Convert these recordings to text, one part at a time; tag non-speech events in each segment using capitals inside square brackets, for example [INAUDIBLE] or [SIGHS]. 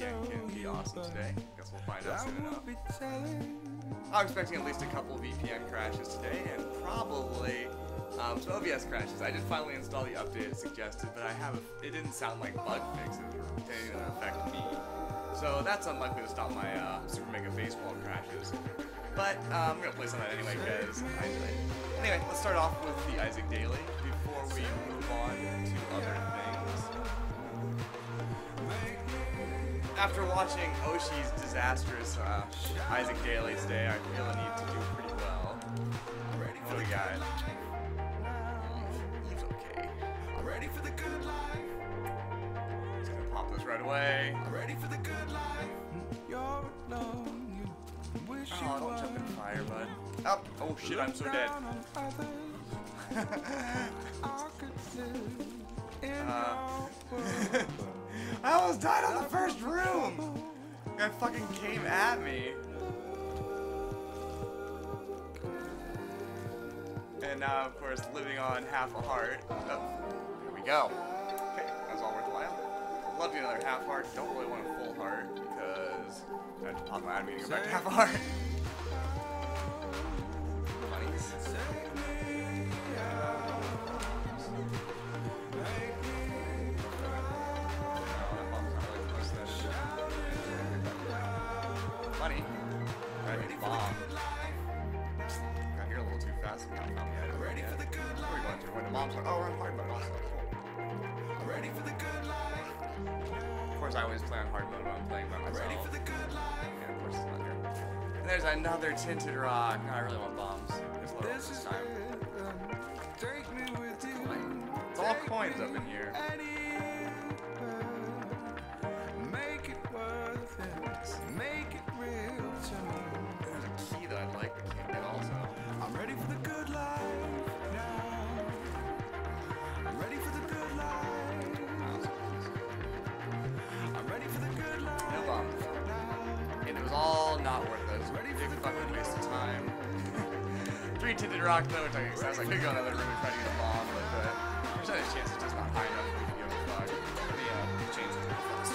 VPN can be awesome today. Guess we'll find out soon enough. I'm expecting at least a couple of VPN crashes today, and probably um, some OBS crashes. I did finally install the update it suggested, but I have it didn't sound like bug fixes anything that affect me. So that's unlikely to stop my uh, Super Mega Baseball crashes. But uh, I'm gonna play some of that anyway because I enjoy it. Anyway, let's start off with the Isaac Daily before we move on to other things. After watching Oshi's disastrous uh, Isaac Daily today, I feel a need to do pretty well. What do we got? He's okay. I'm ready for the good life. Just gonna pop this right away. I'm ready for the good life. You're alone. You wish Oh, don't jump in fire, bud. Oh, oh shit, I'm so dead. down on others. [LAUGHS] I could live in Uh. [LAUGHS] I almost died on the first room! That fucking came at me. And now, of course, living on half a heart. Oh, here we go. Okay, that's all worthwhile. Love to get another half heart. Don't really want a full heart because I have to pop my enemy to go back to half a heart. Monies. Going to? When the bombs are. Oh, we're on hard mode. I'm ready for the good life. Of course, I always play on hard mode when I'm playing by myself. Ready for the good life. Yeah, of course here. And there's another tinted rock. No, I really want bombs. It's lower This this is time. rhythm. Um, take me with you. It's all coins up in here. Three tinted rock though, which I guess I could go another to get a bomb, but the percentage chance is just not high enough for me to give a fuck. Let me uh, change fast.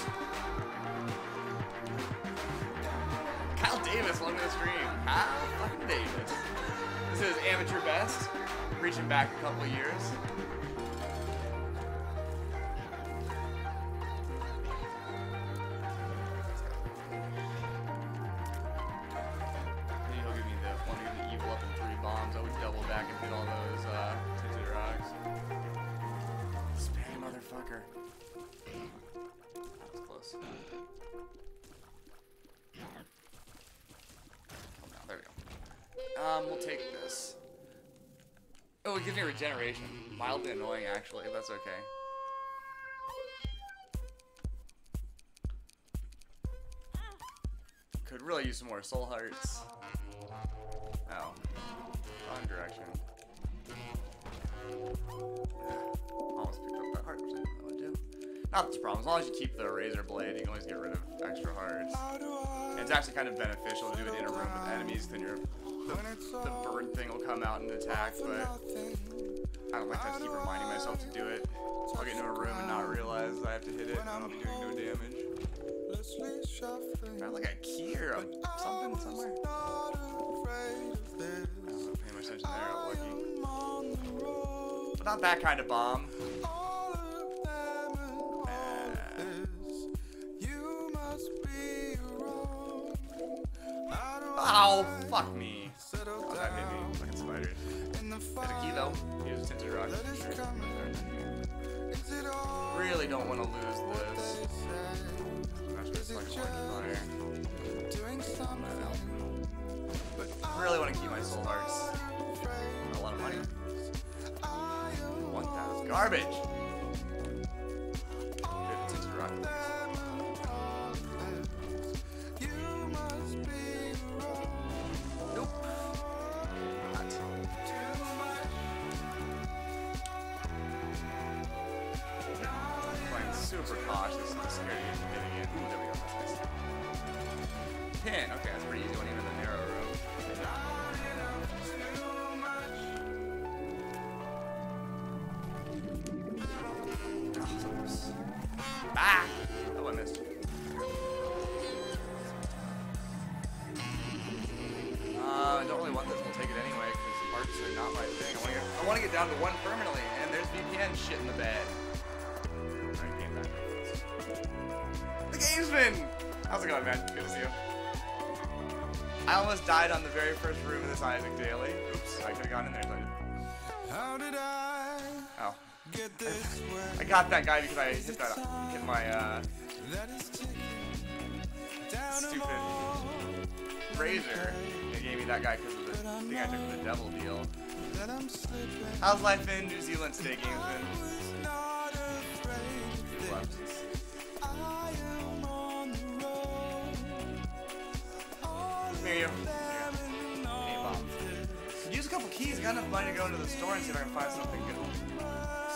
Kyle Davis, welcome to the stream. Kyle fucking Davis. This is amateur best, reaching back a couple years. We'll take this. Oh, it gives me regeneration. Mildly annoying, actually. That's okay. Could really use some more soul hearts. Oh. Wrong direction. [SIGHS] Almost picked up that heart, Not this problem. As long as you keep the razor blade, you can always get rid of extra hearts. And it's actually kind of beneficial to do it in a room with enemies, then your the, the bird thing will come out and attack, but? I don't like to to keep reminding myself to do it. I'll get into a room and not realize I have to hit it, and I'll be doing no damage. Got like a key or a something somewhere. Not afraid of this. I wasn't paying much attention there, I'm lucky. I'm. But not that kind of bomb. Oh, fuck me. Oh, that hit down me. Fucking spiders. in the There's a key though. Use tinted rock. That is coming. Is it all Really don't want to lose this. say? That's just fire. Doing something, but Really want to keep my soul hearts. A lot of money. I am Want that as garbage. Tinted rock. Got that guy because I hit that hit my uh, stupid razor. They gave me that guy because of the thing I took for the devil deal. How's life in New Zealand today, Gamesman? Here you. Hey, Bob. Use a couple keys. Got enough money to go into the store and see if I can find something good.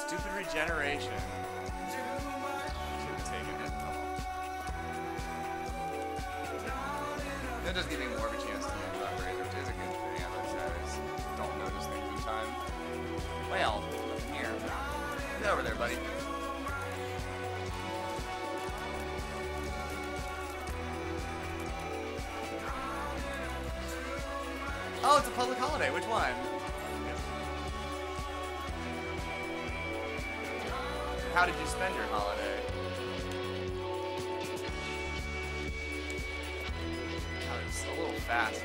Stupid regeneration. That does give me more of a chance to use razor, which is a good thing. As I just don't notice things in time. Well, here. Get over there, buddy. Oh, it's a public holiday. Which one? How did you spend your holiday? God, it's a little fast.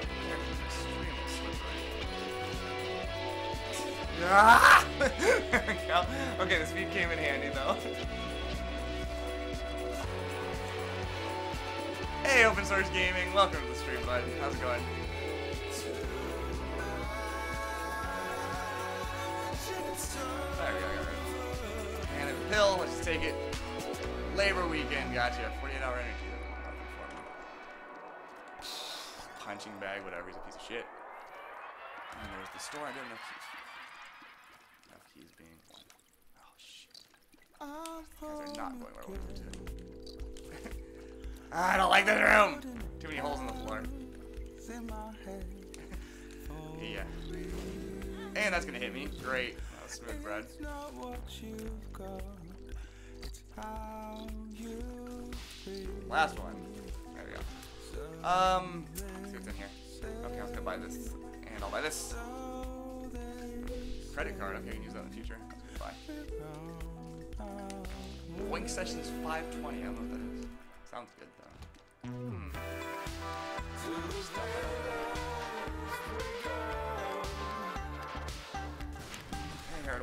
Extremely slippery. [LAUGHS] Ah! [LAUGHS] there we go. Okay, the speed came in handy though. Hey, Open Source Gaming. Welcome to the stream, bud. How's it going? There we go, pill, let's take it. Labor weekend, gotcha. 48 hour energy. Punching bag, whatever, he's a piece of shit. And there's the store, I don't enough keys. Enough keys being one. Oh shit. Guys are not going where I want them to. [LAUGHS] I don't like this room! Too many holes in the floor. [LAUGHS] Yeah. And that's gonna hit me. Great. Smooth bread. It's not what you've got. It's how you feel. Last one. There we go. Um, let's see what's in here. Okay, was gonna buy this, and I'll buy this. Credit card. Okay, I can use that in the future. That's a good buy. Wink Sessions 520. I don't know what that is. Sounds good though. Hmm.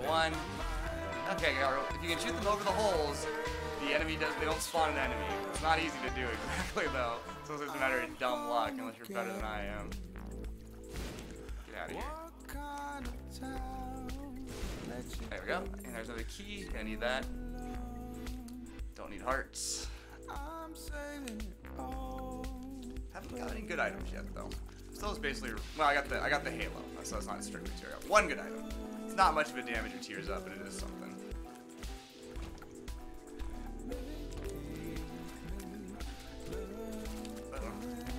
One. Okay, if you can shoot them over the holes, the enemy does. They don't spawn an enemy. It's not easy to do [LAUGHS] exactly though. So it's just a matter of dumb luck, unless you're better than I am. Get out of here. There we go. And there's another key. I need that. Don't need hearts. Haven't got any good items yet though. Still is basically well, I got the I got the halo, so it's not a strict material. One good item. It's not much of a damage or tears up, but it is something.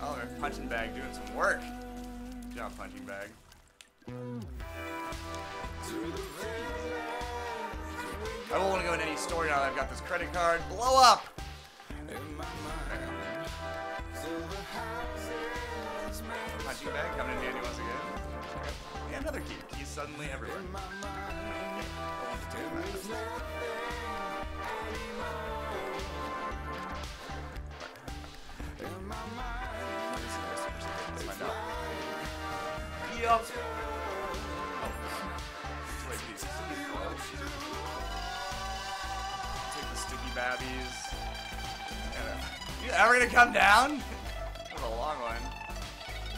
Oh, they're punching bag doing some work. Good job, punching bag. I don't want to go in any store now that I've got this credit card. Blow up! Punching bag coming in handy once again. And another key. Suddenly everywhere. Yeah, I want to take that. Let's find out. Yup. Oh. Wait, these. Take the sticky babbies. And, uh, you ever gonna come down? [LAUGHS] That was a long one.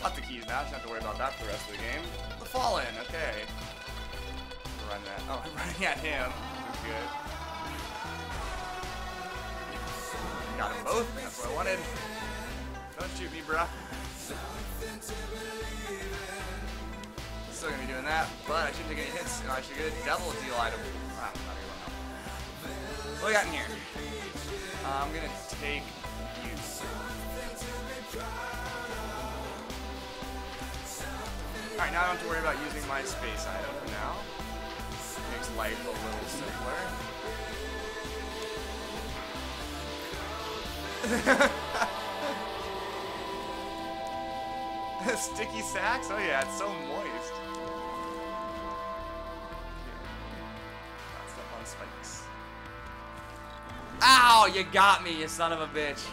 Got the keys now, just have to worry about that for the rest of the game. Fallen, okay. Run that. Oh, [LAUGHS] I'm running at him. Good. Got them both. That's what I wanted. Don't shoot me, bruh. Still gonna be doing that, but I shouldn't take any hits, and I should get a double deal item. Ah. What we got in here? Uh, I'm gonna take you. Alright, now I don't have to worry about using my space item for now. Makes life a little simpler. [LAUGHS] Sticky sacks? Oh yeah, it's so moist. Not step on spikes. Ow! You got me, you son of a bitch.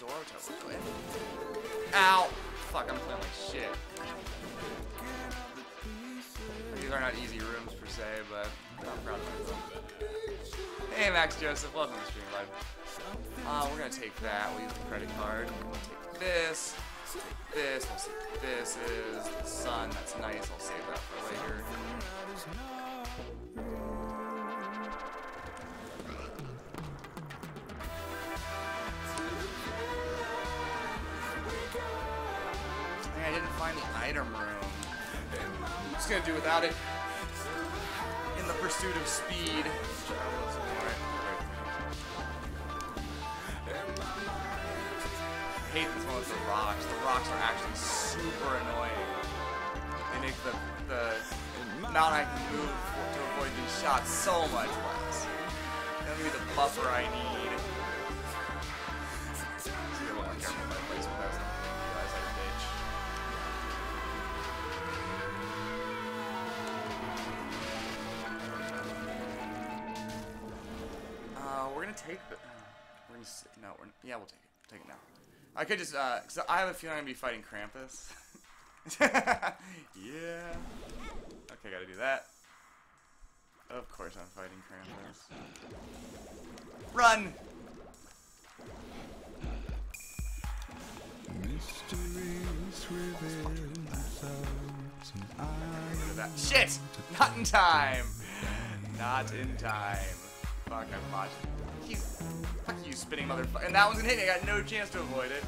Totally. Ow! Fuck, I'm playing like shit. These are not easy rooms per se, but I'm proud of them. Hey Max Joseph, welcome to the stream, bud. Uh, we're gonna take that, we'll use the credit card. We'll take this, take this, we'll see what this is. The sun, that's nice, I'll save that for later. Just gonna do without it. In the pursuit of speed. I hate this one with the rocks. The rocks are actually super annoying. They make the the amount I can move to avoid these shots so much less. Give me the buffer I need. Gonna take the. We're gonna. No, we're. Yeah, we'll take it. Take it now. I could just. Uh, cause I have a feeling I'm gonna be fighting Krampus. [LAUGHS] yeah. Okay, gotta do that. Of course, I'm fighting Krampus. Run! Mysteries reveal themselves, and I Look at that. Shit! Not in time! Not in time. Fuck, I botched. He's. Fuck you, spinning motherfucker. And that one's gonna hit me. I got no chance to avoid it.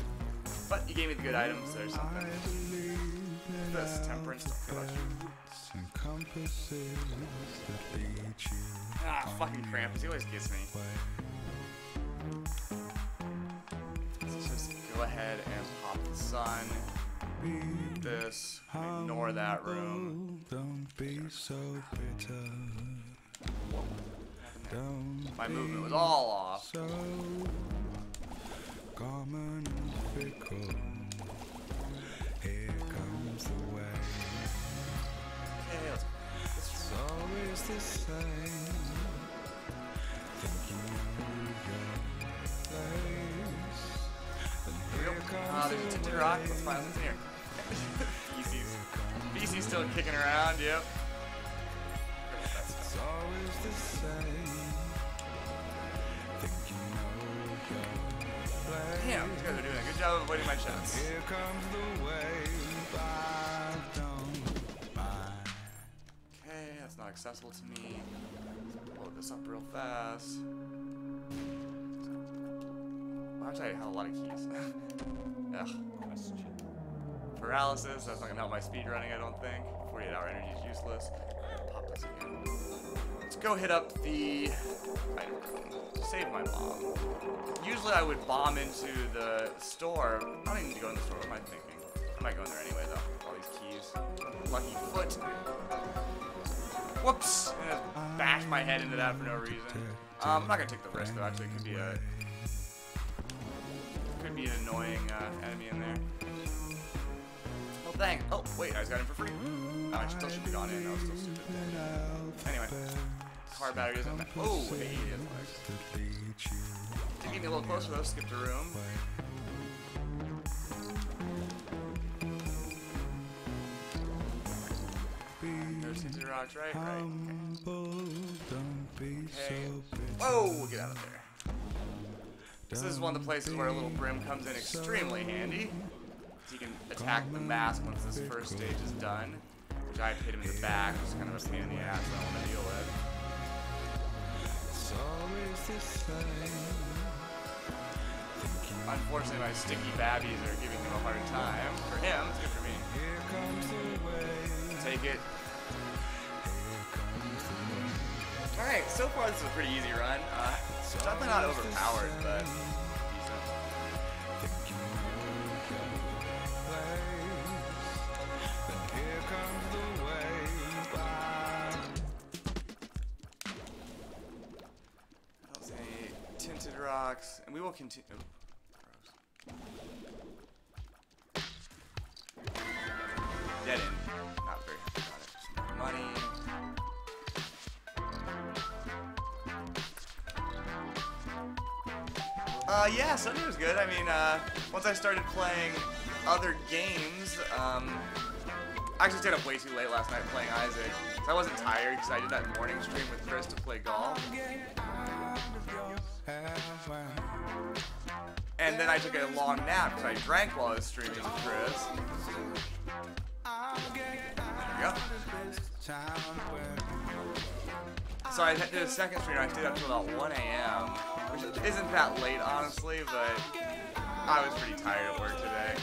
But you gave me the good items. There's I something. This temperance. Don't care about you. routes and compasses that lead you Ah, fucking Krampus. He always gets me. Let's just go ahead and pop the sun. This. Ignore that room. Don't be so bitter. My movement was all off. so common fickle. Here comes the way. It's always the same. Think you know your place. And Here we comes Ah, there's a the tinted rock. Let's find in here. BC's. Still kicking around, yep. It's always the same. Damn, these guys are doing a good job of avoiding my shots. Here comes the wave. I don't mind. Okay, that's not accessible to me. Let's load this up real fast. Well, actually, I have a lot of keys. [LAUGHS] Ugh. Paralysis, that's not gonna help my speed running, I don't think. 48 hour energy is useless. This. Let's go hit up the item room. Save my bomb. Usually I would bomb into the store. I don't even need to go in the store, what am I thinking? I might go in there anyway though. All these keys. Lucky foot. Whoops! And bash my head into that for no reason. Um, I'm not gonna take the risk though. Actually, it could be a could be an annoying uh, enemy in there. Oh! Oh wait, I just got in for free. Oh, I still should be gone in. That was still stupid. Anyway, car battery isn't. Oh, hey, Did get me a little closer though. Skipped a room. There's the rocks, right? Right. Okay. bitter. Whoa! Get out of there. This is one of the places where a little brim comes in extremely handy. You can attack the mask once this first stage is done. Which I hit him in the back, which is kind of a pain in the ass I don't want to deal with. Unfortunately, my sticky babbies are giving him a hard time. For him, it's good for me. Take it. Alright, so far this is a pretty easy run. Uh, definitely not overpowered, but blocks, and we will continue. Dead end. Not very happy about it. More money. Uh, yeah, Sunday was good. I mean, uh, once I started playing other games, um, I actually stayed up way too late last night playing Isaac. So I wasn't tired because I did that morning stream with Chris to play golf. And then I took a long nap because I drank while I was streaming Chris. There go. So I did a second stream. I stayed up till about 1 a.m., which isn't that late, honestly, but I was pretty tired at work today.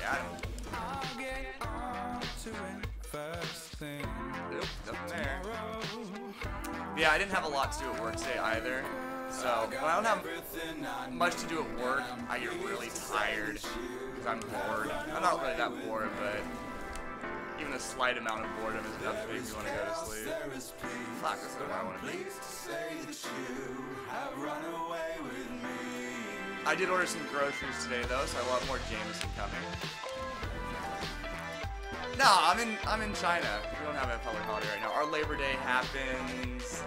Yeah, there. Yeah, I didn't have a lot to do at work today either. So when I don't have much to do at work, I get really tired because I'm bored. I'm not really that bored, but even a slight amount of boredom is enough to make me want to go to sleep. Fuck, that's not I want to be. I did order some groceries today though, so I have more Jameson coming. No, I'm in I'm in China. We don't have a public holiday right now. Our Labor Day happens.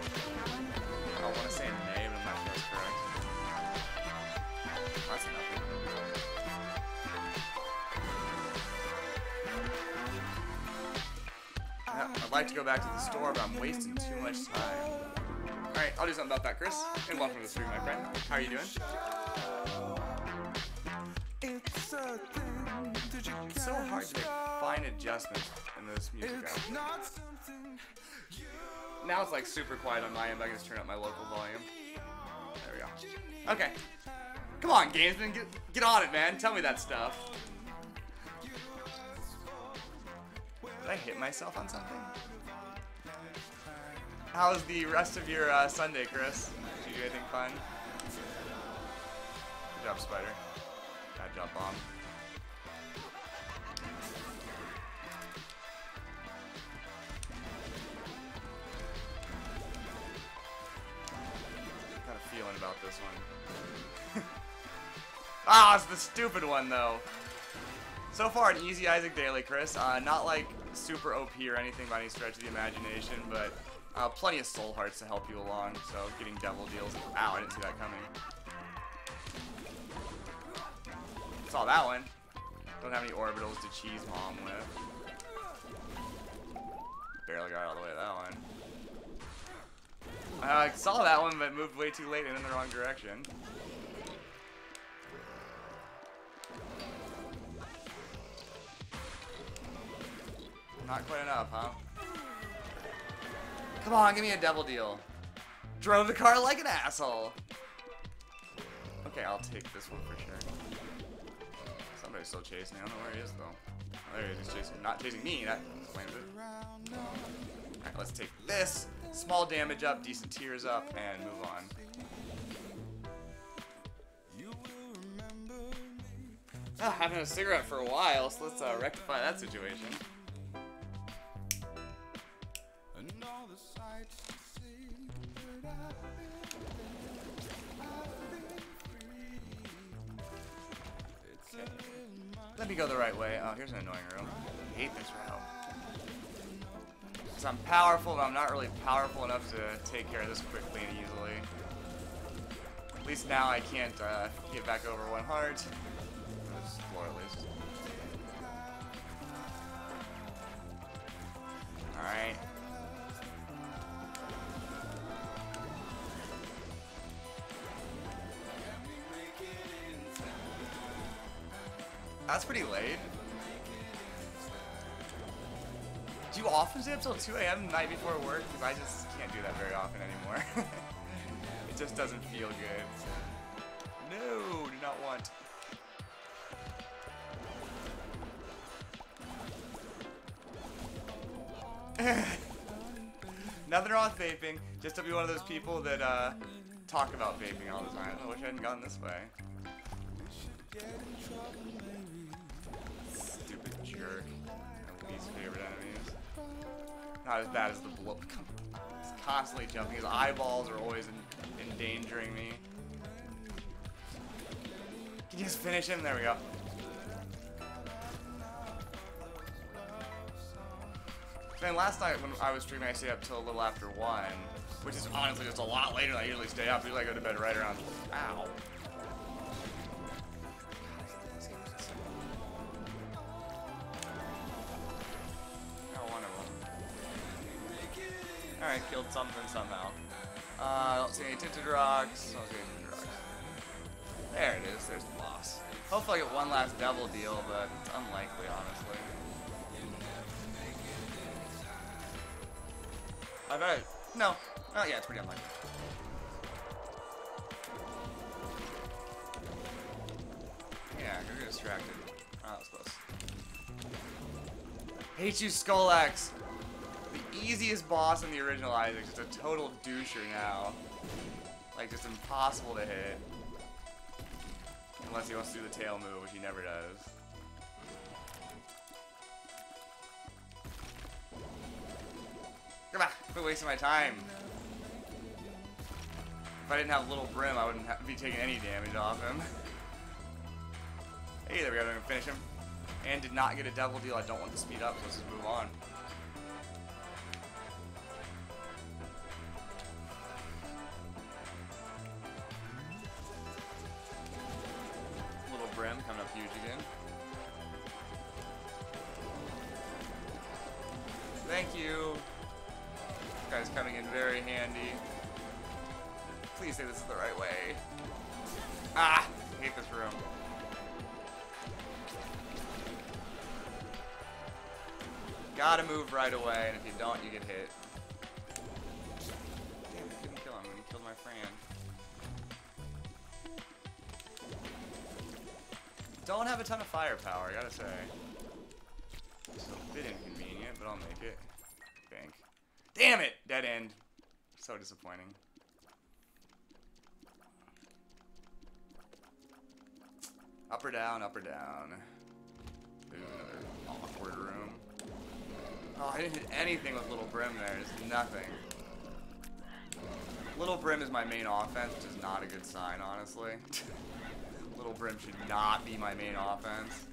I don't want to say in May, but I'm not sure that's correct. That's nothing. I'd like to go back to the store, but I'm wasting too much time. Alright, I'll do something about that, Chris. And welcome to the stream, my friend. How are you doing? It's so hard to make fine adjustments in this music app. Now it's like super quiet on my end. I can just turn up my local volume. There we go. Okay. Come on, gamesman, get get on it, man. Tell me that stuff. Did I hit myself on something? How's the rest of your uh, Sunday, Chris? Did you do anything fun? Good job, Spider. Job, Bomb. Got a feeling about this one. [LAUGHS] ah, it's the stupid one, though. So far, an easy Isaac Daily, Chris. Uh, not like super OP or anything by any stretch of the imagination, but uh, plenty of soul hearts to help you along. So getting devil deals. Ow, I didn't see that coming. Saw that one. Don't have any orbitals to cheese mom with. Barely got all the way to that one. I uh, saw that one, but moved way too late and in the wrong direction. Not quite enough, huh? Come on, give me a devil deal. Drove the car like an asshole. Okay, I'll take this one for sure. Somebody's still chasing me. I don't know where he is, though. Oh, there he is. He's chasing. Not chasing me. That explains it. Alright, let's take this. Small damage up, decent tears up, and move on. Ah, having a cigarette for a while, so let's uh, rectify that situation. Let me go the right way. Oh, here's an annoying room. I hate this route. Because I'm powerful, but I'm not really powerful enough to take care of this quickly and easily. At least now I can't uh, get back over one heart. This floor at least. Alright. That's pretty late. Do you often stay up till 2 a.m. the night before work? Because I just can't do that very often anymore. [LAUGHS] it just doesn't feel good. No, do not want. [LAUGHS] Nothing wrong with vaping. Just to be one of those people that uh, talk about vaping all the time. I wish I hadn't gone this way. Favorite enemies. Not as bad as the blow. He's constantly jumping. His eyeballs are always in, endangering me. Can you just finish him? There we go. Then last night when I was streaming, I stayed up till a little after 1, which is honestly just a lot later than I usually stay up. Usually I go to bed right around. Ow. Killed something somehow. Uh, I don't see any tinted rocks. Don't see any tinted rocks. There it is. There's the boss. Hopefully I get one last devil deal, but it's unlikely, honestly. I bet. No. Oh, yeah, it's pretty unlikely. Yeah, go get distracted. Oh, that was close. Hate you, Skullax! Easiest boss in the original Isaac, just a total doucher now. Like, just impossible to hit. Unless he wants to do the tail move, which he never does. Come on, quit wasting my time. If I didn't have Little Brim, I wouldn't be taking any damage off him. [LAUGHS] hey, there we go, I'm gonna finish him. And did not get a double deal, I don't want to speed up, so let's just move on. Coming up huge again. Thank you. This guy's coming in very handy. Please say this is the right way. Ah! I hate this room. Gotta move right away, and if you don't, you get hit. Damn, I couldn't kill him when he killed my friend. Don't have a ton of firepower, I gotta say. It's a bit inconvenient, but I'll make it. Bank. Damn it! Dead end. So disappointing. Up or down, up or down. Another awkward room. Oh, I didn't hit anything with Little Brim there. Just nothing. Little Brim is my main offense, which is not a good sign, honestly. [LAUGHS] Little Brim should not be my main offense.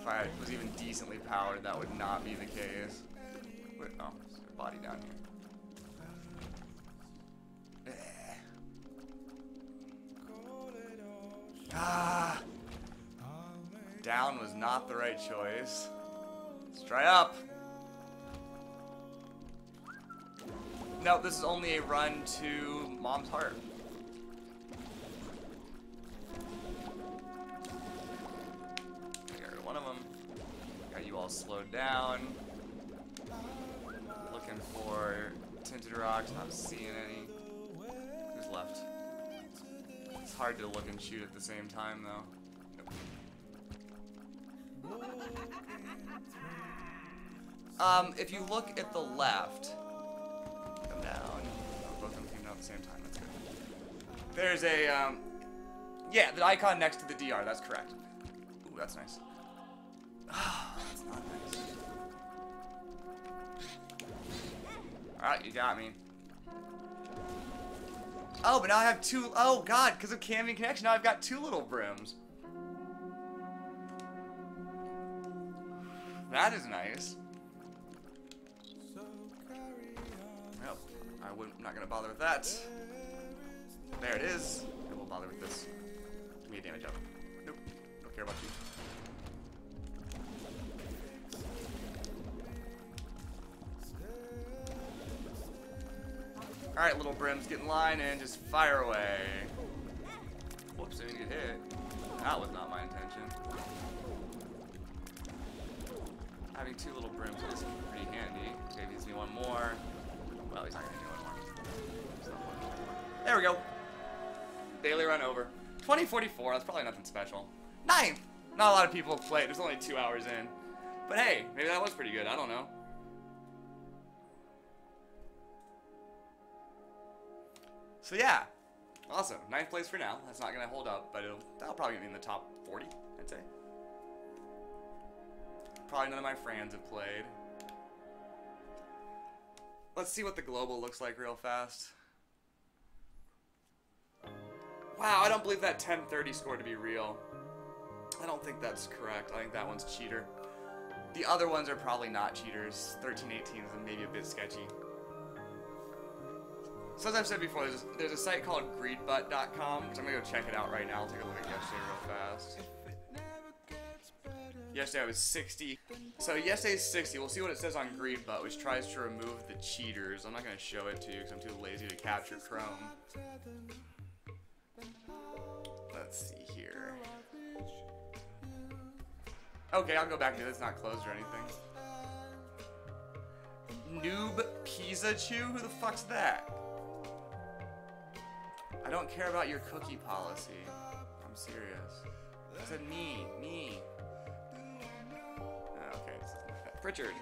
If I was even decently powered, that would not be the case. Wait, oh, body down here. Eh. Ah! Down was not the right choice. Let's try up. No, this is only a run to Mom's Heart. One of them. Got you all slowed down. Looking for tinted rocks, not seeing any. Who's left? It's hard to look and shoot at the same time, though. Um, if you look at the left, come down. Oh, both of them came down at the same time. That's good. There's a, um, yeah, the icon next to the DR. That's correct. Ooh, that's nice. Alright, you got me. Oh, but now I have two, oh god, because of Cambion Conception, now I've got two little brims. That is nice. Nope, I I'm not gonna bother with that. There it is. I will bother with this. Give me a damage up. Nope, don't care about you. Alright, little brims, get in line and just fire away. Whoops, I didn't get hit. That was not my intention. Having two little brims is pretty handy. Okay, he me one more. Well, he's not gonna do one more. There we go. Daily run over. 2044, that's probably nothing special. Ninth! Not a lot of people played, there's only two hours in. But hey, maybe that was pretty good, I don't know. So yeah, awesome. Ninth place for now. That's not gonna hold up, but it'll that'll probably be in the top 40, I'd say. Probably none of my friends have played. Let's see what the global looks like real fast. Wow, I don't believe that 1030 score to be real. I don't think that's correct. I think that one's cheater. The other ones are probably not cheaters. 1318 is maybe a bit sketchy. So as I've said before, there's, there's a site called greedbutt.com, which I'm gonna go check it out right now. I'll take a look at yesterday real fast. Yesterday I was 60. So yesterday's 60. We'll see what it says on Greedbutt, which tries to remove the cheaters. I'm not gonna show it to you because I'm too lazy to capture Chrome. Let's see here. Okay, I'll go back to it. It's not closed or anything. Noob Pizza Chew? Who the fuck's that? I don't care about your cookie policy. I'm serious. I said me, me. Ah, okay, this isn't that. Prichard.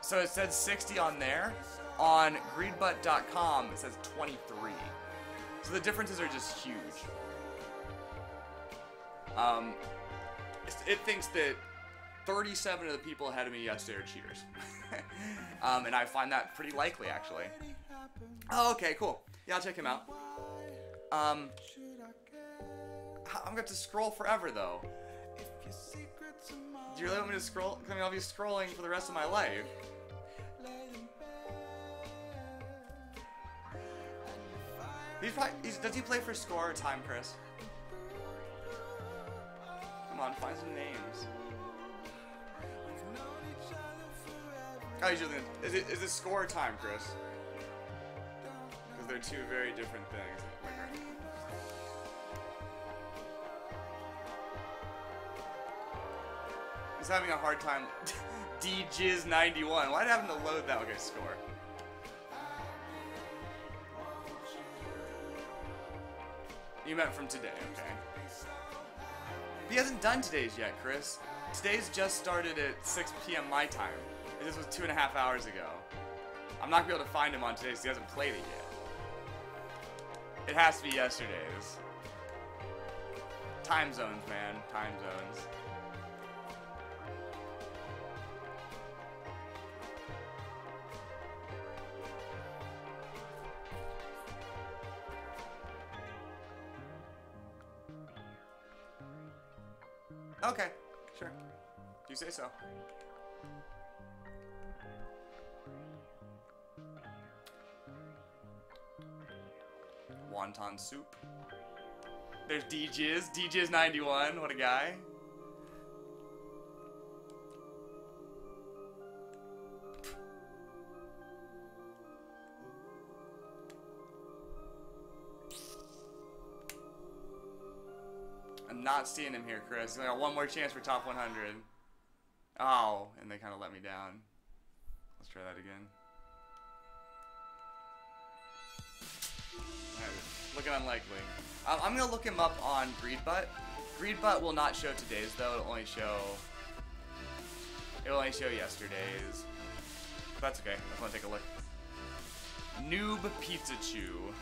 So it said 60 on there. On greedbutt.com, it says 23. So the differences are just huge. Um, it thinks that 37 of the people ahead of me yesterday are cheaters. [LAUGHS] um, and I find that pretty likely, actually. Oh, okay, cool. Yeah, I'll check him out. Um, I'm going to scroll forever, though. Do you really want me to scroll? I mean, I'll be scrolling for the rest of my life. He's probably, he's, does he play for score or time, Chris? Come on, find some names. He's using, is it is it score time, Chris? Because they're two very different things. He's having a hard time. [LAUGHS] DJiz91. Why'd I have to load that? Okay, score. You meant from today, okay. He hasn't done today's yet, Chris. Today's just started at 6 p.m. my time. This was two and a half hours ago. I'm not gonna be able to find him on today's. He hasn't played it yet. It has to be yesterday's. Time zones, man. Time zones. Okay, sure. You say so. Wonton soup. There's DJiz. DJiz91. What a guy. I'm not seeing him here, Chris. I got one more chance for top 100. Oh, and they kind of let me down. Let's try that again. Looking unlikely. Um, I'm gonna look him up on Greedbutt. Greedbutt will not show today's though. It'll only show. It'll only show yesterday's. But that's okay. I just want to take a look. Noob Pizza Chew.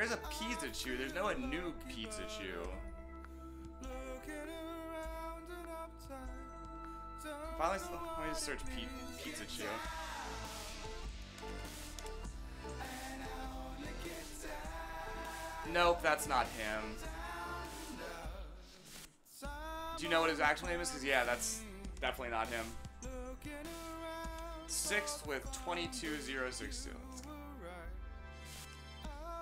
There is a Pizza Chew. There's no a uptight. Don't Finally, let me just search P- Pizza Chew. Nope, that's not him. Do you know what his actual name is? Because, yeah, that's definitely not him. Sixth with 22062.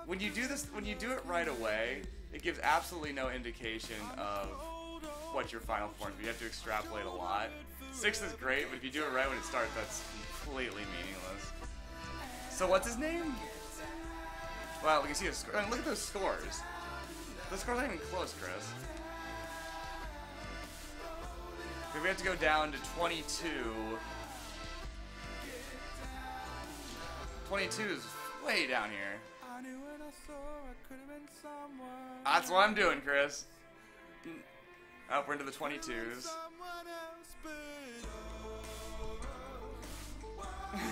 When you do this, when you do it right away, it gives absolutely no indication of what your final form is. You have to extrapolate a lot. Sixth is great, but if you do it right when it starts, that's completely meaningless. So what's his name? Well, we can see his score. I mean, look at those scores. The scores aren't even close, Chris. We have to go down to 22. 22 is way down here. That's what I'm doing, Chris. Up, we're into the 22s. Someone else, but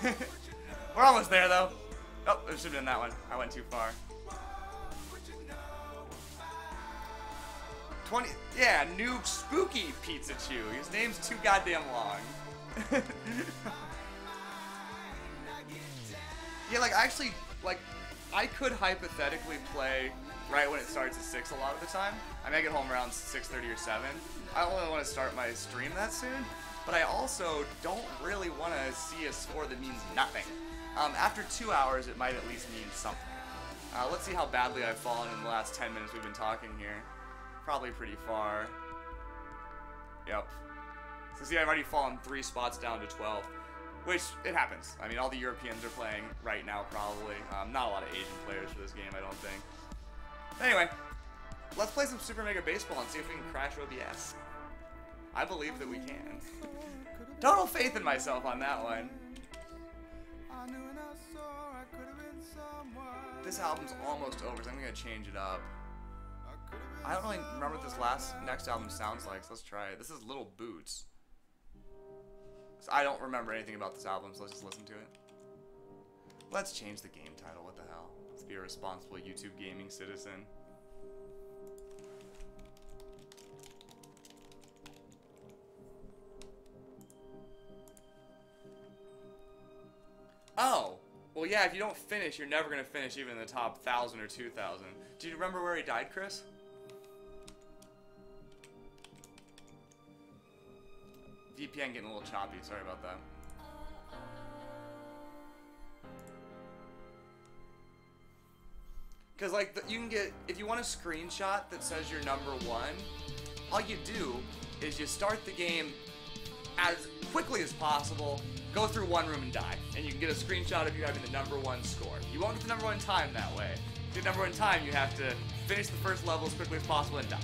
oh, We're almost there though. Oh, it should have been that one. I went too far. 20, yeah, new spooky Pizza Chew. His name's too goddamn long. [LAUGHS] yeah, like I actually, like, I could hypothetically play right when it starts at 6 a lot of the time. I may get home around 6.30 or 7. I don't really want to start my stream that soon, but I also don't really want to see a score that means nothing. Um, after two hours, it might at least mean something. Uh, let's see how badly I've fallen in the last 10 minutes we've been talking here. Probably pretty far. Yep. So see, I've already fallen three spots down to 12. Which, it happens. I mean, all the Europeans are playing right now, probably. Um, not a lot of Asian players for this game, I don't think. Anyway, let's play some Super Mega Baseball and see if we can crash OBS. I believe that we can. Total faith in myself on that one. This album's almost over, so I'm gonna change it up. I don't really remember what this last next album sounds like, so let's try it. This is Little Boots. I don't remember anything about this album, so let's just listen to it. Let's change the game title, what the hell. Let's be a responsible YouTube gaming citizen. Oh! Well, yeah, if you don't finish, you're never going to finish even in the top 1,000 or 2,000. Do you remember where he died, Chris? VPN getting a little choppy. Sorry about that. Because, like, the, you can get, if you want a screenshot that says you're number one, all you do is you start the game as quickly as possible, go through one room and die. And you can get a screenshot of you having the number one score. You won't get the number one time that way. To get number one time, you have to finish the first level as quickly as possible and die.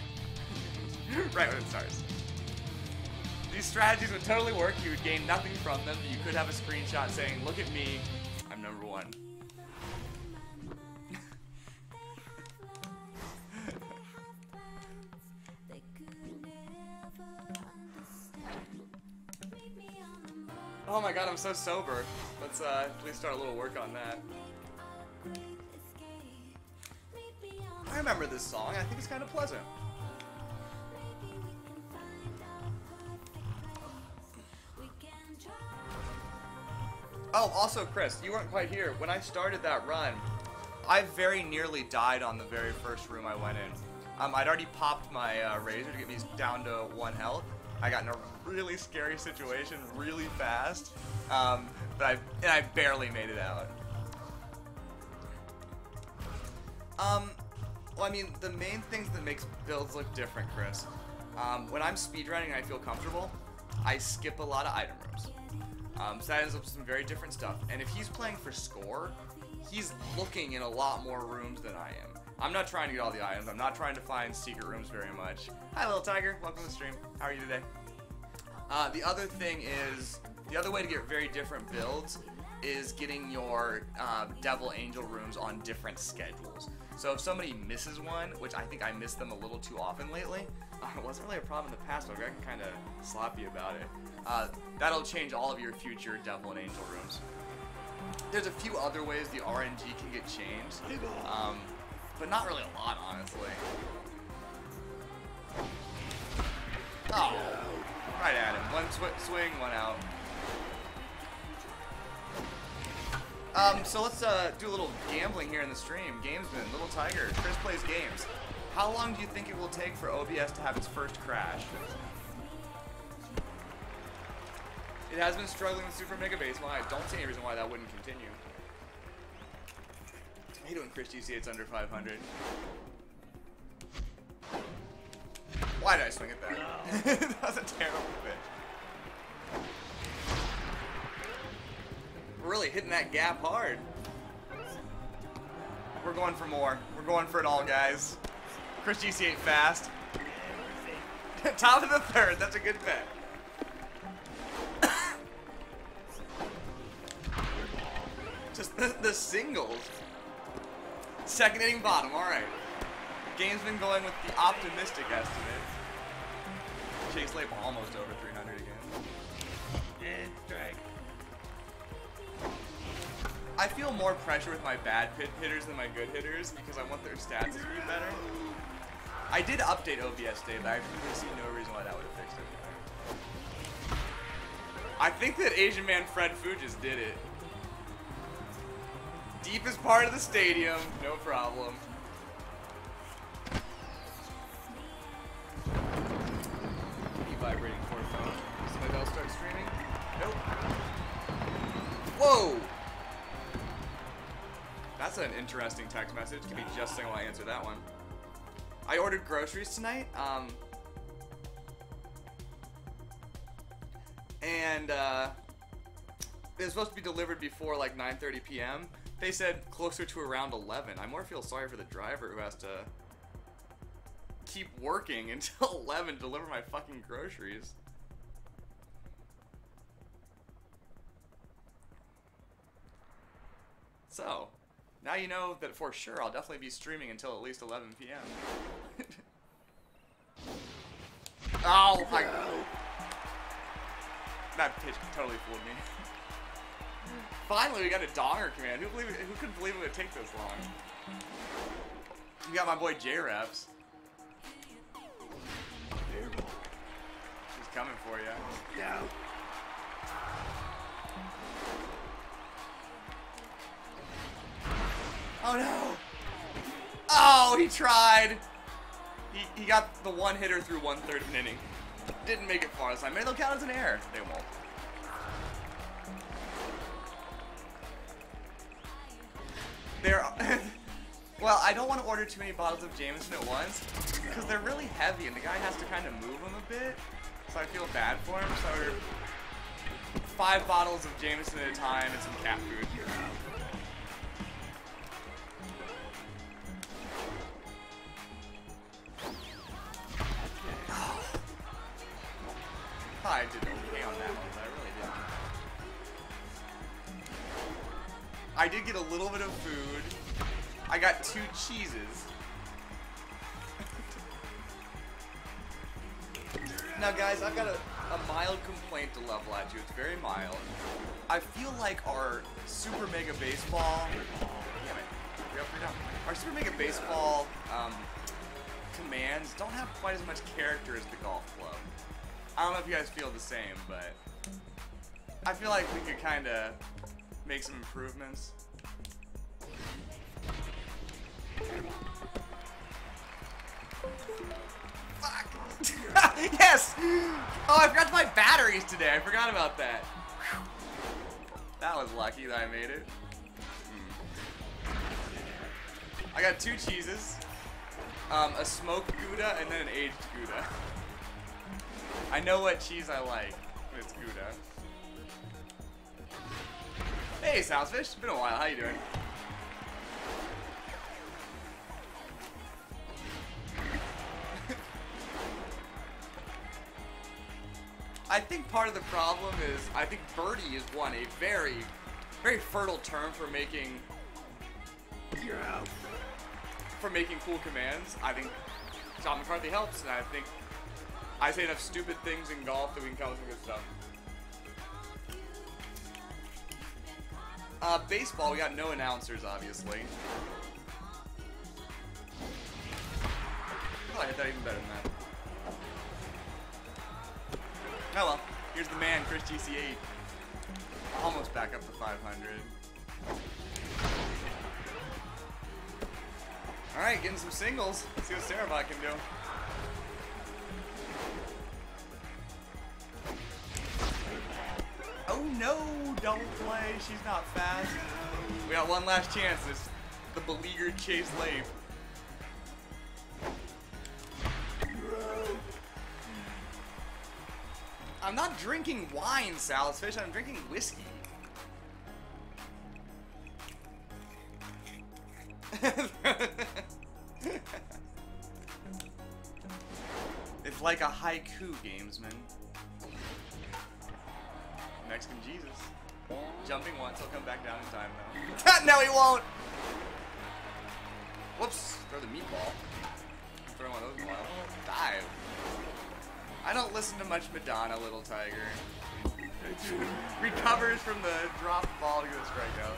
[LAUGHS] right when it starts. These strategies would totally work. You would gain nothing from them. You could have a screenshot saying, look at me, I'm number one. [LAUGHS] oh my god, I'm so sober. Let's uh, please start a little work on that. I remember this song. I think it's kind of pleasant. Oh, also, Chris, you weren't quite here. When I started that run, I very nearly died on the very first room I went in. Um, I'd already popped my uh, razor to get me down to one health. I got in a really scary situation really fast, um, but I and I barely made it out. Um, well, I mean, the main things that makes builds look different, Chris. Um, when I'm speedrunning and I feel comfortable, I skip a lot of item rooms. Um, so that ends up with some very different stuff. And if he's playing for score, he's looking in a lot more rooms than I am. I'm not trying to get all the items. I'm not trying to find secret rooms very much. Hi, little tiger. Welcome to the stream. How are you today? Uh, the other thing is, the other way to get very different builds is getting your uh, Devil Angel rooms on different schedules. So if somebody misses one, which I think I miss them a little too often lately, [LAUGHS] uh, it wasn't really a problem in the past, but I got kind of sloppy about it. Uh, that'll change all of your future Devil and Angel rooms. There's a few other ways the RNG can get changed, um, but not really a lot, honestly. Oh, right at him. One sw swing, one out. Um, so let's uh, do a little gambling here in the stream. Gamesman, Little Tiger, Chris plays games. How long do you think it will take for OBS to have its first crash? It has been struggling with Super Mega Baseball. I don't see any reason why that wouldn't continue. You doing, Chris GC? It's under 500. Why did I swing at that? No. [LAUGHS] that was a terrible pitch. We're really hitting that gap hard. We're going for more. We're going for it all, guys. Chris GC ain't fast. Top of [LAUGHS] the third. That's a good bet. Just the, the singles. Second inning bottom. All right. Game's been going with the optimistic estimate. Chase Label almost over 300 again. And strike. I feel more pressure with my bad pit hitters than my good hitters because I want their stats to be better. I did update OBS today, but I really see no reason why that would have fixed it. I think that Asian man Fred Fugis did it. Deepest part of the stadium, no problem. Be vibrating for phone. Somebody else start streaming? Nope. Whoa! That's an interesting text message. Give me just second while I answer that one. I ordered groceries tonight. Um, and uh, it was supposed to be delivered before like 9:30 p.m. They said closer to around 11. I more feel sorry for the driver who has to keep working [LAUGHS] until 11 to deliver my fucking groceries. So, now you know that for sure I'll definitely be streaming until at least 11 p.m. [LAUGHS] oh my god. That pitch totally fooled me. [LAUGHS] Finally, we got a donger command. Who, believe who could believe it would take this long? You got my boy J-Reps. She's coming for you. No. Oh no! Oh, he tried! He, he got the one hitter through one third of an inning. Didn't make it far this time. Maybe they'll count as an error. They won't. They're. [LAUGHS] well, I don't want to order too many bottles of Jameson at once because they're really heavy and the guy has to kind of move them a bit. So I feel bad for him. So I ordered five bottles of Jameson at a time and some cat food. [SIGHS] I did I did get a little bit of food. I got two cheeses. now, guys, I've got a, a mild complaint to level at you. It's very mild. I feel like our Super Mega Baseball. Damn it. Up, you're. Our Super Mega Baseball um, commands don't have quite as much character as the golf club. I don't know if you guys feel the same, but I feel like we could kind of make some improvements. Fuck! [LAUGHS] yes! Oh, I forgot buy batteries today. I forgot about that. That was lucky that I made it. I got two cheeses, um, a smoked Gouda, and then an aged Gouda. [LAUGHS] I know what cheese I like. It's Gouda. Hey, Soundsfish. It's been a while. How you doing? I think part of the problem is I think birdie is one a very, very fertile term for making You're out. for making cool commands. I think John McCarthy helps, and I think I say enough stupid things in golf that we can come up with some good stuff. Uh, baseball, we got no announcers, obviously. Oh, I hit that even better than that. Oh well, here's the man, Chris GC8. Almost back up to 500. Alright, getting some singles. Let's see what Sarabot can do. Double play. She's not fast. We got one last chance. This the beleaguered Chase Lave. I'm not drinking wine, Sal's Fish. I'm drinking whiskey. [LAUGHS] it's like a haiku, gamesman. he'll come back down in time, though. [LAUGHS] no, he won't! Whoops. Throw the meatball. Throw one of those. Dive. I don't listen to much Madonna, little tiger. [LAUGHS] Recovers from the drop ball to go strike out.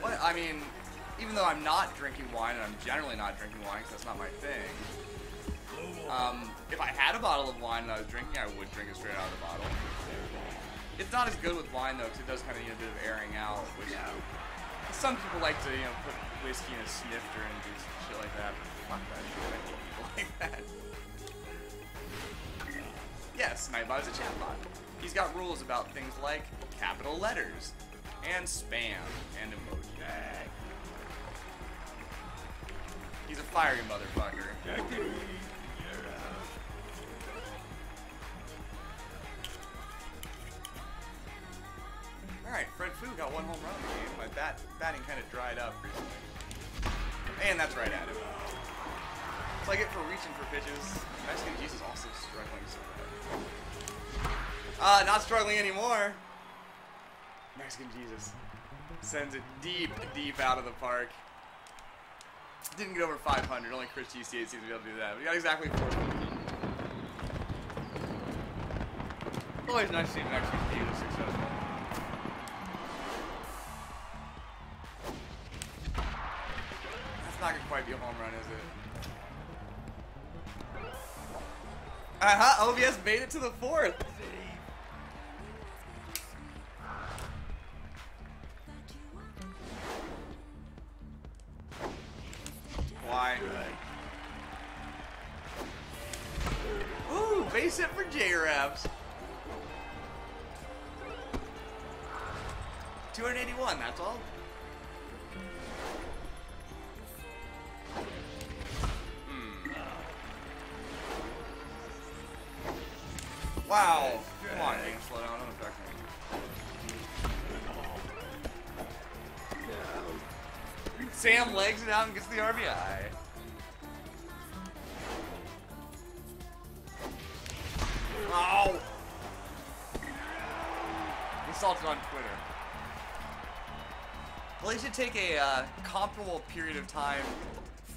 What? I mean, even though I'm not drinking wine, and I'm generally not drinking wine because that's not my thing, um, if I had a bottle of wine and I was drinking, I would drink it straight out of the bottle. It's not as good with wine though, because it does kind of need a bit of airing out. Which some people like to, you know, put whiskey in a snifter and do some shit like that. But fuck that shit. I hate [LAUGHS] people like that. Yes, Nightbot is a chatbot. He's got rules about things like capital letters and spam and emoji. He's a fiery motherfucker. Alright, Fred Fu got one home run game. My bat batting kind of dried up recently. And that's right at him. It's like it for reaching for pitches. Mexican Jesus also struggling so bad. Uh, not struggling anymore. Mexican Jesus sends it deep, deep out of the park. Didn't get over 500. Only Chris GC8 seems to be able to do that. We got exactly 450. Always nice to see Mexican Jesus successful. Not gonna quite be a home run, is it? Uh-huh, OBS made it to the fourth. Why? Ooh, base hit for J-Raps. 281, that's all. Wow. Come on, game, slow down. Don't affect me. Sam legs it out and gets the RBI. Oh! Insulted on Twitter. Well, he should take a uh, comparable period of time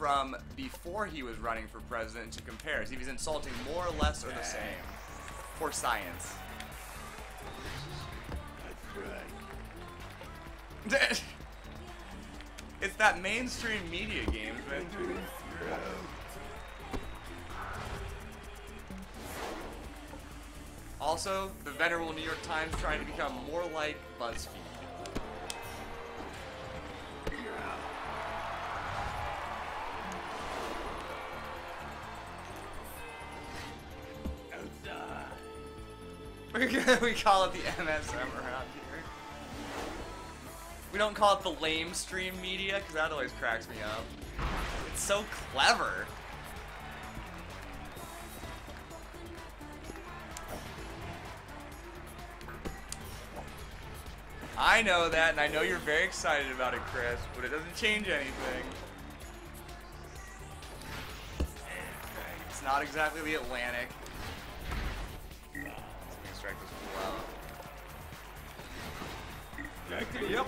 from before he was running for president to compare. See if he's insulting more or less or the same. For science. That's [LAUGHS] right. it's that mainstream media game, man. Also, the venerable New York Times trying to become more like BuzzFeed. [LAUGHS] we call it the MSM around here. We don't call it the lame stream media because that always cracks me up. It's so clever. I know that, and I know you're very excited about it, Chris, but it doesn't change anything. It's not exactly the Atlantic. Let's make strike this fool out. Yep.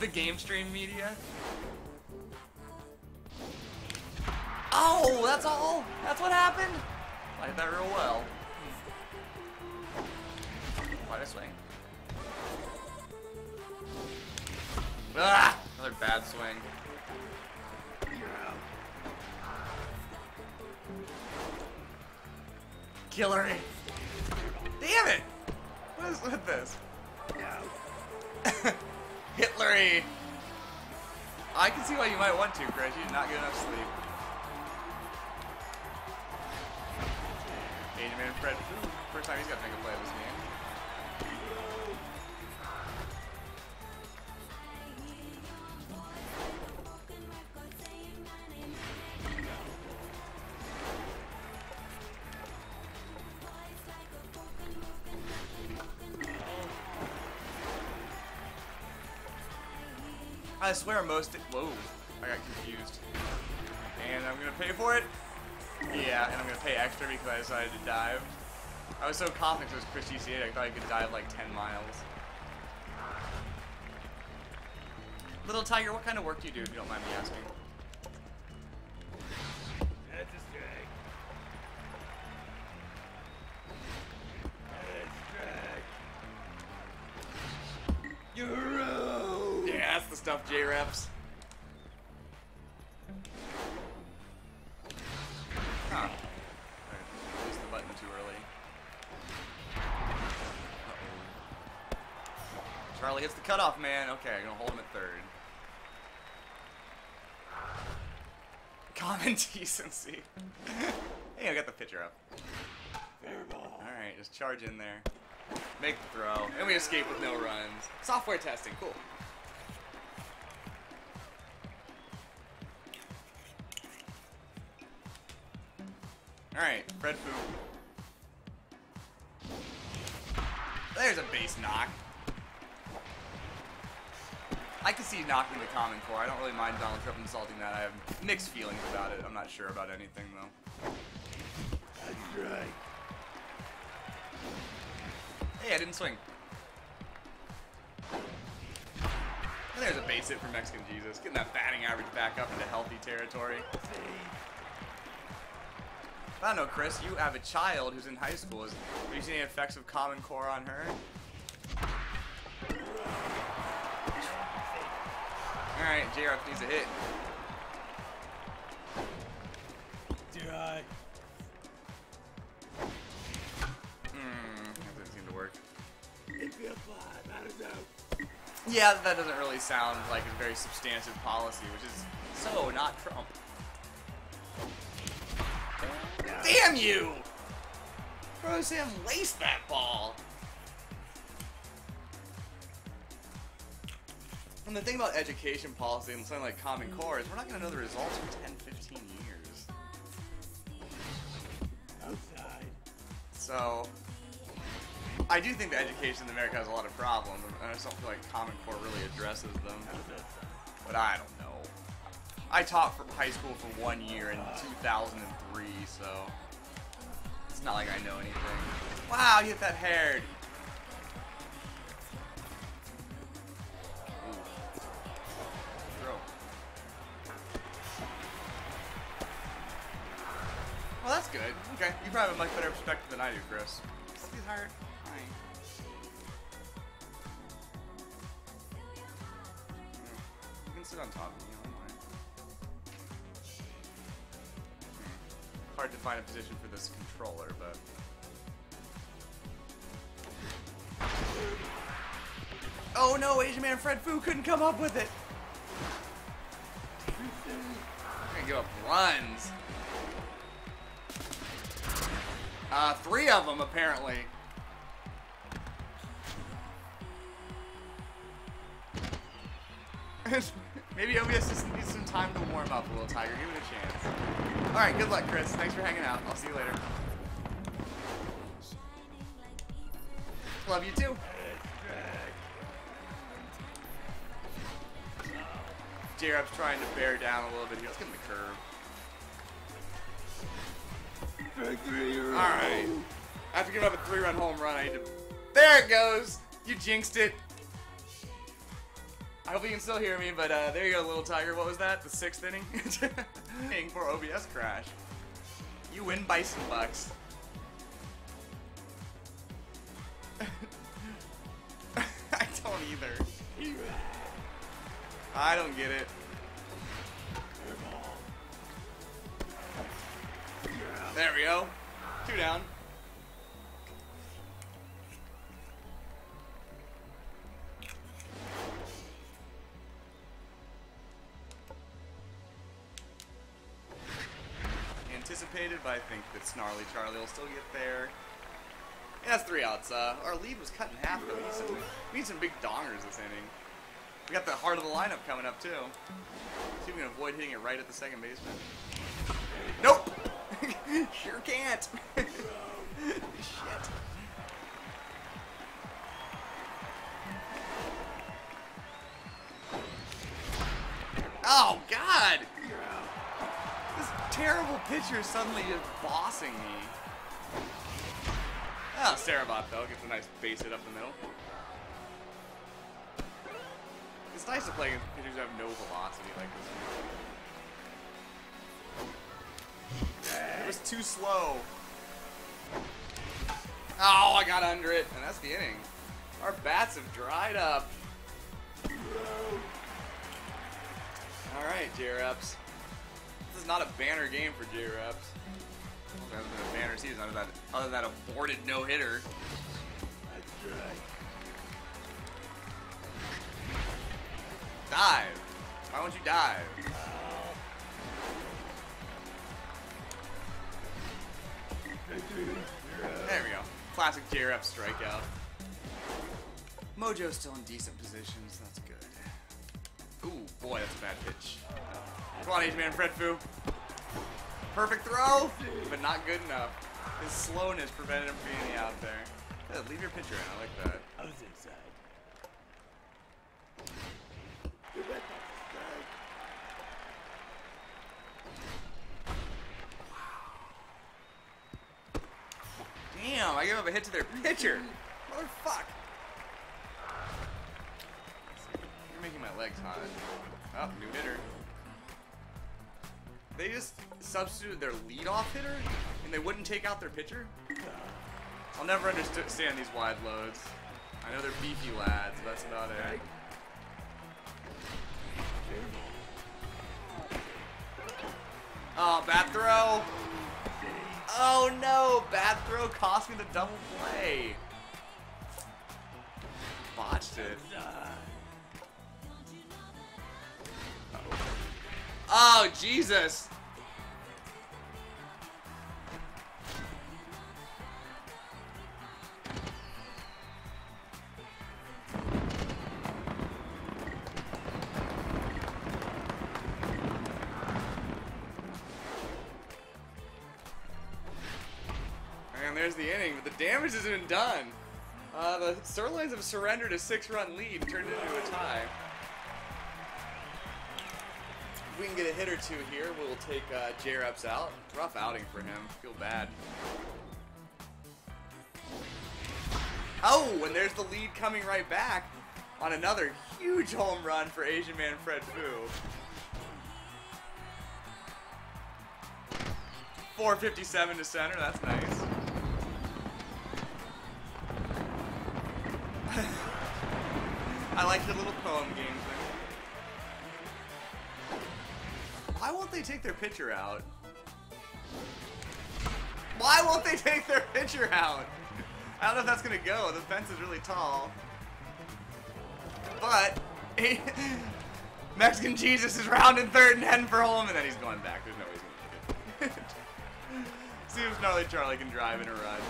the game stream media. Oh, that's all. That's what happened. I hit that real well. Why'd I swing? Ah, another bad swing. Killery. Damn it! What is with this? [LAUGHS] Hitlery. I can see why you might want to, Chris. You did not get enough sleep. 80 man Fred. First time he's got to make a play this game. I swear most. Whoa, I got confused. And I'm gonna pay for it. Yeah, and I'm gonna pay extra because I decided to dive. I was so confident it was Chris GC8, I thought I could dive like 10 miles. Little Tiger, what kind of work do you do if you don't mind me asking? Stuff, J-Reps. The button too early. Charlie hits the cutoff, man. Okay, I'm gonna hold him at third. Common [LAUGHS] decency. hey, I got the picture up. Alright, just charge in there. Make the throw. And we escape with no runs. Software testing, cool. Alright, Fred Fu. There's a base knock. I can see knocking the Common Core. I don't really mind Donald Trump insulting that. I have mixed feelings about it. I'm not sure about anything, though. That's right. Hey, I didn't swing. And there's a base hit for Mexican Jesus. Getting that batting average back up into healthy territory. I don't know, Chris. You have a child who's in high school. Is, have you seen any effects of Common Core on her? Alright, JRF needs a hit. Did I? Hmm, that doesn't seem to work. If you're five, I don't know. Yeah, that doesn't really sound like a very substantive policy, which is so not Trump. Damn you! Bro, Sam laced that ball. And the thing about education policy and something like Common Core is we're not going to know the results for 10, 15 years. Outside. So, I do think that education in America has a lot of problems, and I just don't feel like Common Core really addresses them. But I don't. I taught for high school for one year in 2003, so it's not like I know anything. Wow, you hit that haired. Well, that's good. Okay, you probably have a much better perspective than I do, Chris. These hard. Fine. You can sit on top of me. Hard to find a position for this controller, but. Oh no, Asian man Fred Fu couldn't come up with it. I'm gonna give up runs. Uh, three of them apparently. [LAUGHS] Maybe OBS just needs some time to warm up a little, Tiger. Give it a chance. All right, good luck, Chris. Thanks for hanging out. I'll see you later. Love you too. J-Rap's trying to bear down a little bit here. Let's give him the curve. Victory All right. After giving up a three-run home run, I need to. There it goes. You jinxed it. I hope you can still hear me, but uh, there you go, little tiger. What was that? The sixth inning? [LAUGHS] Paying for OBS crash. You win Bison Bucks. [LAUGHS] I don't either. I don't get it. There we go. Two down. Anticipated, but I think that Snarly Charlie will still get there. Yeah, that's three outs. Uh, our lead was cut in half, though. We need, some, we need some big dongers this inning. We got the heart of the lineup coming up, too. See if we can avoid hitting it right at the second baseman. Nope! [LAUGHS] sure can't. [LAUGHS] Shit. Oh, God! Terrible pitcher is suddenly just bossing me. Ah, Sarabot, though, gets a nice base hit up the middle. It's nice to play against pitchers who have no velocity like this. It was too slow. Oh, I got under it, and that's the inning. Our bats have dried up. Alright, J-Reps. This is not a banner game for J-Reps. Hasn't been a banner season other than, other than that aborted no-hitter. That's right. Dive! Why won't you dive? There we go. Classic J-Rep strikeout. Mojo's still in decent positions. That's. Ooh, boy, that's a bad pitch. Come on, H-Man Fred Fu. Perfect throw, but not good enough. His slowness prevented him from being out there. Yeah, leave your pitcher in. I like that. I was inside. Get back up, strike. Damn, I gave up a hit to their pitcher. Motherfuck. You're making my legs hot. Oh, new hitter. They just substituted their leadoff hitter, and they wouldn't take out their pitcher? I'll never understand these wide loads. I know they're beefy lads, but that's about it. Oh, bad throw. Oh no, bad throw cost me the double play. Botched it. Oh, Jesus. And there's the inning, but the damage isn't done. Uh, the Sirloins have surrendered a six-run lead turned into a tie. If we can get a hit or two here, we'll take uh, J-Reps out. Rough outing for him. Feel bad. Oh, and there's the lead coming right back on another huge home run for Asian man Fred Fu. 457 to center, that's nice. [LAUGHS] I like your little poem game Why won't they take their pitcher out? Why won't they take their pitcher out? I don't know if that's gonna go. The fence is really tall. But [LAUGHS] Mexican Jesus is rounding third and heading for home, and then he's going back. There's no way he's gonna make it. [LAUGHS] See if Gnarly Charlie can drive in a run.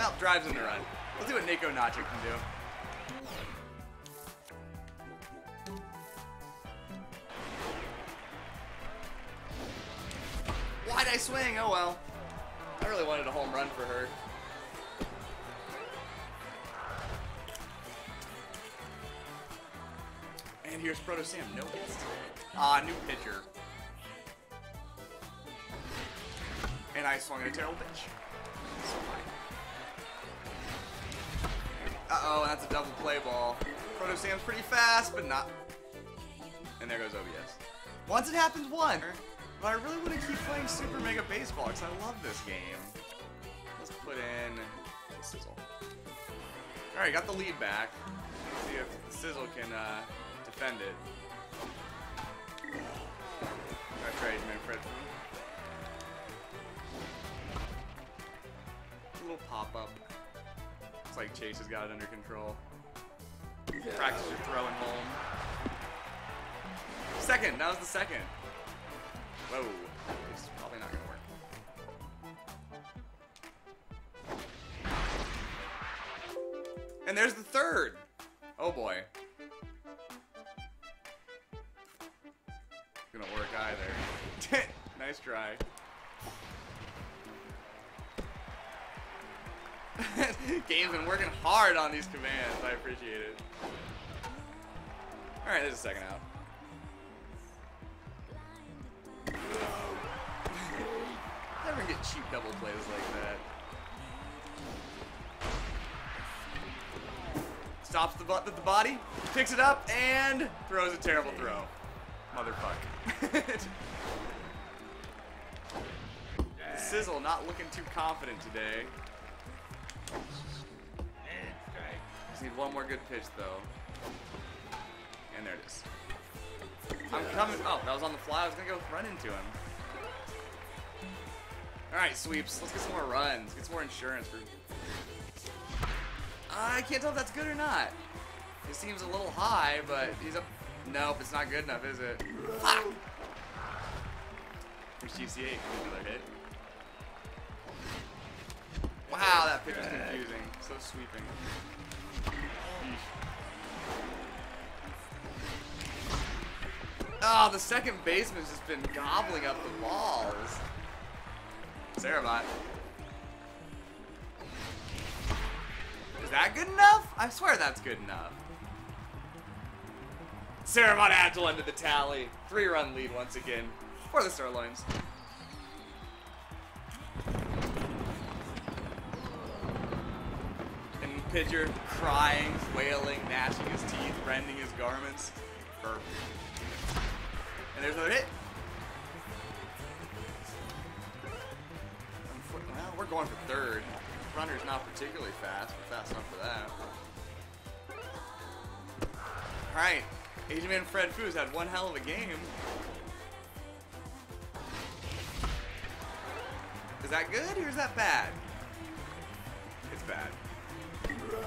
Well, drives in the run. Let's see what Nico Nacho can do. Why'd I swing? Oh well. I really wanted a home run for her. And here's Proto Sam. No hits. Ah, new pitcher. And I swung at a terrible pitch. So fine. Uh-oh, that's a double play ball. Proto Sam's pretty fast, but not... And there goes OBS. Once it happens, one. But I really want to keep playing Super Mega Baseball because I love this game. Let's put in Sizzle. Alright, got the lead back. Let's see if Sizzle can uh, defend it. That's right, man, Fred. A little pop-up. Like Chase has got it under control. Practice your throwing home. Second, that was the second. Whoa, it's probably not gonna work. And there's the third. Oh boy. It's Gonna work either. [LAUGHS] nice try. [LAUGHS] Game's been working hard on these commands. I appreciate it. Alright, there's a second out. [LAUGHS] Never get cheap double plays like that. Stops the with the body, picks it up, and throws a terrible throw. Motherfuck. [LAUGHS] Sizzle not looking too confident today. Just need one more good pitch though. And there it is. I'm coming. Oh, that was on the fly. I was gonna go run into him. All right, sweeps. Let's get some more runs. Get some more insurance for. I can't tell if that's good or not. It seems a little high, but he's up. Nope, it's not good enough, is it? Fuck! Here's GC8, another hit. Wow, that pitch is confusing. So sweeping. Oh, the second baseman's just been gobbling up the balls. Cerebot. Is that good enough? I swear that's good enough. Adds one to the tally. Three run lead once again for the Sirloins. Pidger crying, wailing, gnashing his teeth, rending his garments. Perfect. And there's another hit. Well, we're going for third. Runner's not particularly fast, but fast enough for that. Alright. Asian Man Fred Foos had one hell of a game. Is that good or is that bad? It's bad.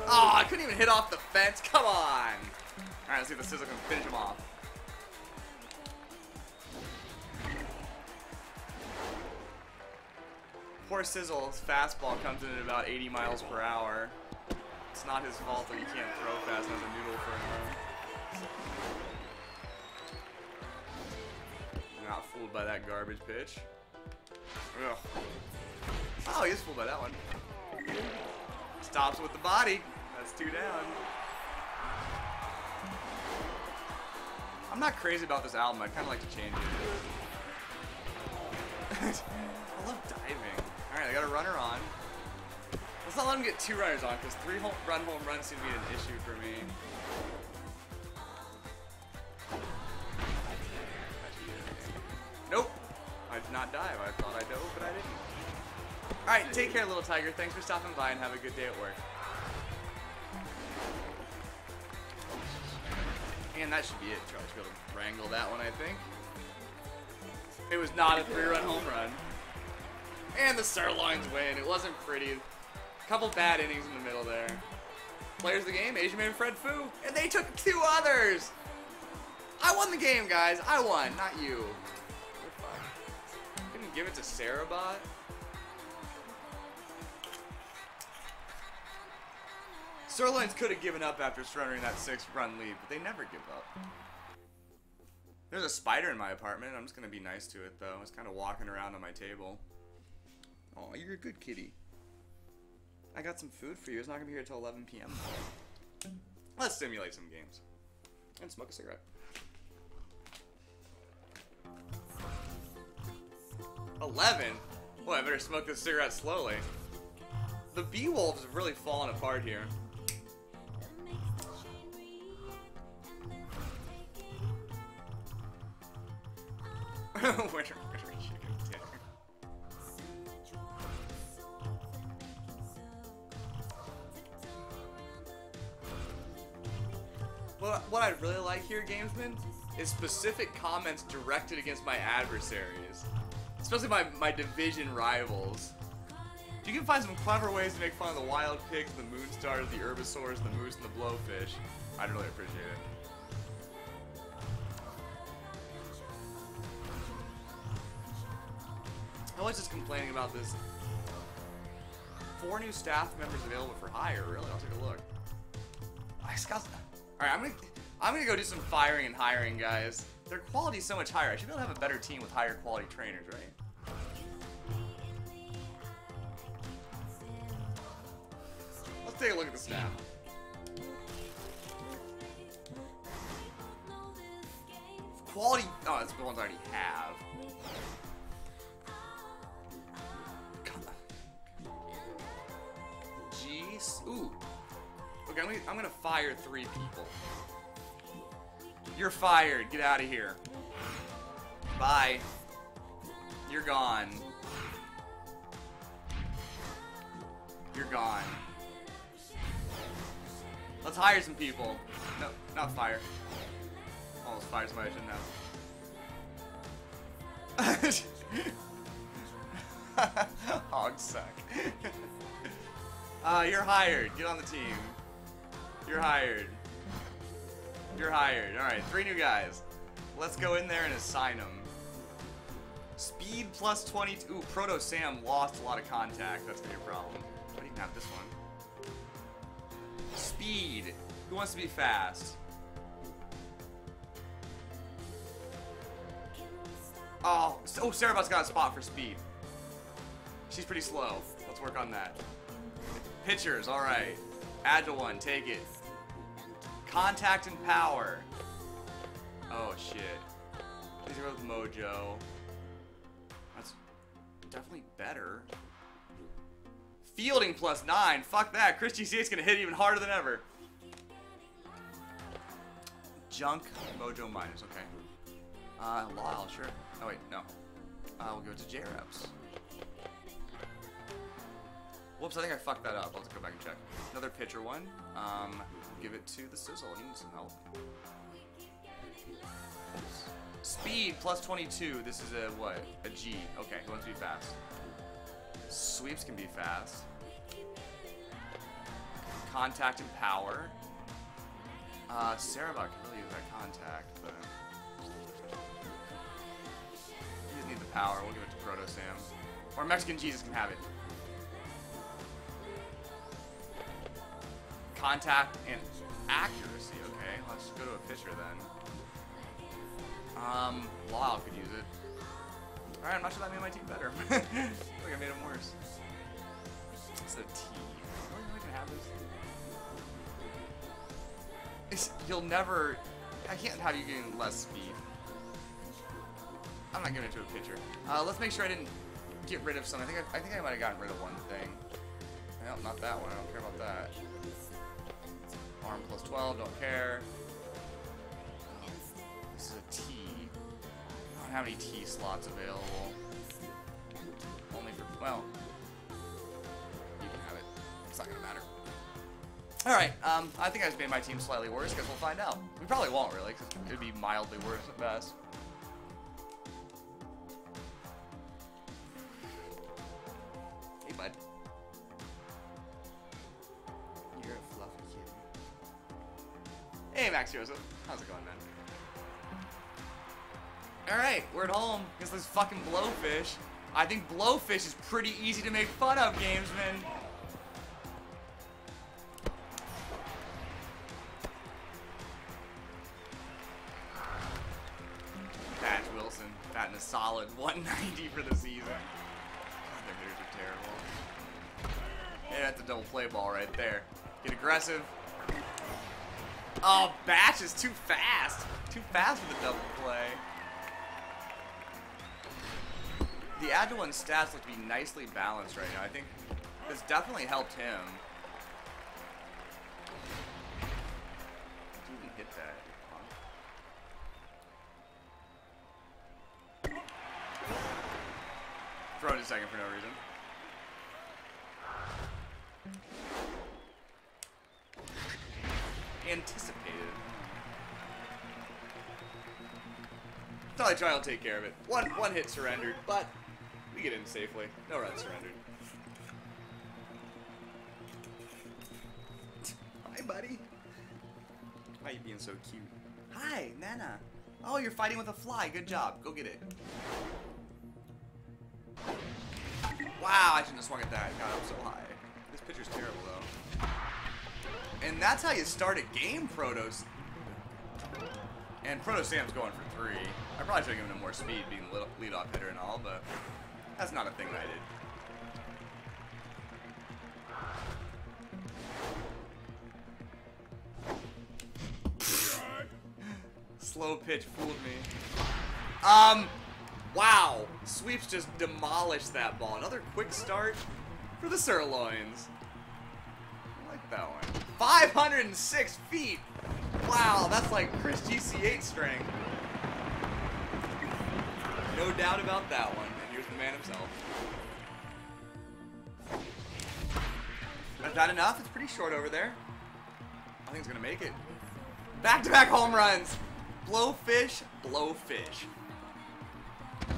Oh, I couldn't even hit off the fence. Come on. Alright, let's see if the Sizzle can finish him off. Poor Sizzle's fastball comes in at about 80 miles per hour. It's not his fault that he can't throw fast as a noodle for run. Not fooled by that garbage pitch. Ugh. Oh, he's fooled by that one. Stops with the body. That's two down. I'm not crazy about this album. I'd kind of like to change it. [LAUGHS] I love diving. All right, I got a runner on. Let's not let him get two runners on, because three home run home runs seem to be an issue for me. Nope. I did not dive. I thought I dove, but I didn't. All right, take care, little tiger. Thanks for stopping by, and have a good day at work. And that should be it. Charlie should be able to wrangle that one, I think. It was not a three-run home run. And the Sirloins win. It wasn't pretty. A couple bad innings in the middle there. Players of the game, Asian Man Fred Fu, and they took two others. I won the game, guys. I won, not you. Couldn't give it to Sarabot. Sirloins could have given up after surrendering that six-run lead, but they never give up. There's a spider in my apartment. I'm just gonna be nice to it though. It's kind of walking around on my table. Oh, you're a good kitty. I got some food for you. It's not gonna be here until 11 p.m. Let's simulate some games and smoke a cigarette. Eleven? Well, I better smoke this cigarette slowly. The bee wolves have really fallen apart here. Winter, winter chicken dinner. What, what I'd really like here, Gamesman, is specific comments directed against my adversaries. Especially my, my division rivals. You can find some clever ways to make fun of the wild pigs, the moon stars, the herbisaurs, the moose, and the blowfish, I'd really appreciate it. I was just complaining about this. Four new staff members available for hire. Really? I'll take a look. I just got. All right, I'm gonna. I'm gonna go do some firing and hiring, guys. Their quality's so much higher. I should be able to have a better team with higher quality trainers, right? Let's take a look at the staff. Quality. Oh, that's the ones I already have. Ooh. Okay, I'm gonna, I'm gonna fire three people. You're fired. Get out of here. Bye. You're gone. You're gone. Let's hire some people. No, not fire. Almost fire somebody I shouldn't have. [LAUGHS] Hogs suck. [LAUGHS] uh, you're hired. Get on the team. You're hired. You're hired. Alright, three new guys. Let's go in there and assign them. Speed plus 22. Ooh, Proto Sam lost a lot of contact. That's gonna be a problem. I even have this one. Speed. Who wants to be fast? Oh, oh, Sarabot's got a spot for speed. She's pretty slow. Let's work on that. Pitchers, all right. Agile one, take it. Contact and power. Oh shit. These are with Mojo. That's definitely better. Fielding plus nine. Fuck that. Chris GC8's gonna hit even harder than ever. Junk Mojo minus. Okay. Uh, Lyle, sure. Oh wait, no. Uh, we'll go to J-Reps. Whoops, I think I fucked that up. Let's go back and check. Another pitcher one. Um, give it to the Sizzle. He needs some help. Speed plus 22. This is a what? A G. Okay, who wants to be fast? Sweeps can be fast. Contact and power. Uh, Sarabot can really use that contact, but he doesn't need the power. We'll give it to Proto Sam, or Mexican Jesus can have it. Contact and accuracy. Okay, let's go to a pitcher then. Um, Lyle could use it. Alright, I'm not sure that made my team better. [LAUGHS] I like I made them worse. It's a T. Really can have this? It's, you'll never. I can't have you getting less speed. I'm not giving it to a pitcher. Uh, let's make sure I didn't get rid of some. I think I, I think I might have gotten rid of one thing. No, not that one. I don't care about that. Arm plus 12. Don't care. This is a T. I don't have any T slots available. Only for well. You can have it. It's not gonna matter. All right. Um, I think I just made my team slightly worse. Guess we'll find out. We probably won't really, because it'd be mildly worse at best. Hey, bud. Hey, Max Joseph. How's it going, man? Alright, we're at home. Guess this fucking blowfish. I think blowfish is pretty easy to make fun of, gamesman. Patch Wilson, batting a solid [LAUGHS] 190 for the season. God, their hitters are terrible. Yeah, that's a double play ball right there. Get aggressive. Oh, Patch is too fast. Too fast for the double play. The one stats look to be nicely balanced right now. I think this definitely helped him. Didn't even hit that. Throw it a second for no reason. Anticipated. Probably try will take care of it. One one hit surrendered, but we get in safely. No run surrendered. Hi, buddy. Why are you being so cute? Hi, Nana. Oh, you're fighting with a fly. Good job. Go get it. Wow, I shouldn't have swung at that. God, I'm so high. This pitcher's terrible, though. And that's how you start a game, Protos. And Proto Sam's going for three. I probably should have given him more speed being leadoff hitter and all, but that's not a thing that I did. [LAUGHS] Slow pitch fooled me. Um, wow. Sweeps just demolished that ball. Another quick start for the Sirloins. I like that one. 506 feet. Wow, that's like Chris GC8 strength. No doubt about that one. And here's the man himself. Is that enough? It's pretty short over there. I think it's gonna make it. Back-to-back home runs. Blowfish, blowfish.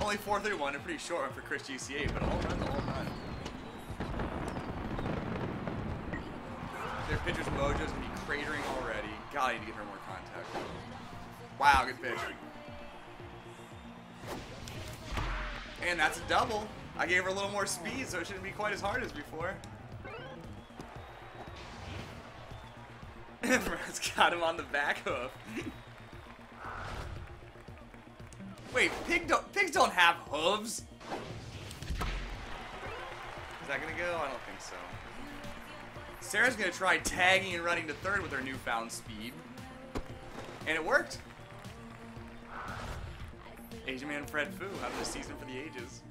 Only 431, a pretty short one for Chris GC8, but a home run's a home run. Their pitcher's mojo's gonna be cratering already. God, I need to give her more contact. Wow, good pitch. And that's a double. I gave her a little more speed, so it shouldn't be quite as hard as before. [LAUGHS] Brad's got him on the back hoof. Wait, pig don't, pigs don't have hooves? Is that gonna go? I don't think so. Sarah's gonna try tagging and running to third with her newfound speed. And it worked. Asian man Fred Fu having a season for the ages.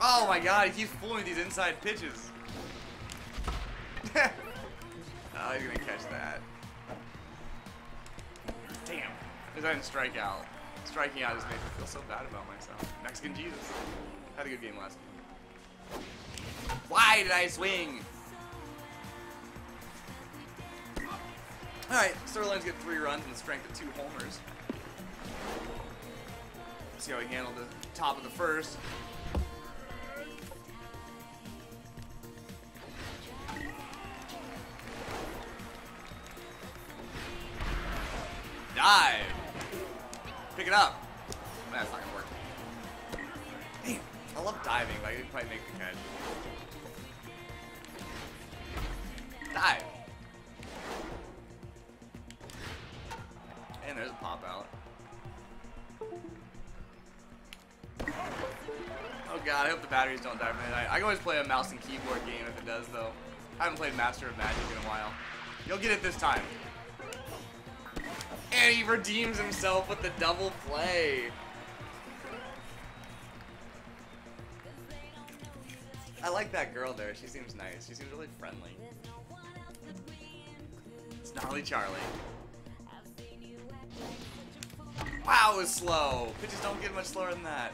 Oh my god, he keeps fooling these inside pitches. [LAUGHS] oh, he's gonna catch that. Damn. Because I didn't strike out. Striking out just makes me feel so bad about myself. Mexican Jesus. Had a good game last game. Why did I swing? Alright, Sirloins get three runs and the strength of two homers. See how he handled the top of the first. Dive. Pick it up. That's not gonna work. Damn, I love diving, but I didn't quite make the catch. Dive. And there's a pop out. Oh god, I hope the batteries don't die for me tonight. I can always play a mouse and keyboard game if it does, though. I haven't played Master of Magic in a while. You'll get it this time. And he redeems himself with the double play. I like that girl there. She seems nice. She seems really friendly. It's Gnarly Charlie. Wow, it was slow. Pitches don't get much slower than that.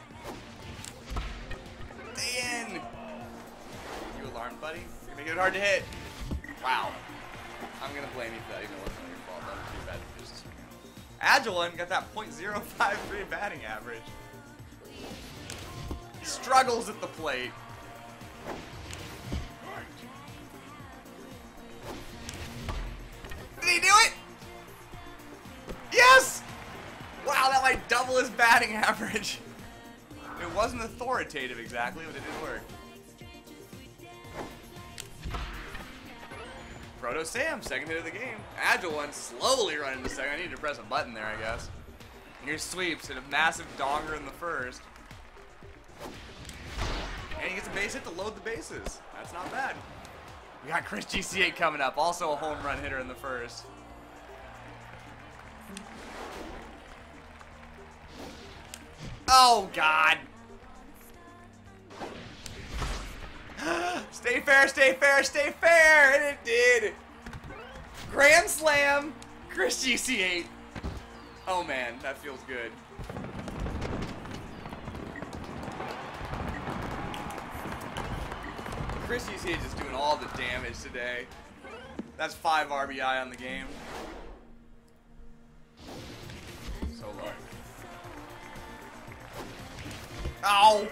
Stay in. You alarmed, buddy? You're it hard to hit. Wow. I'm gonna blame you for that, even though it wasn't your fault. That was too bad. Just one got that .053 batting average. Struggles at the plate. Did he do it? Yes! Wow, that might double his batting average. It wasn't authoritative exactly, but it did work. Proto Sam, second hit of the game. Agile one slowly running the second. I need to press a button there, I guess. Here's sweeps and a massive donger in the first. And he gets a base hit to load the bases. That's not bad. We got Chris GC8 coming up, also a home run hitter in the first. Oh, God. [GASPS] stay fair, stay fair, stay fair! And it did! Grand Slam! Chris GC8. Oh, man, that feels good. Chris GC8 just doing all the damage today. That's 5 RBI on the game. Ow!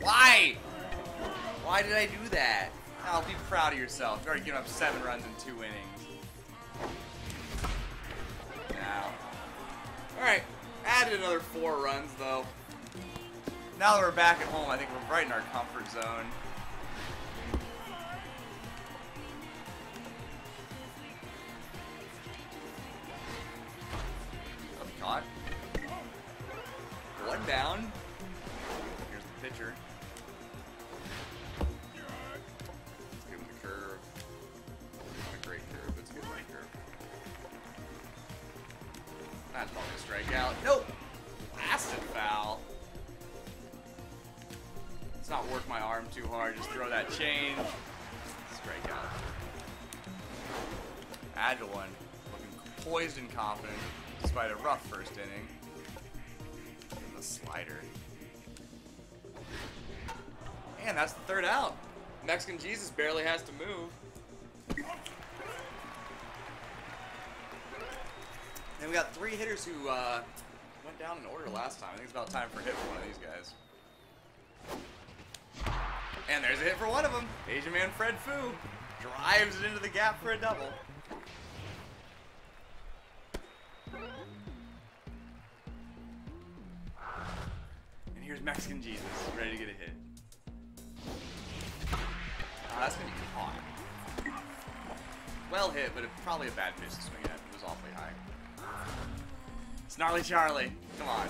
Why? Why did I do that? I'll be proud of yourself. You already given up seven runs in two innings. Now. Alright. Added another four runs, though. Now that we're back at home, I think we're right in our comfort zone. Oh, be caught. One down. Here's the pitcher. Let's give him the curve. Not a great curve, but it's a good line curve. That's probably a strikeout. Nope. Blasted foul. Let's not work my arm too hard. Just throw that change. Strikeout. Agile one. Looking poised and confident despite a rough first inning. Slider. And that's the third out. Mexican Jesus barely has to move. And we got three hitters who uh, went down in order last time. I think it's about time for a hit for one of these guys. And there's a hit for one of them. Asian man Fred Fu drives it into the gap for a double. Here's Mexican Jesus, ready to get a hit. Oh, that's gonna be hot. Well hit, but it, probably a bad to swing at. It was awfully high. Snarly Charlie, come on.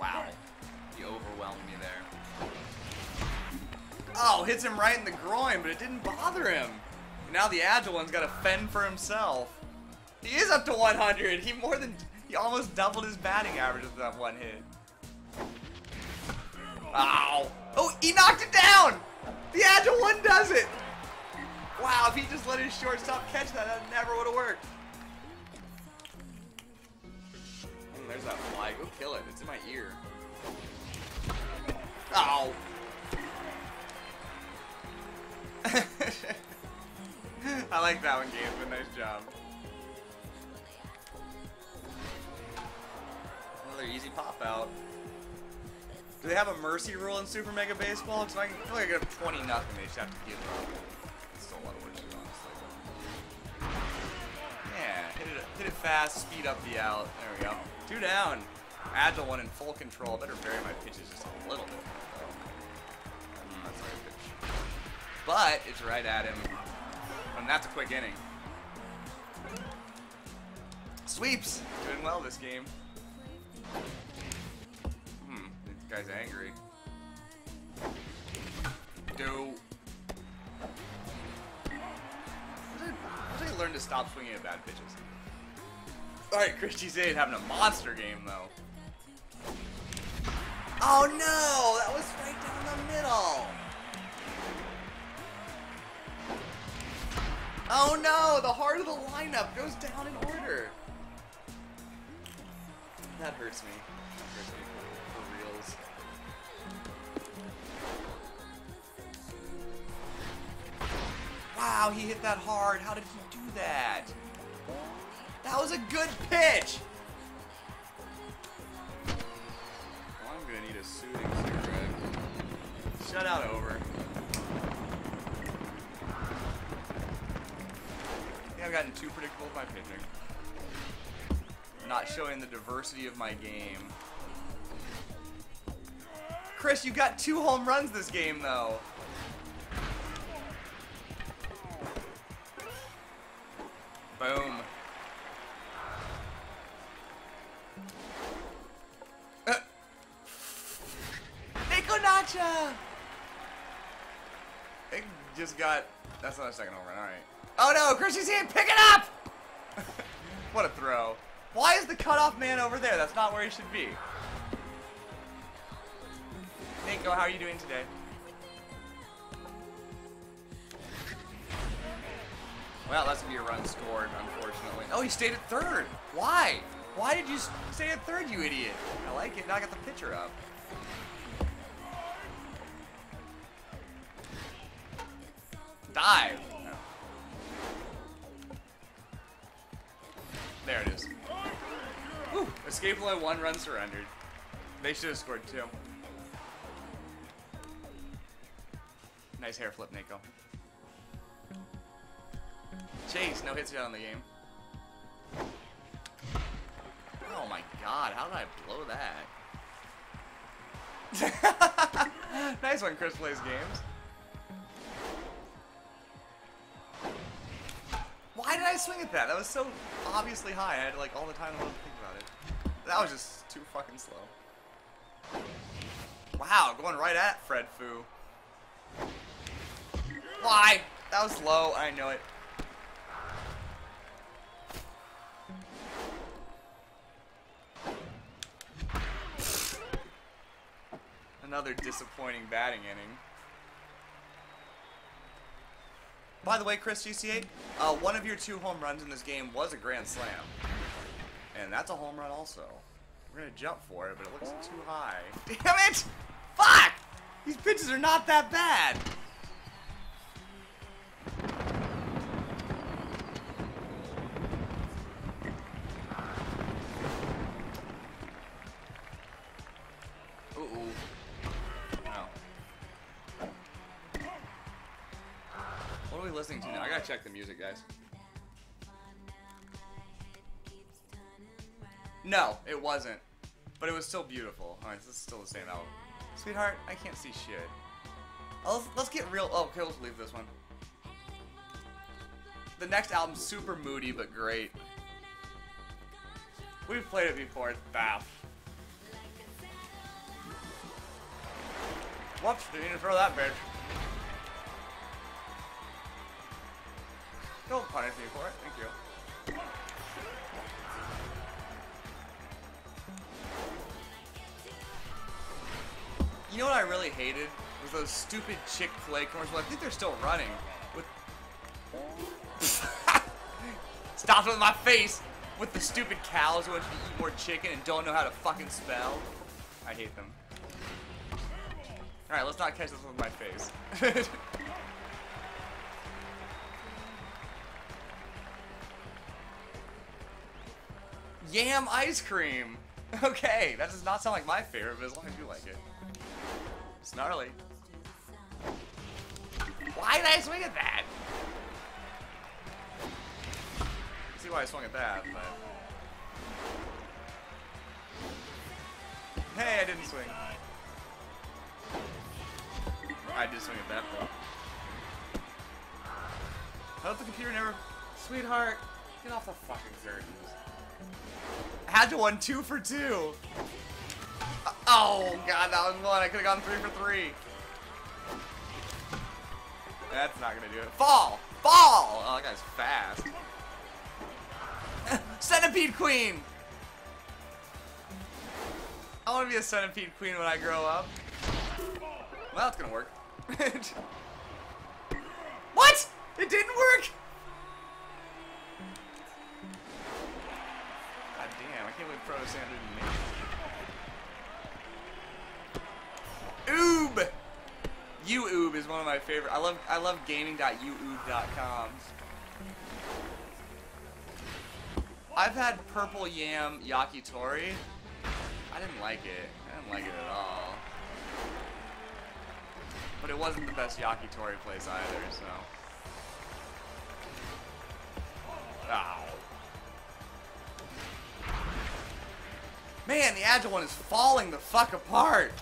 Wow. He overwhelmed me there. Oh, hits him right in the groin, but it didn't bother him. Now the agile one's got to fend for himself. He is up to 100. He more than he almost doubled his batting average with that one hit. Ow! Oh, he knocked it down. The agile one does it. Wow, if he just let his shortstop catch that, that never would have worked. Mm, there's that fly. Go kill it. It's in my ear. Ow. [LAUGHS] I like that one, Gamesman. Nice job. Another easy pop out. Do they have a mercy rule in Super Mega Baseball? Because I feel like I get 20 nothing, they just have to give up. Still a lot of work to do, honestly. Yeah, hit it, hit it fast, speed up the out. There we go. Two down. Agile one in full control. Better vary my pitches just a little bit. Mm, pitch. But it's right at him. And that's a quick inning. Sweeps! Doing well this game. Hmm, this guy's angry. Do. How did I learn to stop swinging at bad pitches? Alright, Christy Zade having a monster game though. Oh no! That was right down the middle! Oh no! The heart of the lineup goes down in order! That hurts me. That hurts me for, for reals. Wow, he hit that hard. How did he do that? That was a good pitch! Well, I'm gonna need a soothing cigarette. Shutout over. I think I've gotten too predictable with my pitching. Not showing the diversity of my game. Chris, you got two home runs this game, though. Boom. Uh. Nacha! It just got. That's not a second home run. All right. Oh no, Chris Christian's hand, pick it up! [LAUGHS] what a throw. Why is the cutoff man over there? That's not where he should be. Nico, how are you doing today? Well, that's gonna be a run scored, unfortunately. Oh, he stayed at third. Why? Why did you stay at third, you idiot? I like it. Now I got the pitcher up. Dive. There it is. Whew. Escape only one run surrendered. They should have scored two. Nice hair flip, Nico. Chase, no hits yet on the game. Oh my god, how did I blow that? [LAUGHS] nice one, Chris plays games. Why did I swing at that? That was so obviously high. I had like all the time world to think about it. That was just too fucking slow. Wow, going right at Fred Fu. Why? That was low. I know it. Another disappointing batting inning. By the way, Chris GC8, uh, one of your two home runs in this game was a grand slam. And that's a home run also. We're gonna jump for it, but it looks too high. Damn it! Fuck! These pitches are not that bad. Ooh. ooh. What are we listening to now? I gotta check the music, guys. No, it wasn't. But it was still beautiful. Alright, this is still the same album. Sweetheart, I can't see shit. Oh, let's, let's get real. Oh, okay, let's leave this one. The next album's super moody, but great. We've played it before. It's bath. Whoops, didn't even throw that bitch. Don't punish me for it. Thank you. You know what I really hated? Was those stupid Chick-fil-A commercials. I think they're still running. With [LAUGHS] Stopped with my face with the stupid cows who want you to eat more chicken and don't know how to fucking spell. I hate them. Alright, let's not catch this with my face. [LAUGHS] Yam ice cream! [LAUGHS] Okay, that does not sound like my favorite, but as long as you like it. Snarly. Why did I swing at that? See why I swung at that, but... Hey, I didn't swing. I did swing at that, though. How the computer never... Sweetheart, get off the fucking curtains. Had to one two for two. Oh god, that was one. I could have gone three for three. That's not gonna do it. Fall! Fall! Oh, that guy's fast. [LAUGHS] Centipede Queen! I want to be a Centipede Queen when I grow up. Well, that's gonna work. [LAUGHS] what? It didn't work? God damn, I can't believe Proto Sam didn't make Oob! YouOob is one of my favorite. I love I love gaming.youoob.com. I've had purple yam yakitori. I didn't like it. I didn't like it at all. But it wasn't the best yakitori place either, so. Ow. Man, the agile one is falling the fuck apart.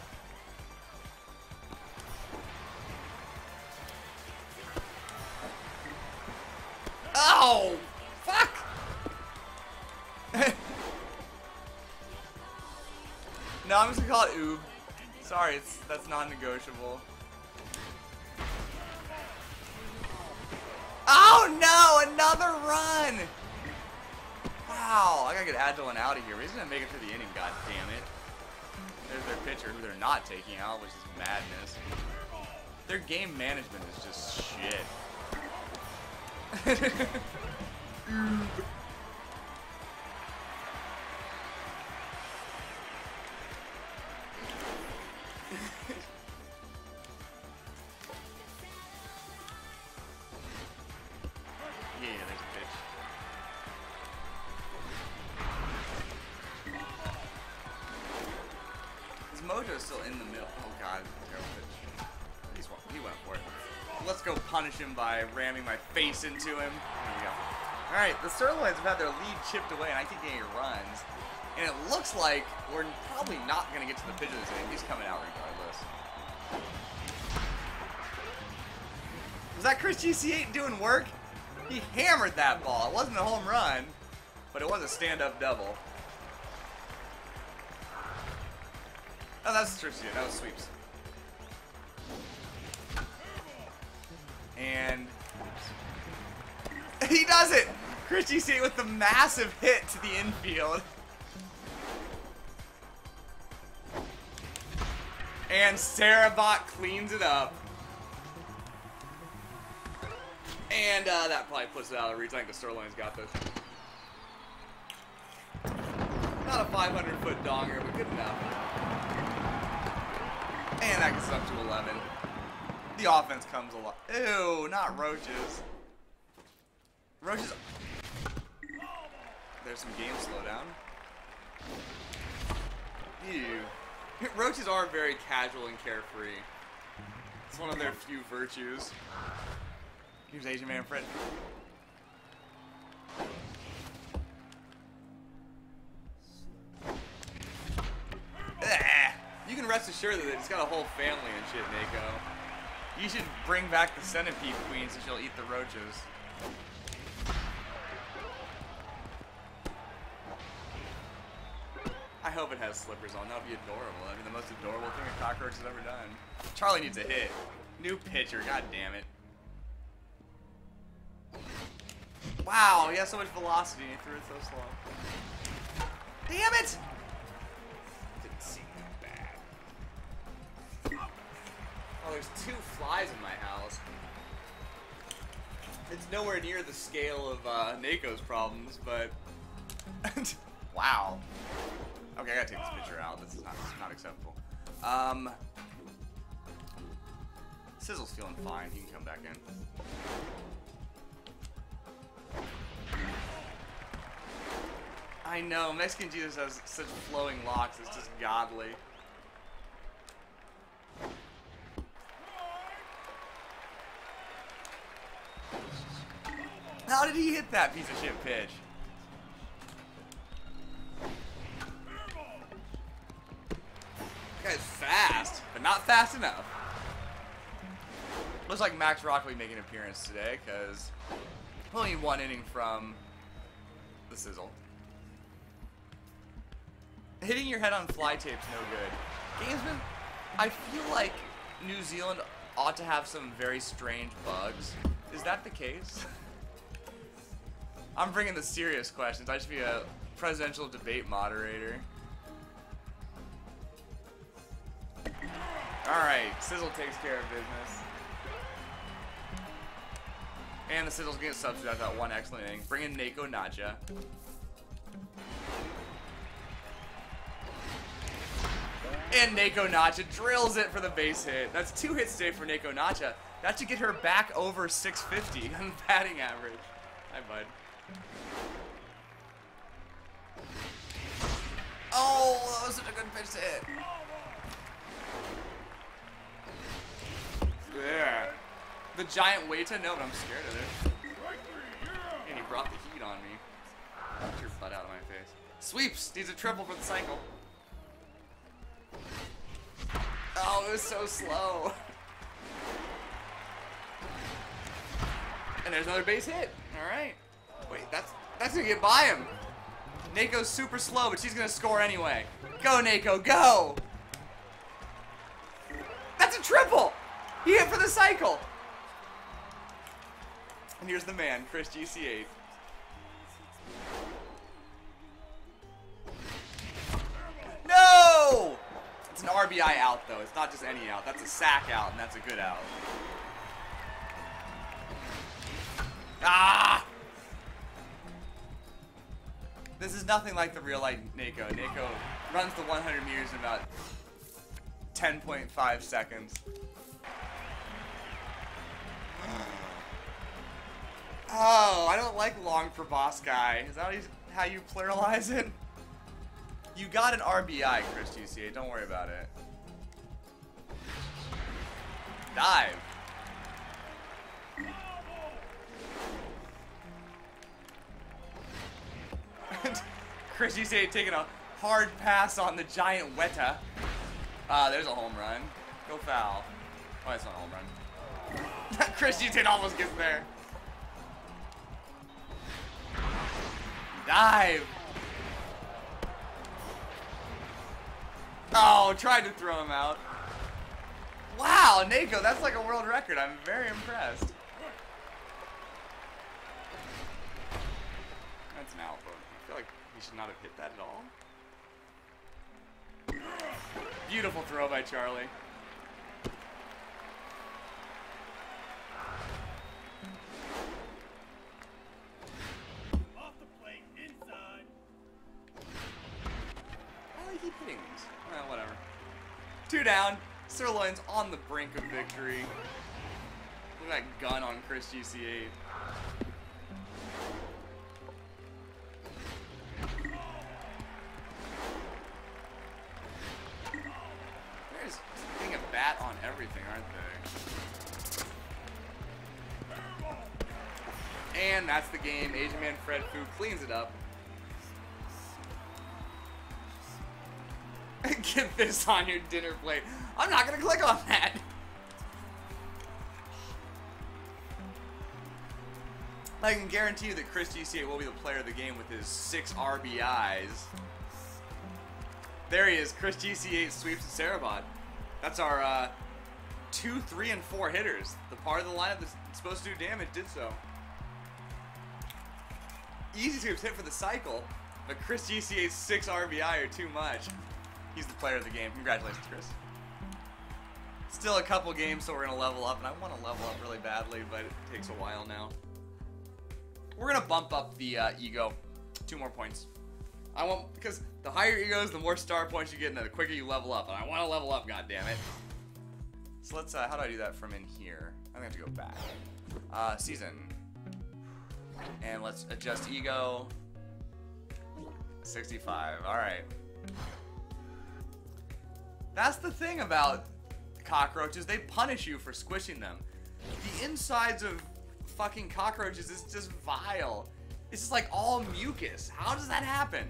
Ow! Fuck! no, I'm just gonna call it oob. Sorry, it's that's non-negotiable. Oh no! Another run! Wow, I gotta get Agile one out of here. He's gonna make it through the inning, god damn it. There's their pitcher, who they're not taking out, which is madness. Their game management is just shit. Yeah, [LAUGHS] face into him. There we go. Alright, the Sirloins have had their lead chipped away and I keep getting runs. And it looks like we're probably not going to get to the this game. He's coming out regardless. Was that Chris GC8 doing work? He hammered that ball. It wasn't a home run, but it was a stand-up double. Oh, that's Tristan. That was sweeps. And [LAUGHS] he does it. Chris GC8 with the massive hit to the infield. And Sarabot cleans it up. And uh, that probably puts it out of reach. I think the Sirloins got this. Not a 500 foot donger, but good enough. And that gets up to 11. The offense comes a lot. Ew, not roaches. Roaches. There's some game slowdown. Ew. Roaches are very casual and carefree. It's one of their few virtues. Here's Asian Man Fred. Ah, You can rest assured that it's got a whole family and shit, Nako. You should bring back the centipede queen so she'll eat the roaches. I hope it has slippers on. That would be adorable. I mean, the most adorable thing a cockroach has ever done. Charlie needs a hit. New pitcher. God damn it. Wow, he has so much velocity and he threw it so slow. Damn it! Didn't seem that bad. Oh, there's two flies in my house. It's nowhere near the scale of uh, Nako's problems, but [LAUGHS] wow. Okay, I gotta take this picture out. This is not, this is not acceptable. Um, Sizzle's feeling fine. He can come back in. I know, Mexican Jesus has such flowing locks, it's just godly. How did he hit that piece of shit pitch? Guy's fast, but not fast enough. Looks like Max Rockley making an appearance today, because only one inning from the sizzle. Hitting your head on fly tape's no good. Gamesman, I feel like New Zealand ought to have some very strange bugs. Is that the case? [LAUGHS] I'm bringing the serious questions. I should be a presidential debate moderator. Alright, Sizzle takes care of business. And the Sizzle's getting subsidized that one excellent inning. Bring in Nako Nacha. And Nako Nacha drills it for the base hit. That's two hits today for Nako Nacha. That should get her back over 650 [LAUGHS] on the batting average. Hi, bud. Oh, that was such a good pitch hit. Yeah. The giant Weta? No, but I'm scared of it. And he brought the heat on me. Get your butt out of my face. Sweeps! Needs a triple for the cycle. Oh, it was so slow. And there's another base hit. Alright. Wait, that's that's gonna get by him. Nako's super slow, but she's gonna score anyway. Go, Nako, go! That's a triple! He hit for the cycle! And here's the man, Chris GC8. No! It's an RBI out, though. It's not just any out. That's a sack out, and that's a good out. Ah! This is nothing like the real life Nako. Nako runs the 100 meters in about 10.5 seconds. Oh, I don't like long for boss guy. Is that how you pluralize it? You got an RBI, Chris GC8. Don't worry about it. Dive. [LAUGHS] Chris GC8 taking a hard pass on the giant Weta. Ah, there's a home run. Go foul. Oh, it's not a home run. [LAUGHS] Chris GC8 almost gets there. Dive. Oh, tried to throw him out. Wow, Nako, that's like a world record. I'm very impressed. That's an alpha. I feel like he should not have hit that at all. Beautiful throw by Charlie. Down. Sirloin's on the brink of victory. Look at that gun on Chris GC8. They're just being a bat on everything, aren't they? And that's the game. Asian Man Fred Fu cleans it up. Get this on your dinner plate. I'm not gonna click on that. I can guarantee you that Chris GC8 will be the player of the game with his six RBIs. There he is. Chris GC8 sweeps the Sarabot. That's our uh, two, three, and four hitters. The part of the lineup that's supposed to do damage did so. Easy sweeps hit for the cycle, but Chris GC8's six RBI are too much. He's the player of the game. Congratulations, Chris. Still a couple games, so we're gonna level up, and I want to level up really badly, but it takes a while now. We're gonna bump up the uh, ego, two more points. I want because the higher egos, the more star points you get, and the quicker you level up. And I want to level up, God damn it! So let's. Uh, how do I do that from in here? I think I have to go back. Uh, season, and let's adjust ego. 65. All right. That's the thing about cockroaches. They punish you for squishing them. The insides of fucking cockroaches is just vile. It's just like all mucus. How does that happen?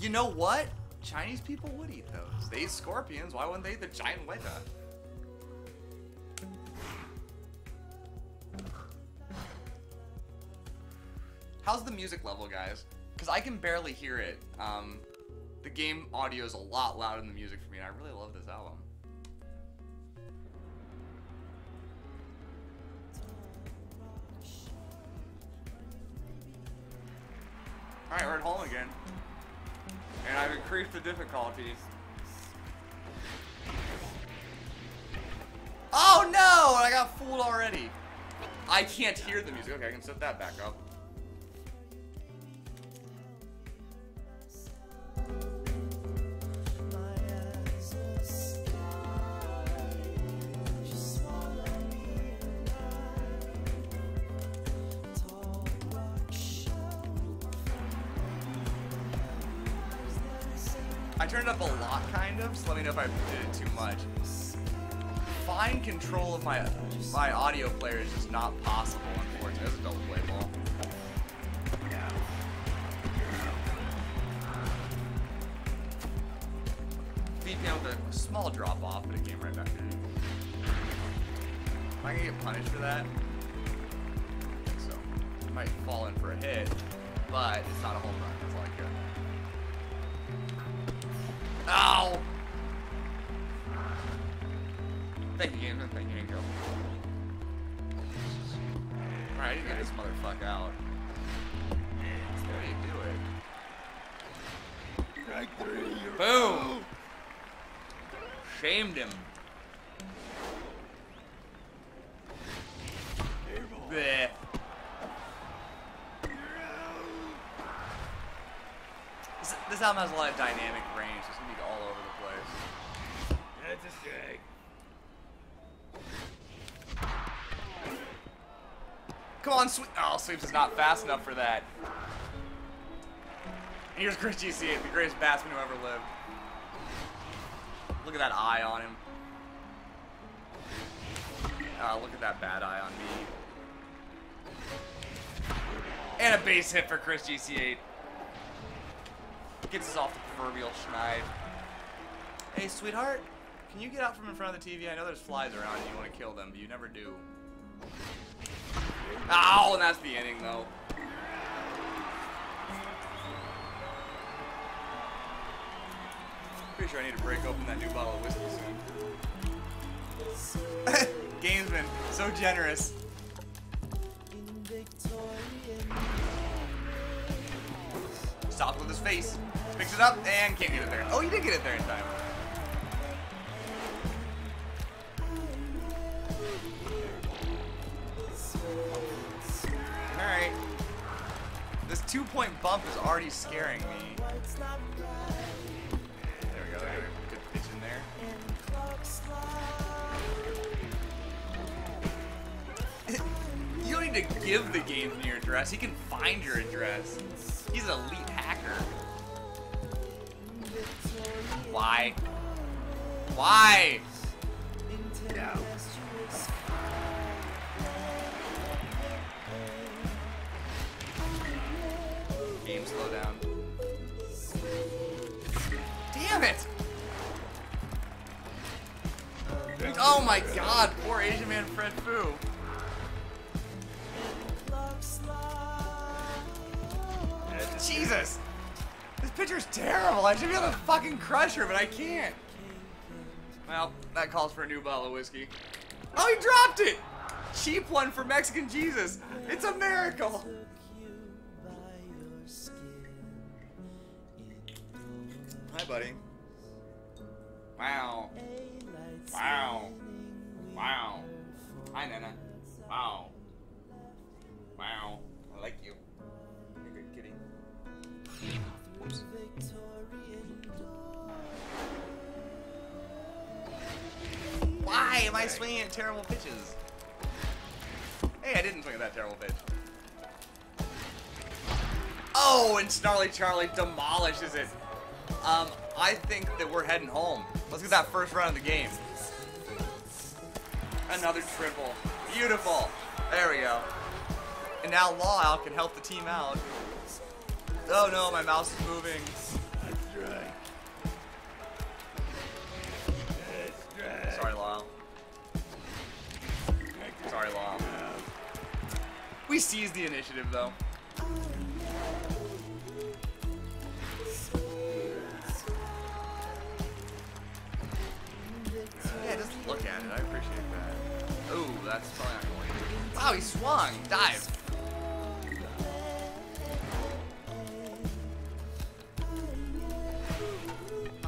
You know what? Chinese people would eat those. They eat scorpions. Why wouldn't they eat the giant weta? How's the music level, guys? Because I can barely hear it. Um, the game audio is a lot louder than the music for me, and I really love this album. Alright, we're at home again. And I've increased the difficulty. Oh no! I got fooled already. I can't hear the music. Okay, I can set that back up. I turned it up a lot, kind of, so let me know if I did it too much. Fine control of my my audio player is just not possible, unfortunately. That's a double play ball. Beat me with a small drop off, but it came right back in. Am I gonna get punished for that? Think so. Might fall in for a hit, but it's not a home run. Ow! Thank you, Gameman. Thank you, Angel. Alright, I get this motherfucker out. That's the way you do it. Three. Boom! Shamed him. Bleh. This, album has a lot of dynamic range. It's gonna be all over the place. That's a strike. Come on, Sweep. Oh, Sweeps is not fast enough for that. And here's Chris GC, the greatest batsman who ever lived. Look at that eye on him. Uh, look at that bad eye on me. And a base hit for Chris GC8. Gets us off the proverbial schneid. Hey, sweetheart, can you get out from in front of the TV? I know there's flies around and you want to kill them, but you never do. Ow, and that's the inning, though. Pretty sure I need to break open that new bottle of whiskey soon. [LAUGHS] Gamesman, so generous. Stop with his face. Picks it up and can't get it there. Oh, you did get it there in time. Alright. This two-point bump is already scaring me. There we go. Good pitch in there. [LAUGHS] you don't need to give the game your address. He can find your address. He's elite Why? Why? No. Game slow down. Damn it! Oh my god, poor Asian man Fred Fu. Jesus! Pitcher's terrible. I should be able to fucking crush her, but I can't. Well, that calls for a new bottle of whiskey. Oh, he dropped it! Cheap one for Mexican Jesus. It's a miracle. Hi, buddy. Wow. Wow. Wow. Hi, Nana. Wow. Wow. I like you. You're a good kitty. Whoops. Why am I swinging at terrible pitches? Hey, I didn't swing at that terrible pitch. Oh, and Snarly Charlie demolishes it. Um, I think that we're heading home. Let's get that first run of the game. Another triple. Beautiful. There we go. And now Lyle can help the team out. Oh no, my mouse is moving. Sorry, Lyle. Sorry, Lyle. We seized the initiative, though. Yeah, just look at it. I appreciate that. Ooh, that's probably not going to. Wow, he swung. Dive.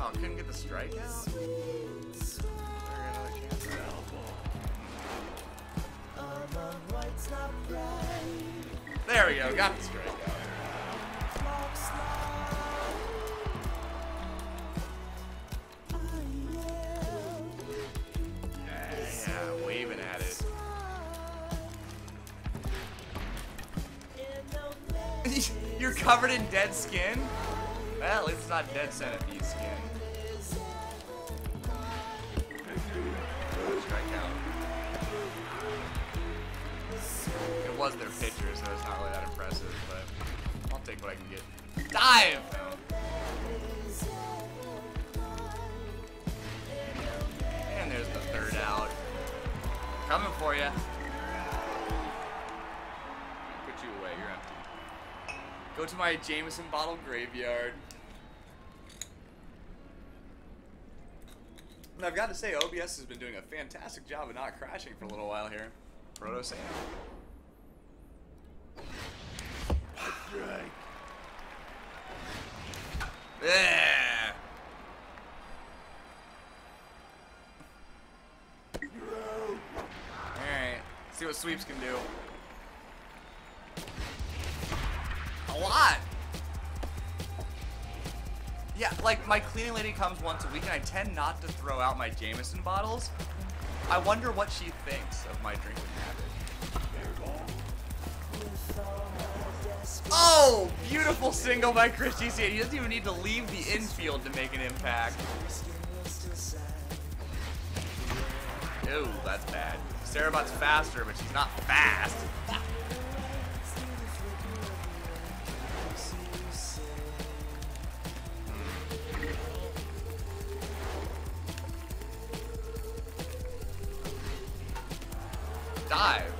Oh, couldn't get the strikeout? There we go. There we go, got the strikeout. Yeah, waving at it. [LAUGHS] You're covered in dead skin? Well, it's not dead centipede skin. Strikeout. It was their pitcher, so it's not really that impressive, but I'll take what I can get. Dive! And there's the third out. Coming for you. Put you away, you're empty. Go to my Jameson bottle graveyard. And I've got to say, OBS has been doing a fantastic job of not crashing for a little while here. Proto Sam. Yeah. Alright. See what sweeps can do. A lot! Yeah, like my cleaning lady comes once a week and I tend not to throw out my Jameson bottles. I wonder what she thinks of my drinking habit. Oh, beautiful single by Chris GC8. He doesn't even need to leave the infield to make an impact. Ew, that's bad. Sarabot's faster, but she's not fast. Dive.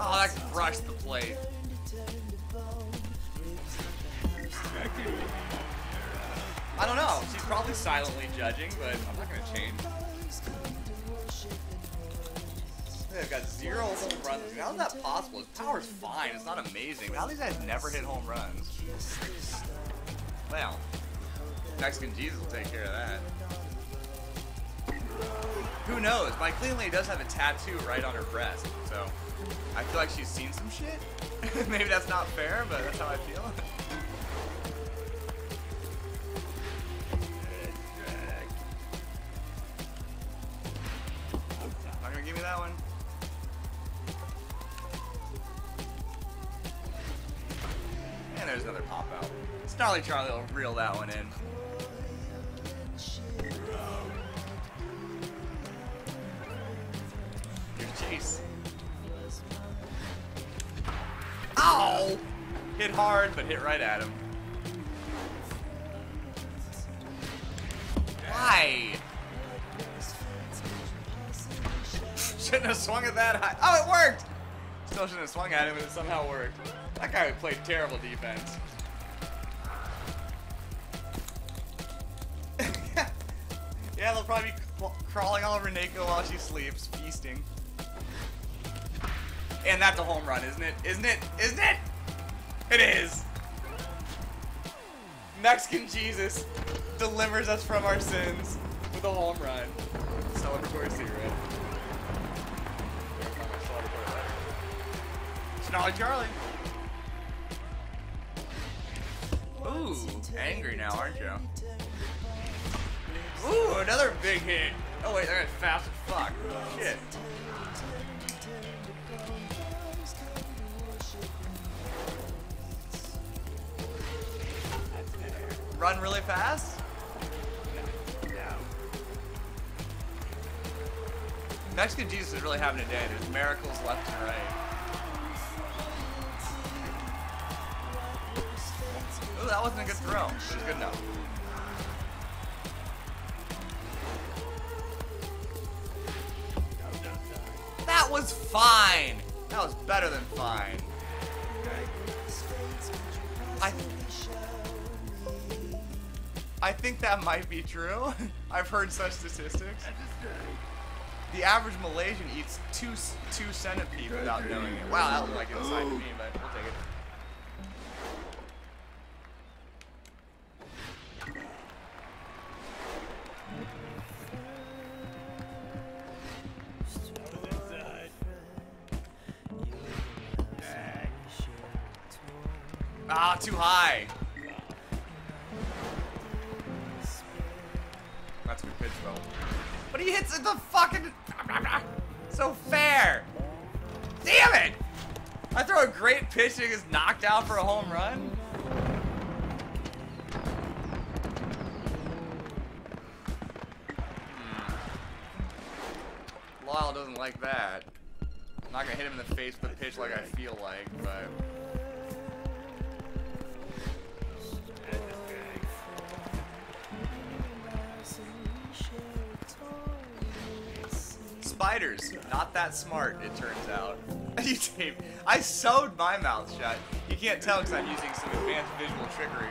Oh, that crushed the plate. I don't know. She's probably silently judging, but I'm not gonna change. They've got zero home runs. How's that possible? His power's fine. It's not amazing. How these guys never hit home runs? Well, Mexican Jesus will take care of that. Who knows? My clean lady does have a tattoo right on her breast, so I feel like she's seen some shit. [LAUGHS] Maybe that's not fair, but that's how I feel. [LAUGHS] Not gonna give me that one. And there's another pop out. Snarly Charlie will reel that one in. Chase. Ow! Hit hard, but hit right at him. Why? [LAUGHS] shouldn't have swung at that high. Oh, it worked! Still shouldn't have swung at him, and it somehow worked. That guy played terrible defense. [LAUGHS] yeah, they'll probably be crawling all over Nako while she sleeps, feasting. And that's a home run, isn't it? Isn't it? Isn't it? It is! Mexican Jesus delivers us from our sins with a home run. Celebratory cigarette. Snarly Charlie. Ooh, angry now, aren't you? Ooh, another big hit. Oh wait, guy's fast as fuck. Shit. Run really fast? Mexican Jesus is really having a day. There's miracles left and right. Ooh, that wasn't a good throw. It was good enough. That was fine. That was better than fine. Think that might be true. [LAUGHS] I've heard such statistics. The average Malaysian eats two two centipede without knowing it. Wow, that looked like inside to me, but for a home run. Hmm. Lyle doesn't like that. I'm not gonna hit him in the face with a pitch like I feel like, but. Spiders, not that smart, it turns out. [LAUGHS] I sewed my mouth shut. Can't tell because I'm using some advanced visual trickery.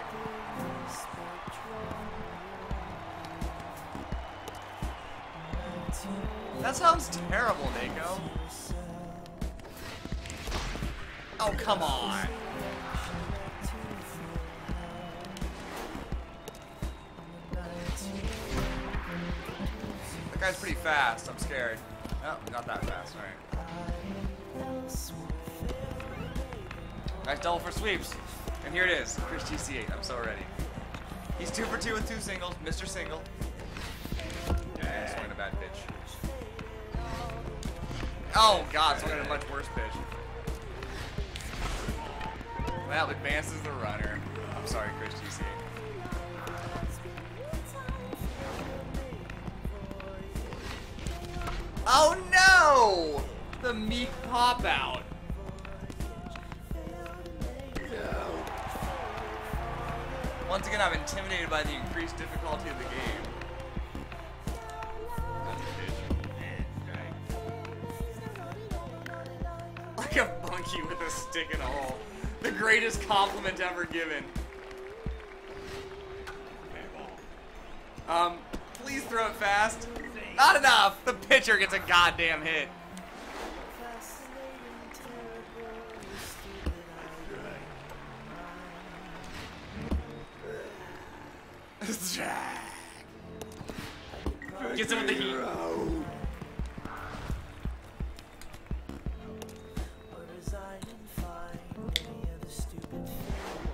Sweeps. And here it is. Chris GC8. I'm so ready. He's two for two with two singles. Mr. Single. And swinging a bad pitch. Oh, God. Swinging a much worse pitch. Well, advances the runner. I'm sorry, Chris GC8. Oh no! The meek pop out. Again, I'm intimidated by the increased difficulty of the game. Like a monkey with a stick in a hole. The greatest compliment ever given. Um, please throw it fast. Not enough! The pitcher gets a goddamn hit.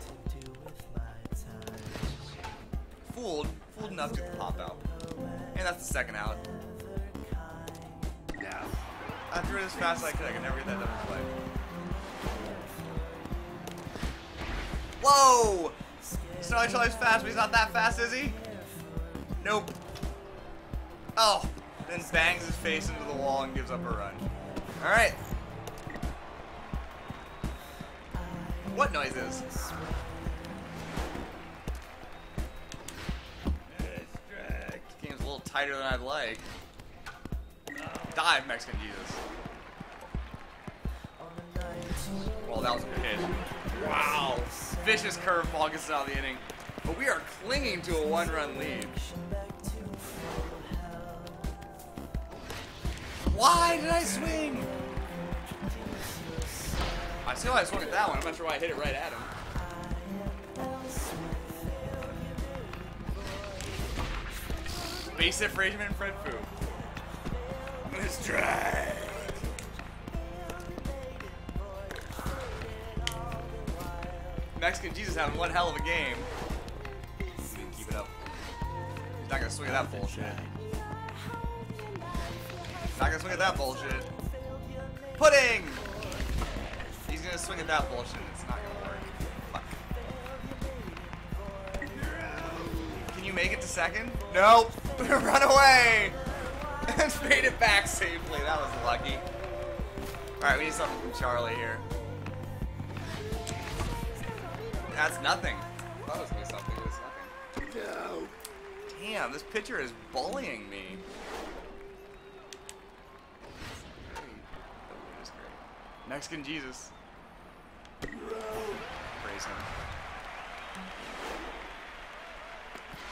To do with my time. Fooled. Fooled enough to pop out. And that's the second out. Now. I threw it as fast as I could. I could never get that double play. Whoa! Fast, but he's not that fast, is he? Nope. Oh. Then bangs his face into the wall and gives up a run. Alright. What noises? Distract. Game's a little tighter than I'd like. Dive, Mexican Jesus. Well, that was a good hit. Wow. Vicious curveball gets out of the inning. But we are clinging to a one-run lead. Why did I swing? I see why I swung at that one. I'm not sure why I hit it right at him. Base hit for Asian and Fred Fu. Strike. Mexican Jesus having one hell of a game. Keep it up. He's not gonna swing at that bullshit. Not gonna swing at that bullshit. Pudding! He's gonna swing at that bullshit. It's not gonna work. Fuck. Can you make it to second? Nope. [LAUGHS] Run away! and [LAUGHS] made it back safely. That was lucky. Alright, we need something from Charlie here. That's nothing. I thought it was gonna be something, but it's nothing. No. Damn, this pitcher is bullying me. Mexican Jesus. Praise him.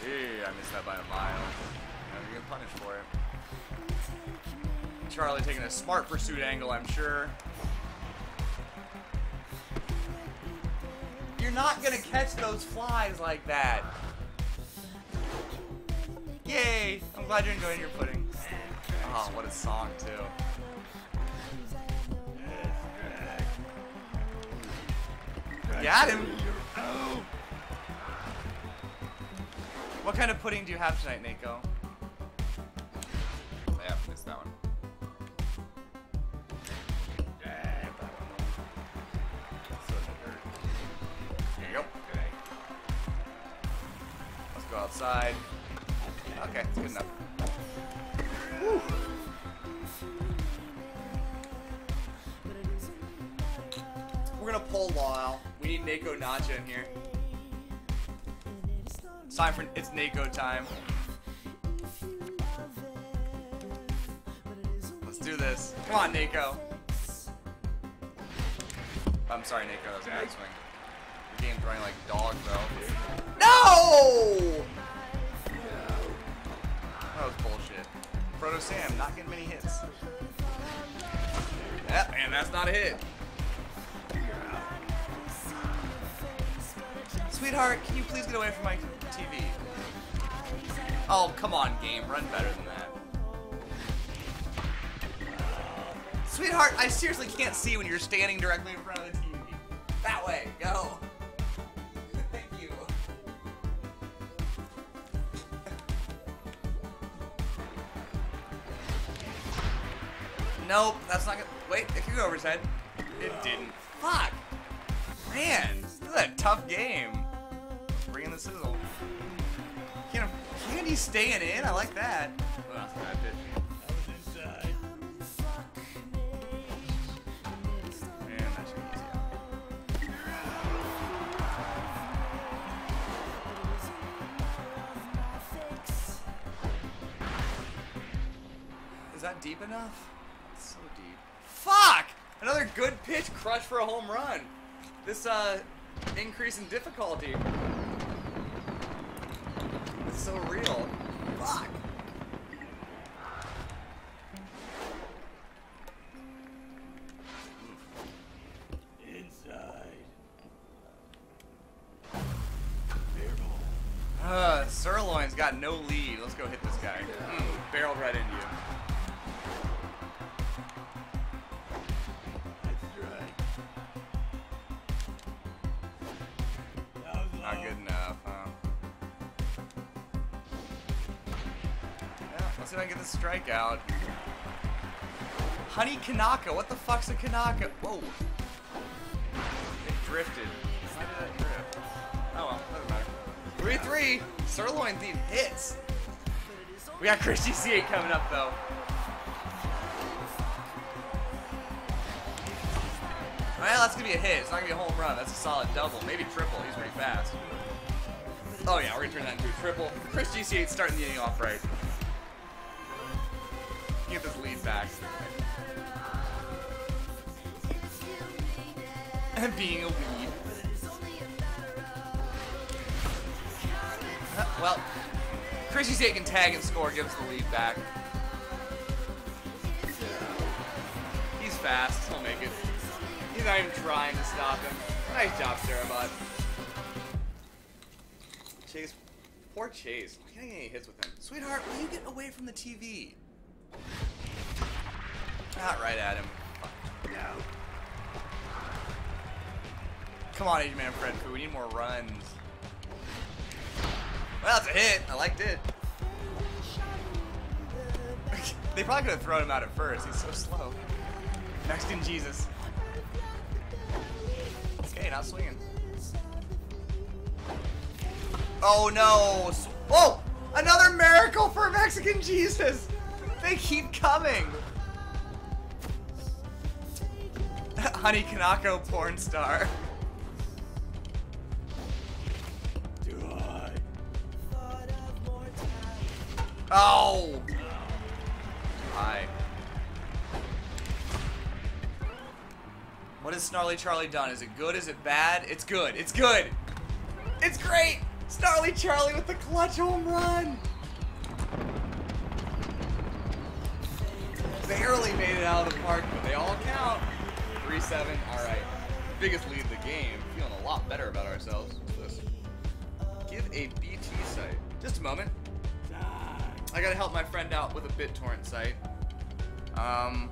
Hey, I missed that by a mile. Now you get punished for it. Charlie taking a smart pursuit angle, I'm sure. You're not gonna catch those flies like that. Yay! I'm glad you're enjoying your pudding. Oh, what a song, too. Got him! What kind of pudding do you have tonight, Nako? Outside. Okay, it's good enough. Whew. We're gonna pull Lyle. We need Nako Nacha in here. It's time for it's Nako time. Let's do this. Come on, Nako. I'm sorry, Nako. That was a bad swing. Your game's running like dog, though. No! Proto Sam not getting many hits. Yep, and that's not a hit. Sweetheart, can you please get away from my TV? Oh, come on, game. Run better than that. Sweetheart, I seriously can't see when you're standing directly in front of the TV. That way, go. Nope, that's not gonna. Wait, it could go over his head. It didn't. Fuck. Man, this is a tough game. Bringing the sizzle. Can Candy staying in? I like that. Well, that's a bad pitch. I was. Man, that should be easy. Is that deep enough? It's so deep. Fuck! Another good pitch, crush for a home run. This uh increase in difficulty. It's so real. Strikeout. Honey Kanaka. What the fuck's a Kanaka? Whoa. It drifted. Oh well, doesn't matter. 3 3. Sirloin theme hits. We got Chris GC8 coming up though. Well, that's gonna be a hit. It's not gonna be a home run. That's a solid double, maybe triple. He's pretty fast. Oh yeah, we're gonna turn that into a triple. Chris GC8 starting the inning off right. Back. And being a weed. Uh, Well, Chris GC8 can tag and score, gives the lead back. He's fast. He'll make it. He's not even trying to stop him. Nice job, Sarabot. Chase. Poor Chase. Why can't I get any hits with him? Sweetheart, will you get away from the TV? Not right at him. Fuck. No. Come on, Age Man Fred. We need more runs. Well, that's a hit. I liked it. [LAUGHS] they probably could have thrown him out at first. He's so slow. Mexican Jesus. Okay, not swinging. Oh no! Oh! Another miracle for Mexican Jesus! They keep coming! Honey Kanako porn star. Do I? Oh! Hi. What has Snarly Charlie done? Is it good? Is it bad? It's good. It's good. It's great. Snarly Charlie with the clutch home run. Barely made it out of the park, but they all count. 3-7. All right. Biggest lead of the game. Feeling a lot better about ourselves. This? Give a BT site. Just a moment. I gotta help my friend out with a BitTorrent site. Um.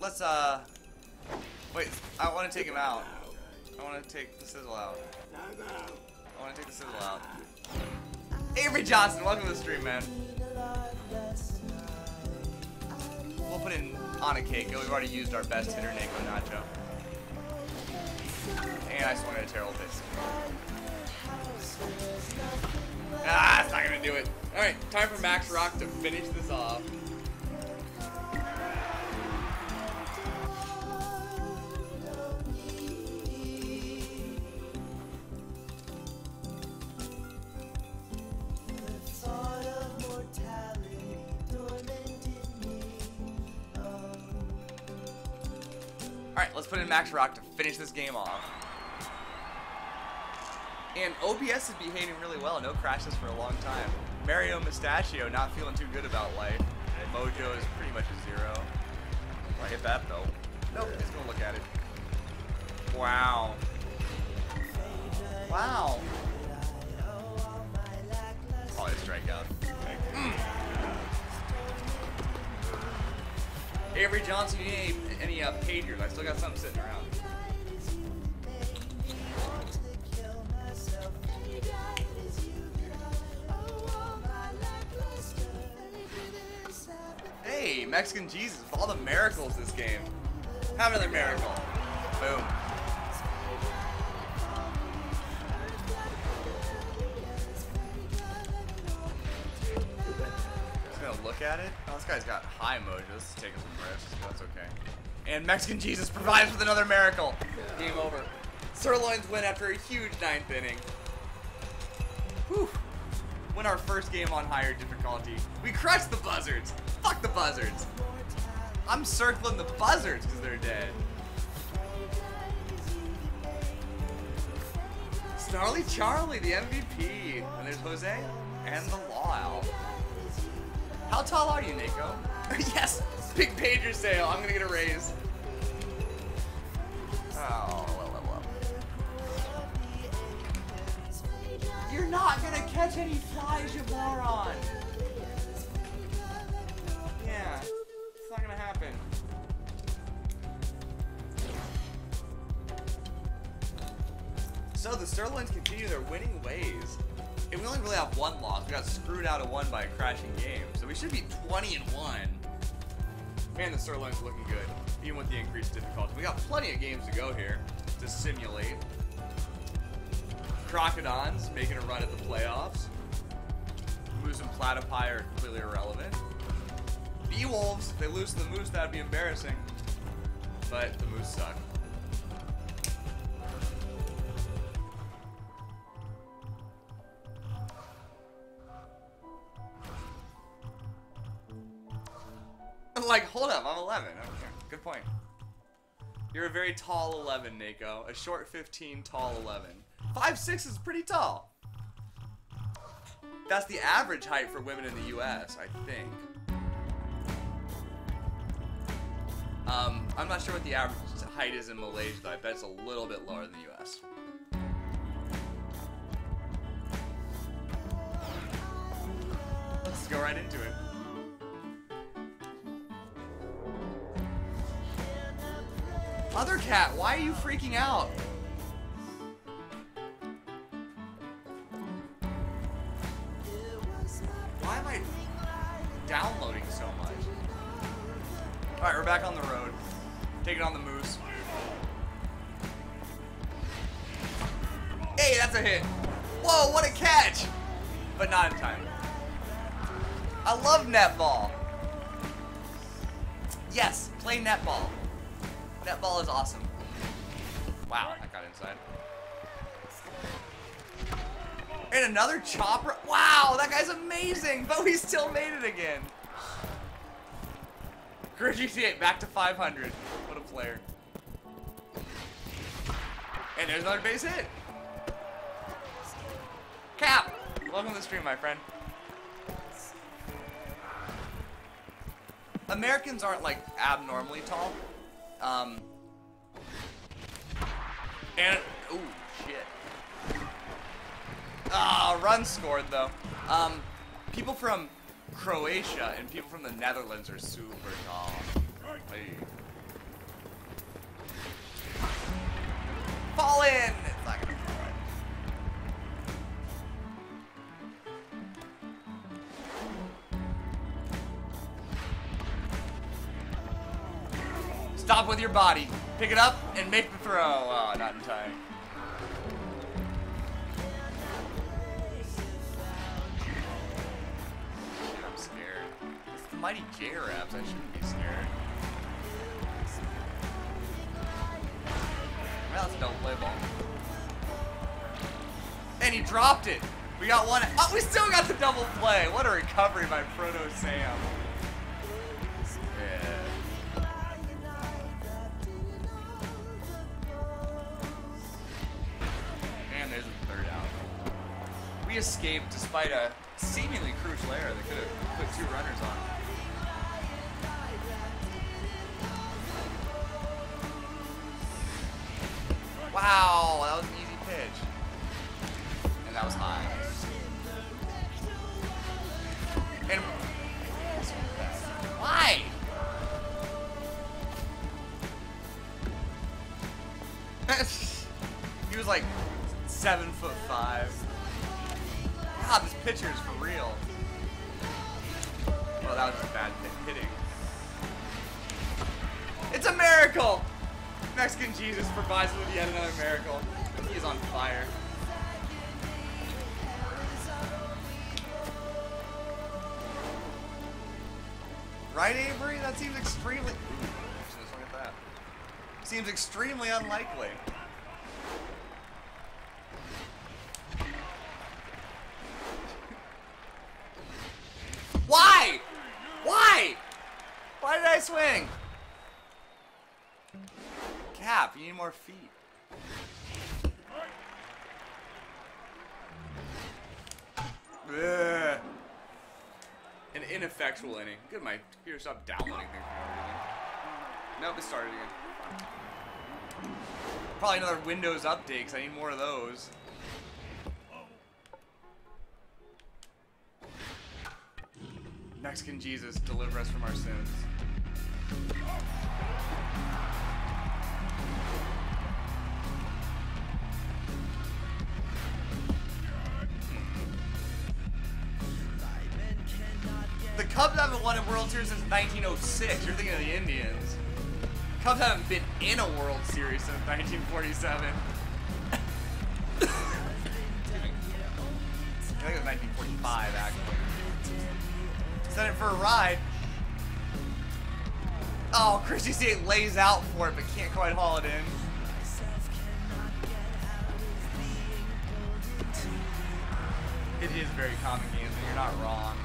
Let's, uh. Wait, I wanna take him out. I wanna take the sizzle out. I wanna take the sizzle out. Avery Johnson, welcome to the stream, man. We'll put in on a cake. We've already used our best hitter, Nako Nacho. And I swung at a terrible pitch. Ah, it's not gonna do it. All right, time for Max Rock to finish this off. All right, let's put in Max Rock to finish this game off. And OBS is behaving really well. No crashes for a long time. Mario Mustachio not feeling too good about life. Mojo is pretty much a zero. I hit that though. Nope, he's gonna look at it. Wow. Wow. Probably a strikeout. Mm. Avery Johnson, you need any, any uh, pagers? I still got some sitting around. Hey, Mexican Jesus, with all the miracles this game. Have another miracle. Boom. Look at it. Oh, this guy's got high mojo. Is taking some risks, but that's okay. And Mexican Jesus provides with another miracle. Game over. Sirloins win after a huge ninth inning. Whew. Win our first game on higher difficulty. We crushed the buzzards. Fuck the buzzards. I'm circling the buzzards because they're dead. Snarly Charlie, the MVP. And there's Jose and the Law Owl. How tall are you, Nico? [LAUGHS] yes! Big pager sale. I'm gonna get a raise. Oh, well, well, well. You're not gonna catch any flies, you moron! Yeah, it's not gonna happen. So the Sirloins continue their winning ways. And we only really have one loss. We got screwed out of one by a crashing game. So we should be 20 and 1. Man, the Sirloins looking good, even with the increased difficulty. We got plenty of games to go here to simulate. Crocodons making a run at the playoffs. Moose and Platypi are completely irrelevant. Beewolves, if they lose to the Moose, that'd be embarrassing. But the Moose suck. [LAUGHS] like, hold up, I'm 11. Okay, good point. You're a very tall 11, Nako. A short 15, tall 11. 5'6 is pretty tall. That's the average height for women in the U.S., I think. Um, I'm not sure what the average height is in Malaysia, though. I bet it's a little bit lower than the U.S. Let's go right into it. Other cat, why are you freaking out? Why am I downloading so much? Alright, we're back on the road. Taking on the moose. Hey, that's a hit. Whoa, what a catch! But not in time. I love netball. Yes, play netball. Netball is awesome. Wow, I got inside. And another chopper. Wow, that guy's amazing, but we still made it again. Grid GTA back to 500. What a player. And there's another base hit. Cap, welcome to the stream, my friend. Americans aren't like abnormally tall. Um, and oh shit. Ah, run scored though. Um, people from Croatia and people from the Netherlands are super tall. Hey. Fall in. It's not Stop with your body. Pick it up and make the throw. Oh, not in time. Shit, I'm scared. It's the mighty J-Raps. I shouldn't be scared. Well, that's double play ball. And he dropped it. We got one. Oh, we still got the double play. What a recovery by Proto Sam. We escaped despite a seemingly crucial error that could have put two runners on. Wow, that was an easy pitch. And that was high. And why? [LAUGHS] he was like seven foot five. God, this pitcher is for real. Well, that was just bad hit- hitting. It's a miracle! Mexican Jesus provides with yet another miracle. He's on fire. Right, Avery? That seems extremely. Ooh. Seems extremely unlikely. Why? Why? Why did I swing? Cap, you need more feet. Ugh. An ineffectual inning. Good, my computer stopped downloading things no reason. Nope, it started again. Probably another Windows update, because I need more of those. Mexican Jesus, deliver us from our sins. The Cubs haven't won a World Series since 1906. You're thinking of the Indians. Cubs haven't been in a World Series since 1947. [LAUGHS] I think it was 1945, actually. Sent it for a ride. Oh, Christy C lays out for it, but can't quite haul it in. It is very common games, and you're not wrong.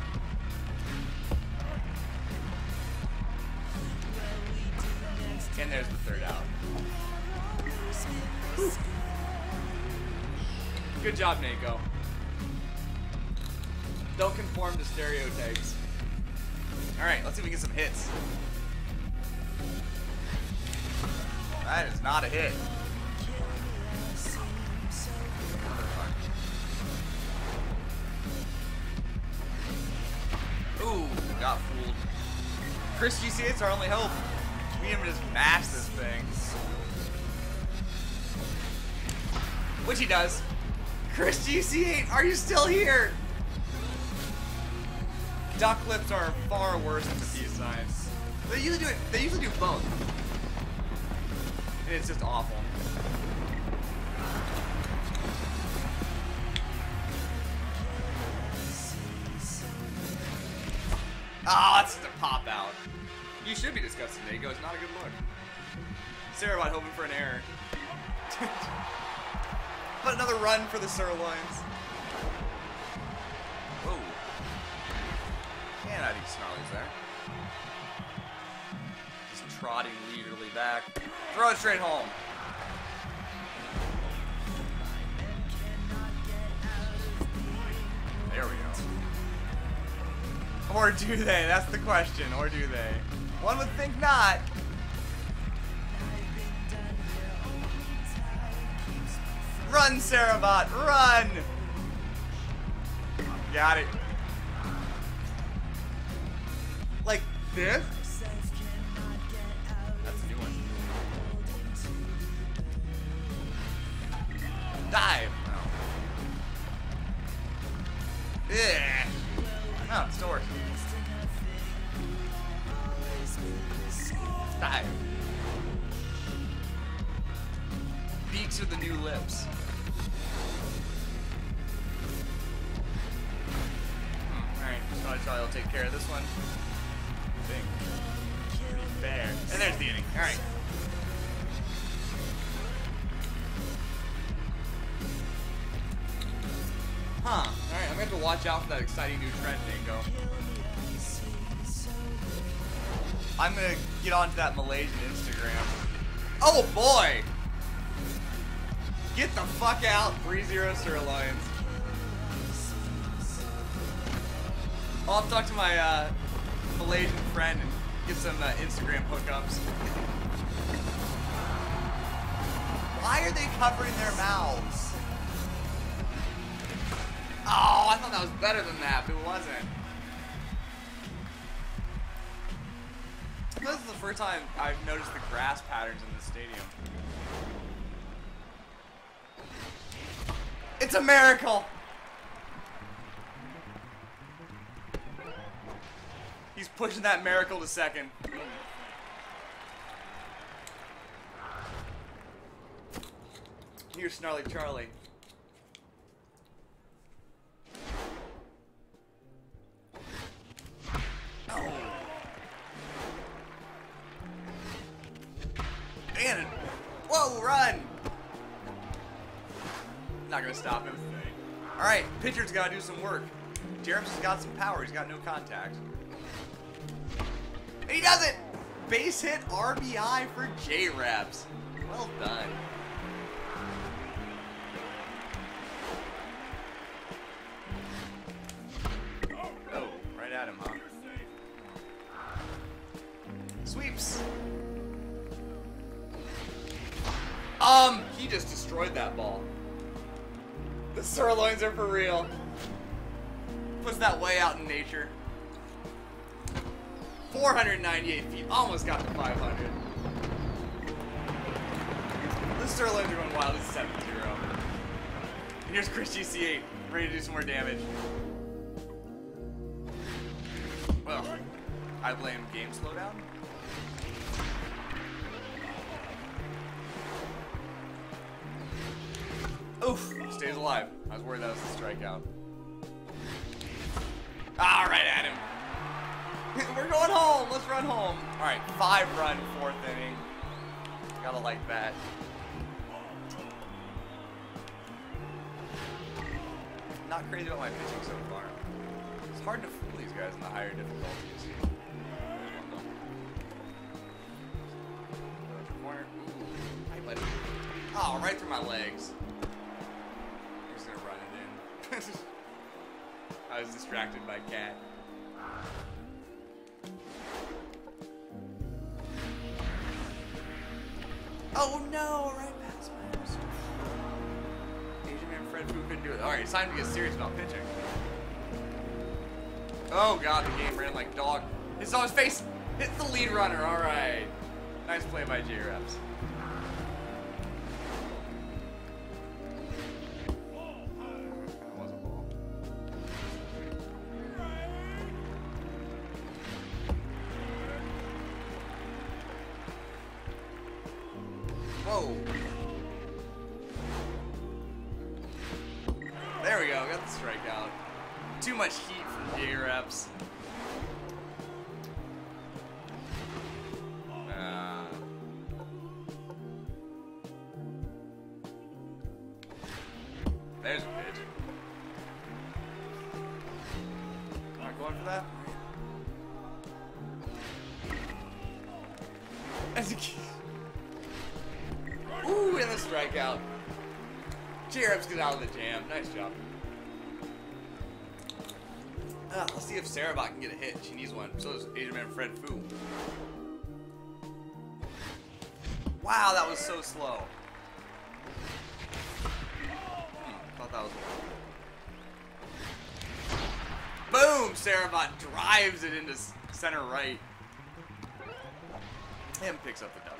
And there's the third out. Good job, Nako. Don't conform to stereotypes. Alright, let's see if we get some hits. That is not a hit. Ooh, got fooled. Chris GC, it's our only hope. We can just mash this thing. Which he does. Chris GC8, are you still here? Duck lips are far worse than the peace signs. They usually do it. They usually do both, and it's just awful. Ah, that's just a pop out. You should be disgusted, Nako. It's not a good look. Sarabot hoping for an error. [LAUGHS] but another run for the sirloins. Man, I these snarlies there. Just trotting leisurely back. Throw it straight home. There we go. Or do they? That's the question. Or do they? One would think not. Run, Sarabot, run! Got it. This? That's a new one. Dive. No. Yeah. No, it's torch. Dive. Beaks are the new lips. Hmm, Alright, Charlie will take care of this one. Pretty fair. And there's the inning. Alright. Huh. Alright, I'm gonna have to watch out for that exciting new trend, Dingo. I'm gonna get onto that Malaysian Instagram. Oh boy! Get the fuck out, 3-0 sirloins. I'll have to talk to my uh, Malaysian friend and get some uh, Instagram hookups. Why are they covering their mouths? Oh, I thought that was better than that, but it wasn't. This is the first time I've noticed the grass patterns in the stadium. It's a miracle! He's pushing that miracle to second. Here's Snarly Charlie. Whoa, run! Not gonna stop him. All right, pitcher's gotta do some work. Jerem's got some power. He's got no contact. And he does it! Base hit RBI for J-Raps. Well done. Oh, right at him, huh? Sweeps. Um, he just destroyed that ball. The sirloins are for real. Puts that way out in nature. 498 feet, almost got to 500. The are going wild. It's 7-0. And here's Chris GC8, ready to do some more damage. Well, I blame game slowdown. Oof, stays alive. I was worried that was a strikeout. All right, Adam. [LAUGHS] We're going home. Let's run home. All right, five run fourth inning. Gotta like that. Not crazy about my pitching so far. It's hard to fool these guys in the higher difficulties. Oh, right through my legs. I'm just gonna run it in. [LAUGHS] I was distracted by cat. Oh no, right past my. Asian man Fred Fu couldn't do it. Alright, it's time to get serious about pitching. Oh god, the game ran like dog. It's on his face! Hit the lead runner, alright. Nice play by J Whoa. There we go, got the strikeout. Too much heat from J reps. Uh, there's a pitch. Not going for that? [LAUGHS] As a kid. Strikeout. J-Reps get out of the jam. Nice job. Uh, let's see if Sarabot can get a hit. She needs one. So does Asian man Fred Fu. Wow, that was so slow. Hmm, thought that was Boom! Sarabot drives it into center right. And picks up the double.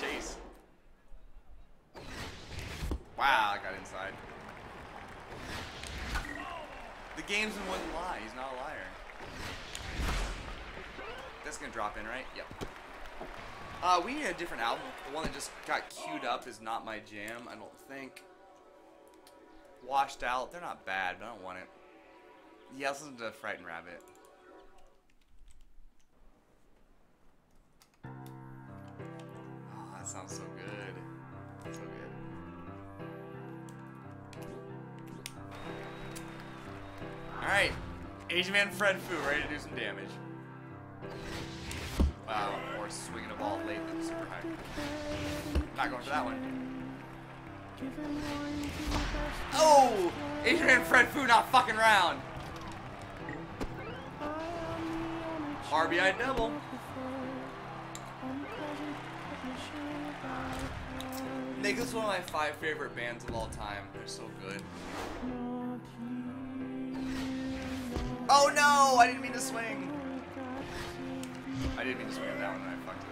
Chase. Wow, I got inside. The gamesman wouldn't lie. He's not a liar. That's gonna in, right? Yep. Uh, we need a different album. The one that just got queued up is not my jam, I don't think. Washed out. They're not bad, but I don't want it. Yeah, let's listen to Frightened Rabbit. Oh, that sounds so good. So good. Alright. Asian Man Fred Fu ready to do some damage. Wow, or swinging a ball late and super high. Not going for that one. Oh! Man Fred Fu not fucking round. RBI double. Nick one of my five favorite bands of all time. They're so good. Oh no! I didn't mean to swing. I didn't mean to swing at that one. I fucked it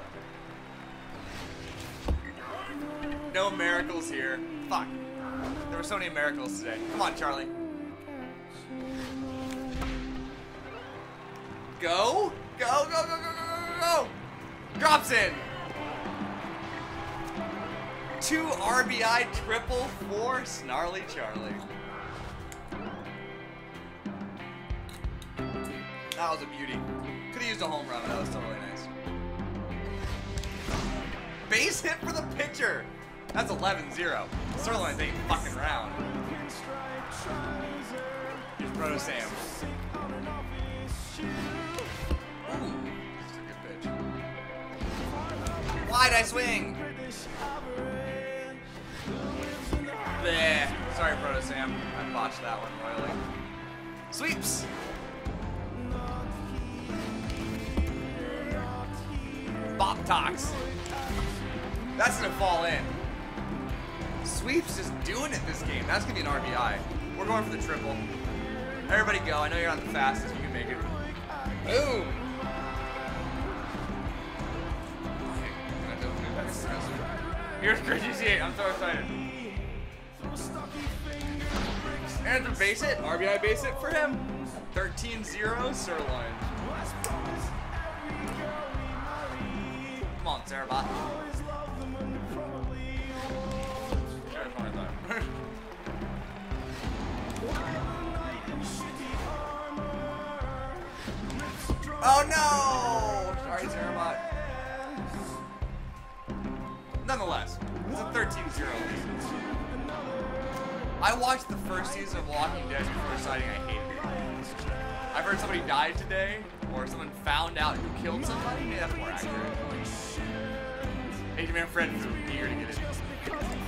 up. No miracles here. Fuck. There were so many miracles today. Come on, Charlie. Go! Go, go, go, go, go, go, go! Drops in! Two RBI triple for Snarly Charlie. That was a beauty. Could have used a home run, that was totally nice. Base hit for the pitcher! That's 11-0. Sirloin's ain't fucking round. Here's Proto Sam. Why'd I swing? Bleh. Sorry, Proto Sam. I botched that one royally. Sweeps! Bob talks. That's gonna fall in. Sweeps just doing it this game. That's gonna be an RBI. We're going for the triple. Everybody go. I know you're not the fastest. You can make it. Boom! Here's Chris GC8. I'm so excited. And the base it, RBI base it for him. 13-0 Sirloin. Come on, Sarabot. oh no! Sorry, Sarabot. Nonetheless, it's a 13-0 lead. I watched the first season of Walking Dead before deciding I hated it. I've heard somebody died today, or someone found out who killed somebody. Maybe that's more accurate. Hey, man, Fred, eager to get it.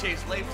Chase Lapes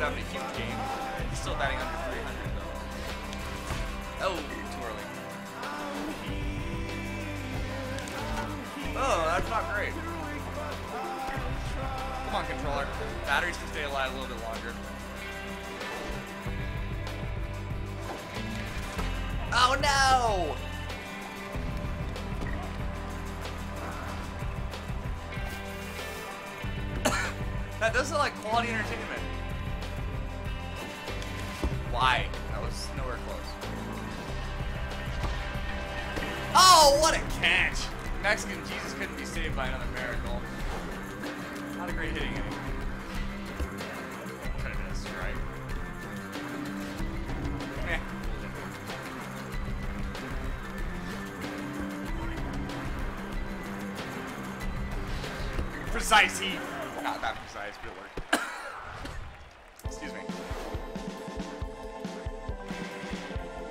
Not that precise, but it worked. [COUGHS] Excuse me.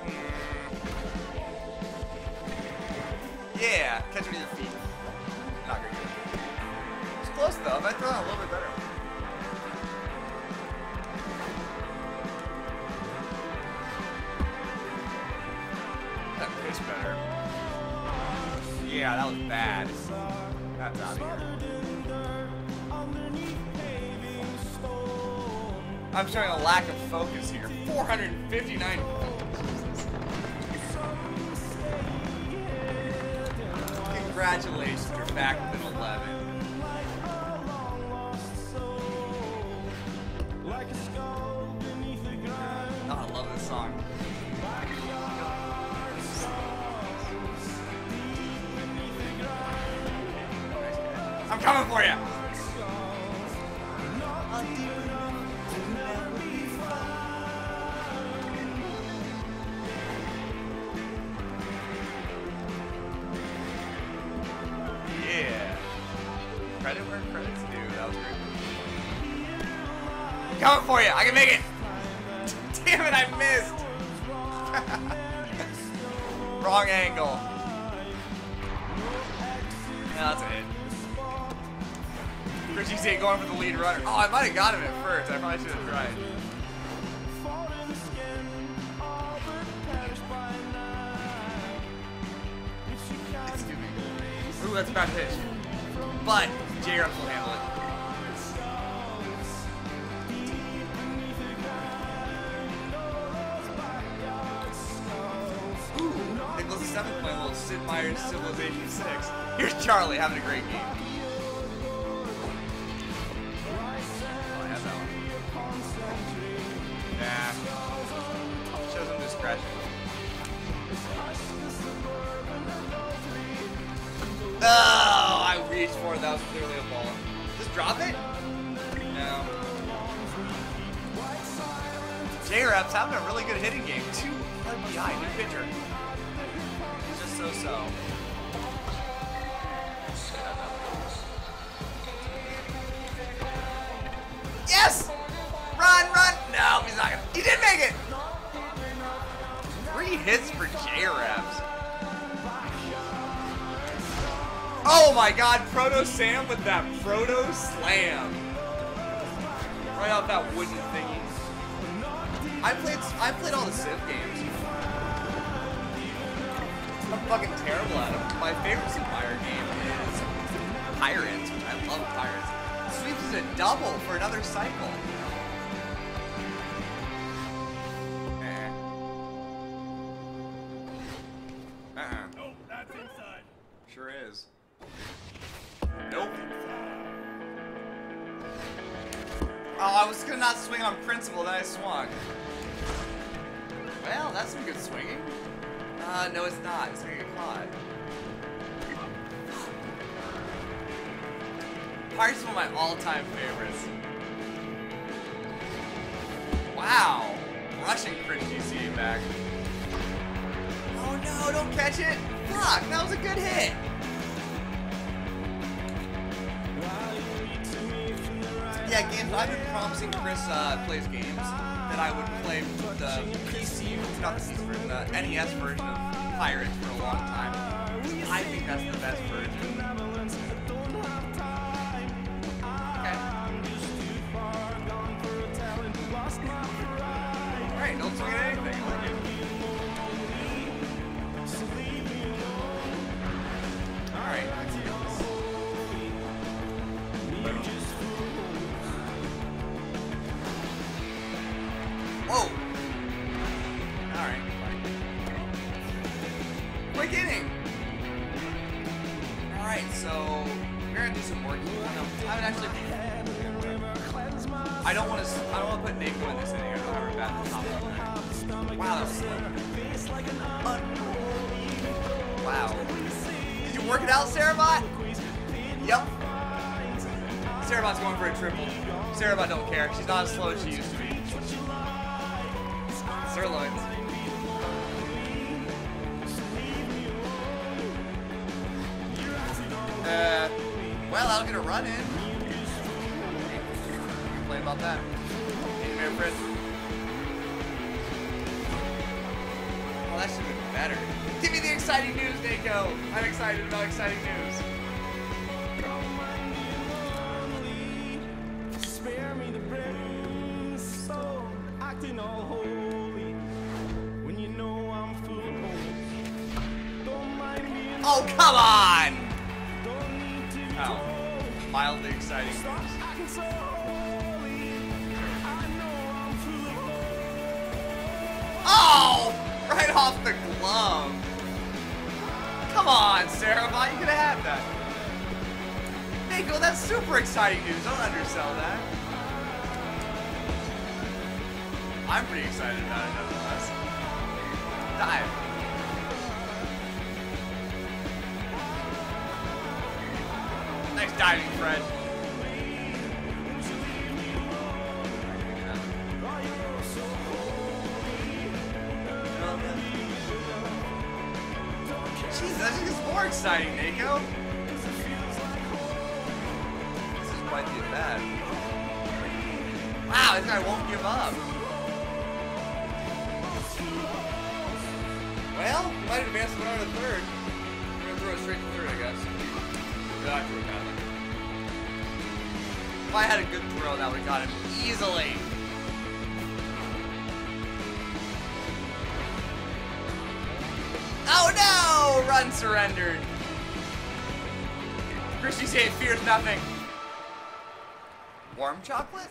Mm. Yeah, catch feet. Not good. It's close though. I thought a little bit better. That better. Yeah, that was bad. That's out of here. I'm showing a lack of focus here. 459. Congratulations, you're back within 11. Oh, I love this song. I'm coming for you. Coming for you. I can make it. [LAUGHS] Damn it, I missed. [LAUGHS] Wrong angle. Yeah, that's a hit. Richie State going for the lead runner. Oh, I might have got him at first. I probably should have tried. Excuse me. Ooh, that's a bad pitch. But J-Reps will handle it. Sid Civilization 6. Here's Charlie having a great game. Oh, I had that one. Nah. Shows him discretion. Oh, I reached for it. That was clearly a ball. Just drop it? No. J-Rep's having a really good hitting game. Two RBI, new pitcher. So-so. Yes! Run, run! No, he's not gonna. He did make it! Three hits for J-Reps. Oh my god, Proto Sam with that Proto Slam. Right off that wooden thingy. I played I played all the Civ games. I'm fucking terrible at them. My favorite Fire game is Pirates, which I love Pirates. Sweeps is a double for another cycle. Eh. Uh-huh. Oh, that's inside. Sure is. Nope. Oh, I was gonna not swing on principle, then I swung. Uh, no, it's not. It's gonna get caught. Is one of my all-time favorites. Wow. Rushing Chris GC8 back. Oh no, don't catch it! Fuck, that was a good hit! Yeah, games, I've been promising Chris uh, plays games that I would play the PC, not the PC version, the NES version of Pirates for a long time. I think that's the best version. Okay. Alright, don't it. Sarabot don't care. She's not as slow as she used to be. Sirloins. Uh, well, I'll get a run in. Complain about that. Hey, Fred. Oh, that should been better. Give me the exciting news, Nico. I'm excited about exciting news. Come on! don't need to Oh, mildly exciting news. acting so holy. I know I'm full of holes. Oh! Right off the glove. Come on, Sarah you could have had that. Nico, that's super exciting news. Don't undersell that. I'm pretty excited about it Nice I had a good throw, that would have got him easily. Oh no! Run surrendered. Christy saying fears nothing. Warm chocolate?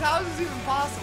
How is this even possible?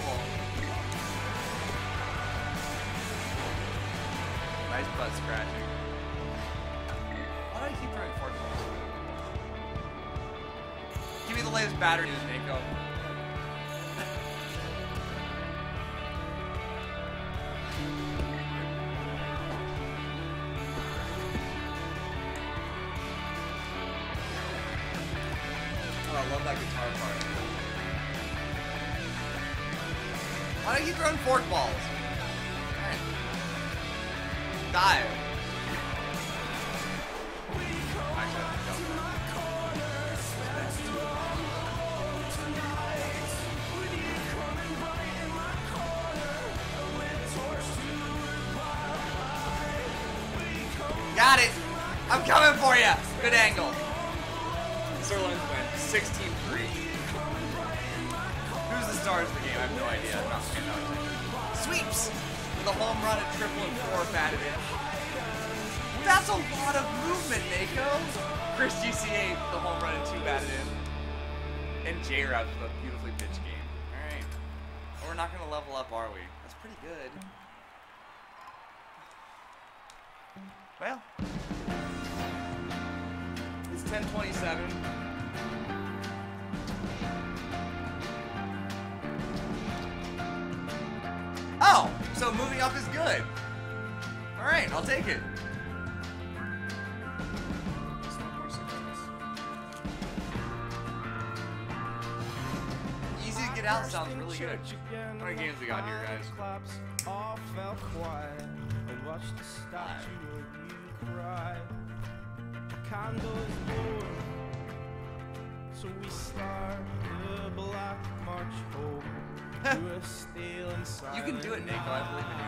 [LAUGHS] You can do it, Nico. I believe in you.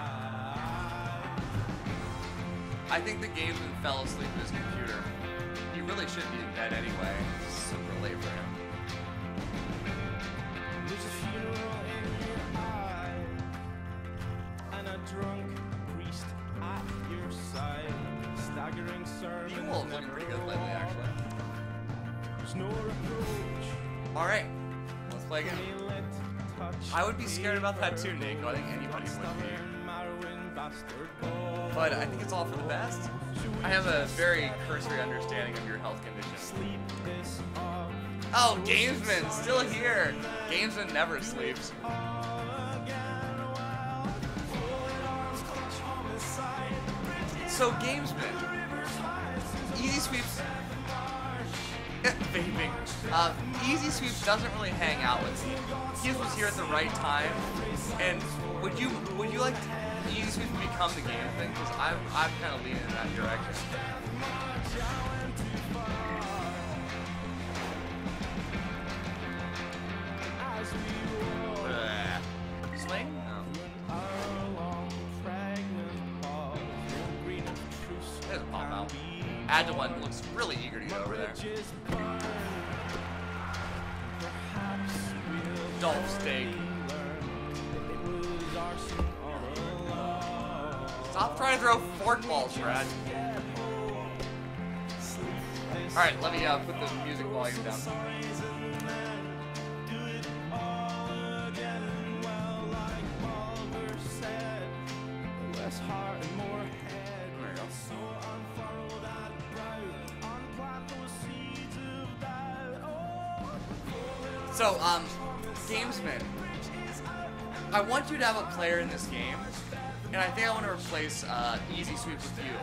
I think the gamesman fell asleep at his computer. He really should be in bed anyway. It's super late for him. About that too, Nick. I think anybody would be. stubborn, marrowing bastard boy. But I think it's all for the best. I have a very cursory understanding of your health condition. Sleep this off. Oh, Gamesman, still here. Gamesman never sleeps. So, Gamesman, Easy Sweeps. Uh, Easy Sweeps doesn't really hang out with me. He was here at the right time. And would you would you like Easy Sweeps to become the game thing? Because I'm I'm kind of leaning in that direction. Pop out. Agile one looks really eager to get over there. Dolph. Stop trying to throw forkballs, Brad. Alright, let me uh, put the music volume down. So, um, Gamesman, I want you to have a player in this game, and I think I want to replace uh, Easy Sweeps with you.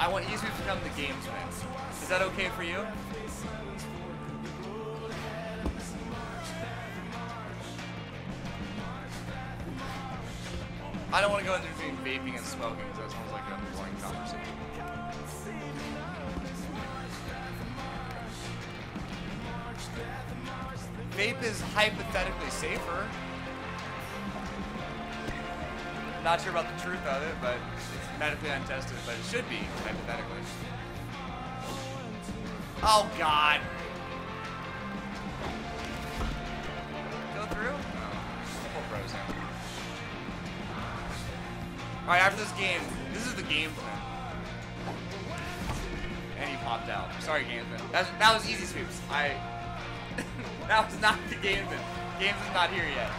I want Easy Sweeps to become the Gamesman. Is that okay for you? I don't want to go into between vaping and smoking because that sounds like a boring conversation. Vape is hypothetically safer. Not sure about the truth of it, but it's medically untested, but it should be, hypothetically. Oh, God. Go through? Oh, poor Bros. Alright, after this game, this is the game plan. And he popped out. Sorry, Gamesman. That was easy sweeps. I. [LAUGHS] that was not the Gamesman. is not here yet.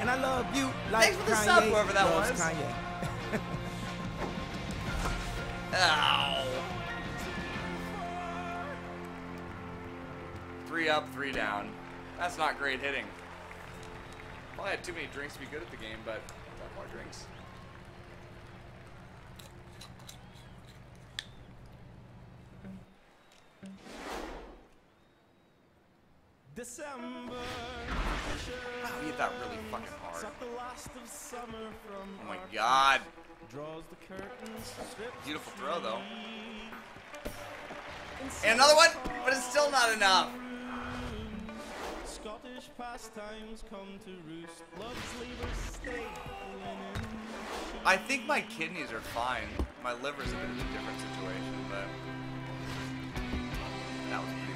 And I love you like Thanks for the Kanye sub, whoever that was. Kanye. [LAUGHS] Ow. Three up, three down. That's not great hitting. Probably had too many drinks to be good at the game, but got more drinks. December. Wow, you hit that really fucking hard. Suck the last of summer from Oh my god. Draws the curtains, Beautiful throw, though. And another one, but it's still not enough. Scottish pastimes come to roost. I think my kidneys are fine. My liver's a bit of a different situation, but that was pretty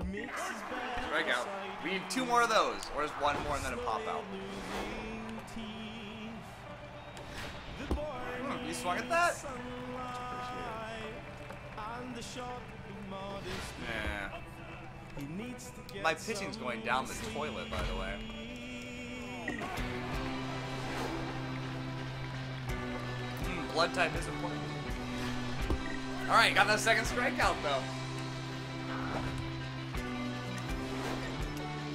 Strike out. We need two more of those, or just one more and then a pop out. Hmm, you swung at that? Yeah. My pitching's going down the toilet, by the way. Hmm, blood type is important. Alright, got that second strikeout, though.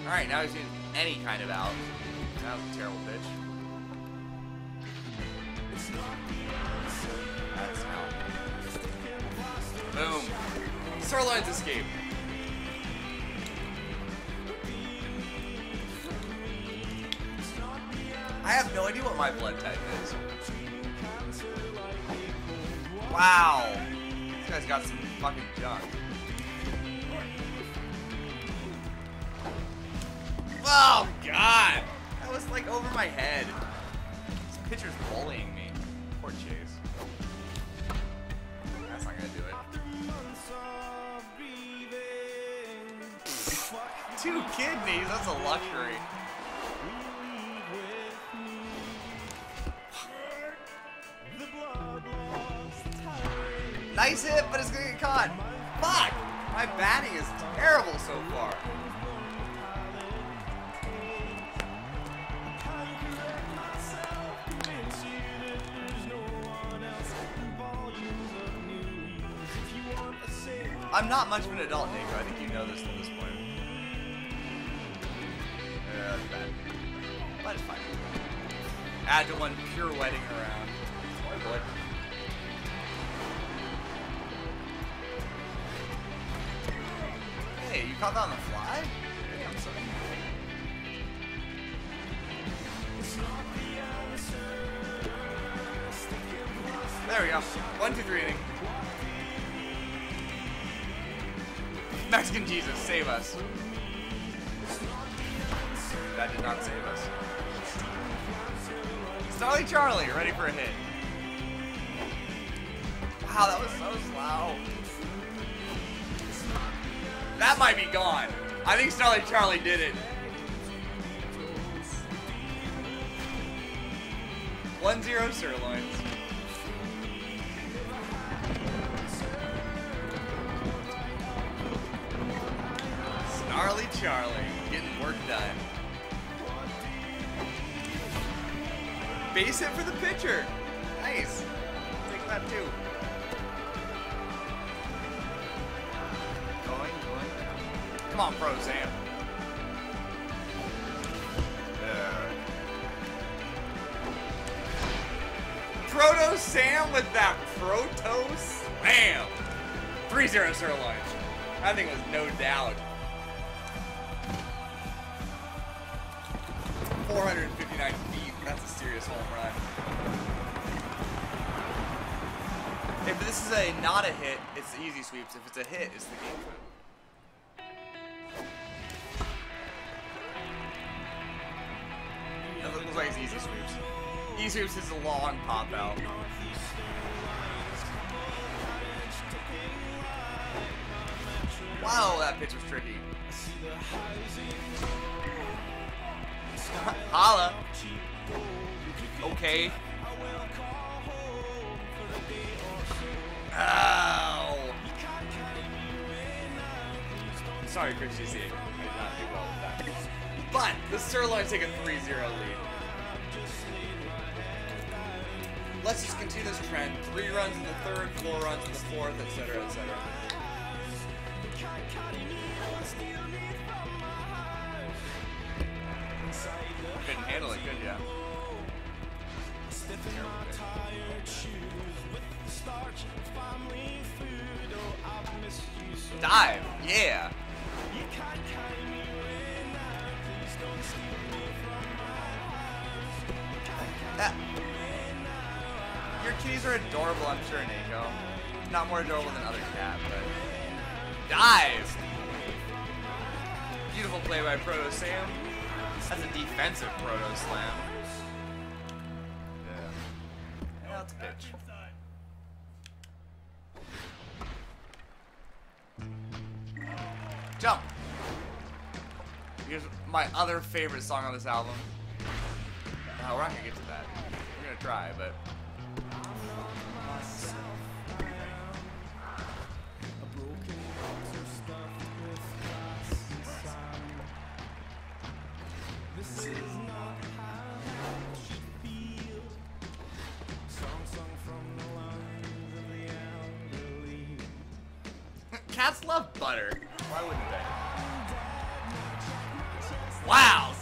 Alright, now he's using any kind of out. That was a terrible pitch. That's out. Boom. Sirloin's escape. I have no idea what my blood type is. Wow. This guy's got some fucking junk. Oh, God. That was like over my head. This pitcher's bullying me. Poor Chase. That's not gonna do it. Two kidneys, that's a luxury. Nice hit, but it's gonna get caught. Fuck! My batting is terrible so far. I'm not much of an adult, Nico. I think you know this at this point. Yeah, that's bad. But it's fine. Agile one pirouetting around. Boy, boy. Hey, you caught that on the fly? Damn, son. There we go. One, two, three inning. Mexican Jesus, save us. That did not save us. Snarly Charlie, ready for a hit. Wow, that was so slow. That might be gone. I think Starlight Charlie did it. One zero sirloins. Snarly Charlie getting work done. Base hit for the pitcher. Nice. Take that too. Going, going. Come on, Pro Sam. Proto Sam with that Proto Slam. 3-0 sirloin. I think it was no doubt. 459 feet. That's a serious home run. If this is a not a hit, it's the easy sweeps. If it's a hit, it's the game. That looks like it's easy sweeps. Easy sweeps is a long pop out. Wow, that pitch was tricky. [LAUGHS] Holla. Okay. Ow. Sorry, Chris GC. I did not do well with that. But the Sirloins take a 3-0 lead. Let's just continue this trend. Three runs in the third, four runs in the fourth, etc., etc. Couldn't handle it, could ya? Dive, yeah. That- Your kitties are adorable, I'm sure, Nico. Not more adorable than other cat, but dive. Beautiful play by Proto Sam. That's a defensive Proto Slam. Yeah. Yeah, that's a pitch. Jump. Here's my other favorite song on this album. No, we're not gonna get to that. We're gonna try, but.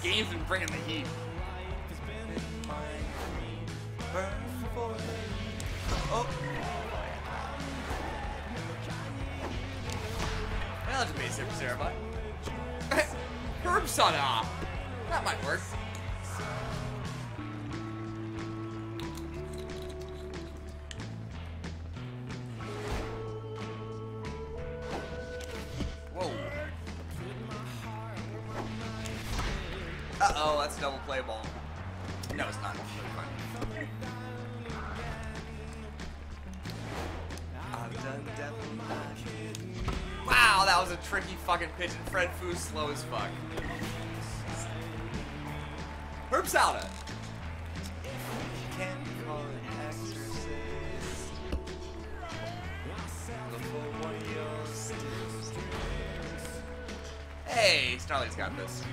Game's been bringing the heat. Oh. Well, that's a Sarah, [LAUGHS] Herb Sada. That might work. Before of. Hey, Starlight's got. This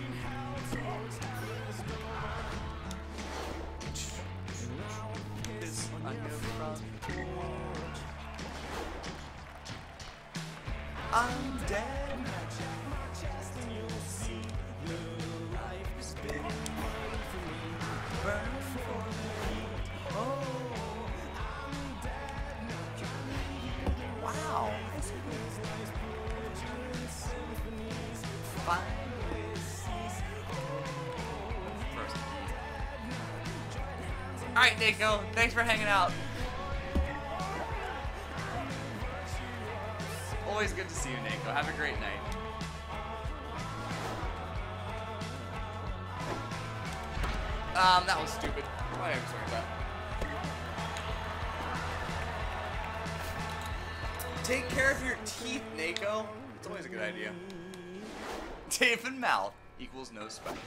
Nico. Thanks for hanging out. Always good to see you, Nico. Have a great night. Um, that was stupid. Why did I swing that? Take care of your teeth, Nico. It's always a good idea. David mouth equals no spiders.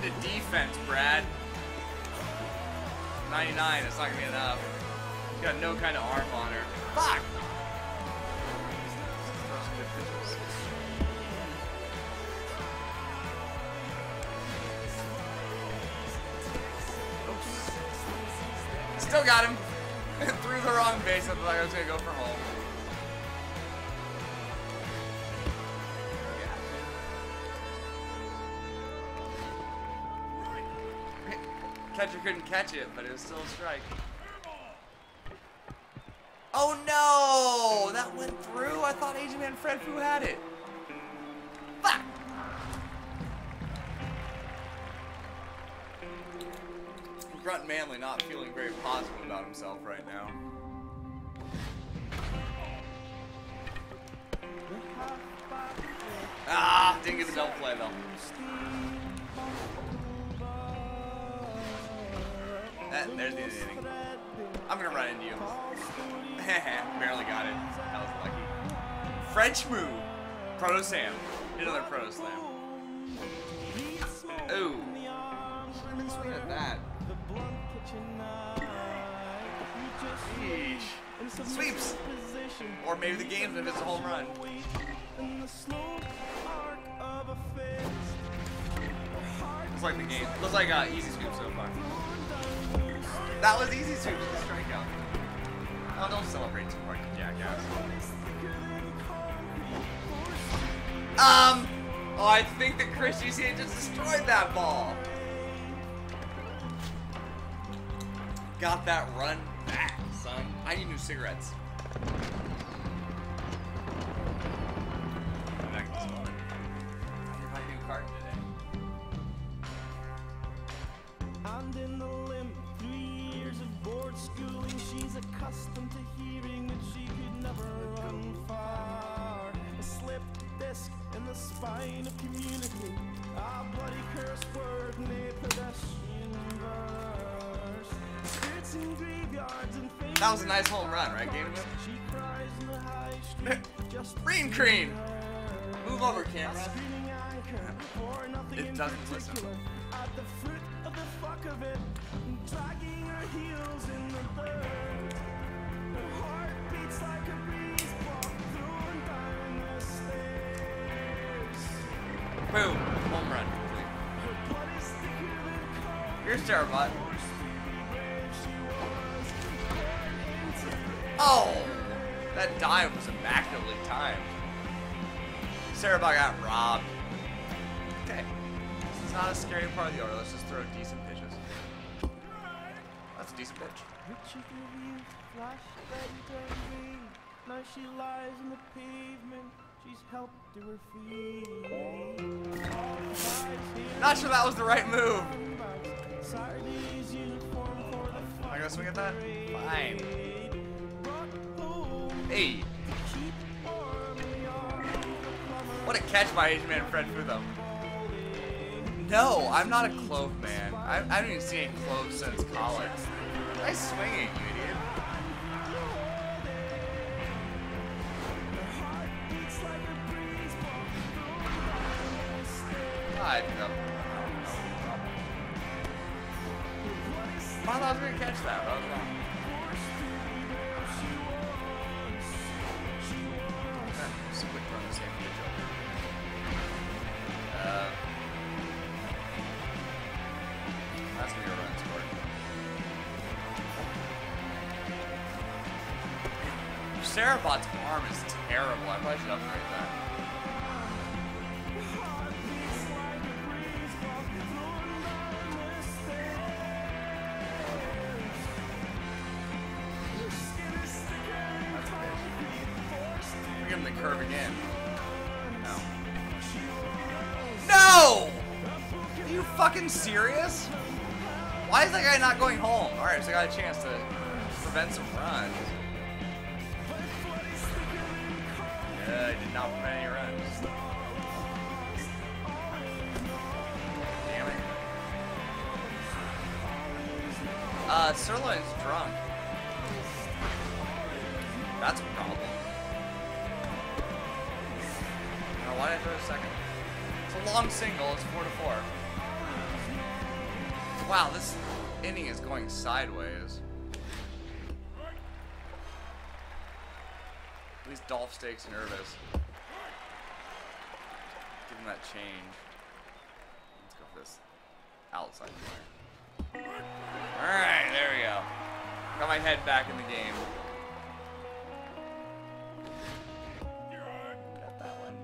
To defense, Brad? 99, it's not gonna be enough. You got no kind of arm on her. Fuck! Catch it, but it was still a strike. Oh no! That went through? I thought Asian Man Fred Fu had it. Fuck! Grunt Manley not feeling very positive about himself right now. Gonna run into you. [LAUGHS] Barely got it. That was lucky. French move. Proto Sam. Another Proto Slam. Ooh. Should've been swinging at that. Sheesh. Sweeps. Or maybe the game's if it's a home run. Looks like the game. Looks like uh, easy sweep so far. That was easy sweep, don't celebrate too hard, jackass. Um, oh, I think that Chris GC8 just destroyed that ball. Got that run back, son. I need new cigarettes. And in the limp, three years of board she's accustomed to hearing that she could never run far. A slip disc in the spine of community, a bloody curse word in a pedestrian verse. Spirits in graveyards and faces That was a nice home run, right, Game She cries in the high street, [LAUGHS] just Green Cream! Move over, camera. screaming anchor for nothing It in doesn't listen. At the foot of the fuck of it, dragging her heels in the dirt. Boom. Home run. Here's Sarabot. Oh! That dive was immaculately timed. Sarabot got robbed. Okay. This is not a scary part of the order. Let's just throw decent pitches. That's a decent pitch. Cheek of youth flashed red turned green. Now she lies on the pavement. She's helped to her feet. Not sure that was the right move. bags. Saturday's uniform for the Am I gonna swing at that? Fine. fight. Brought home Hey, to keep warm in the arms of the plumber. what a catch by Asian Man Fred Fu though. No, I'm not a clove man. I, I haven't even seen a clove since college. Nice swinging, you idiot. I I'm. I thought I was gonna catch that, got a chance to prevent some runs. I did not prevent any runs. Damn it. Uh, Sirloin's drunk. That's a problem. Now, why did I throw a second? It's a long single. It's four to four. Wow, this inning is going sideways. At least Dolph Stakes nervous. Give him that change. Let's go for this outside player. Alright, there we go. Got my head back in the game. Got that one.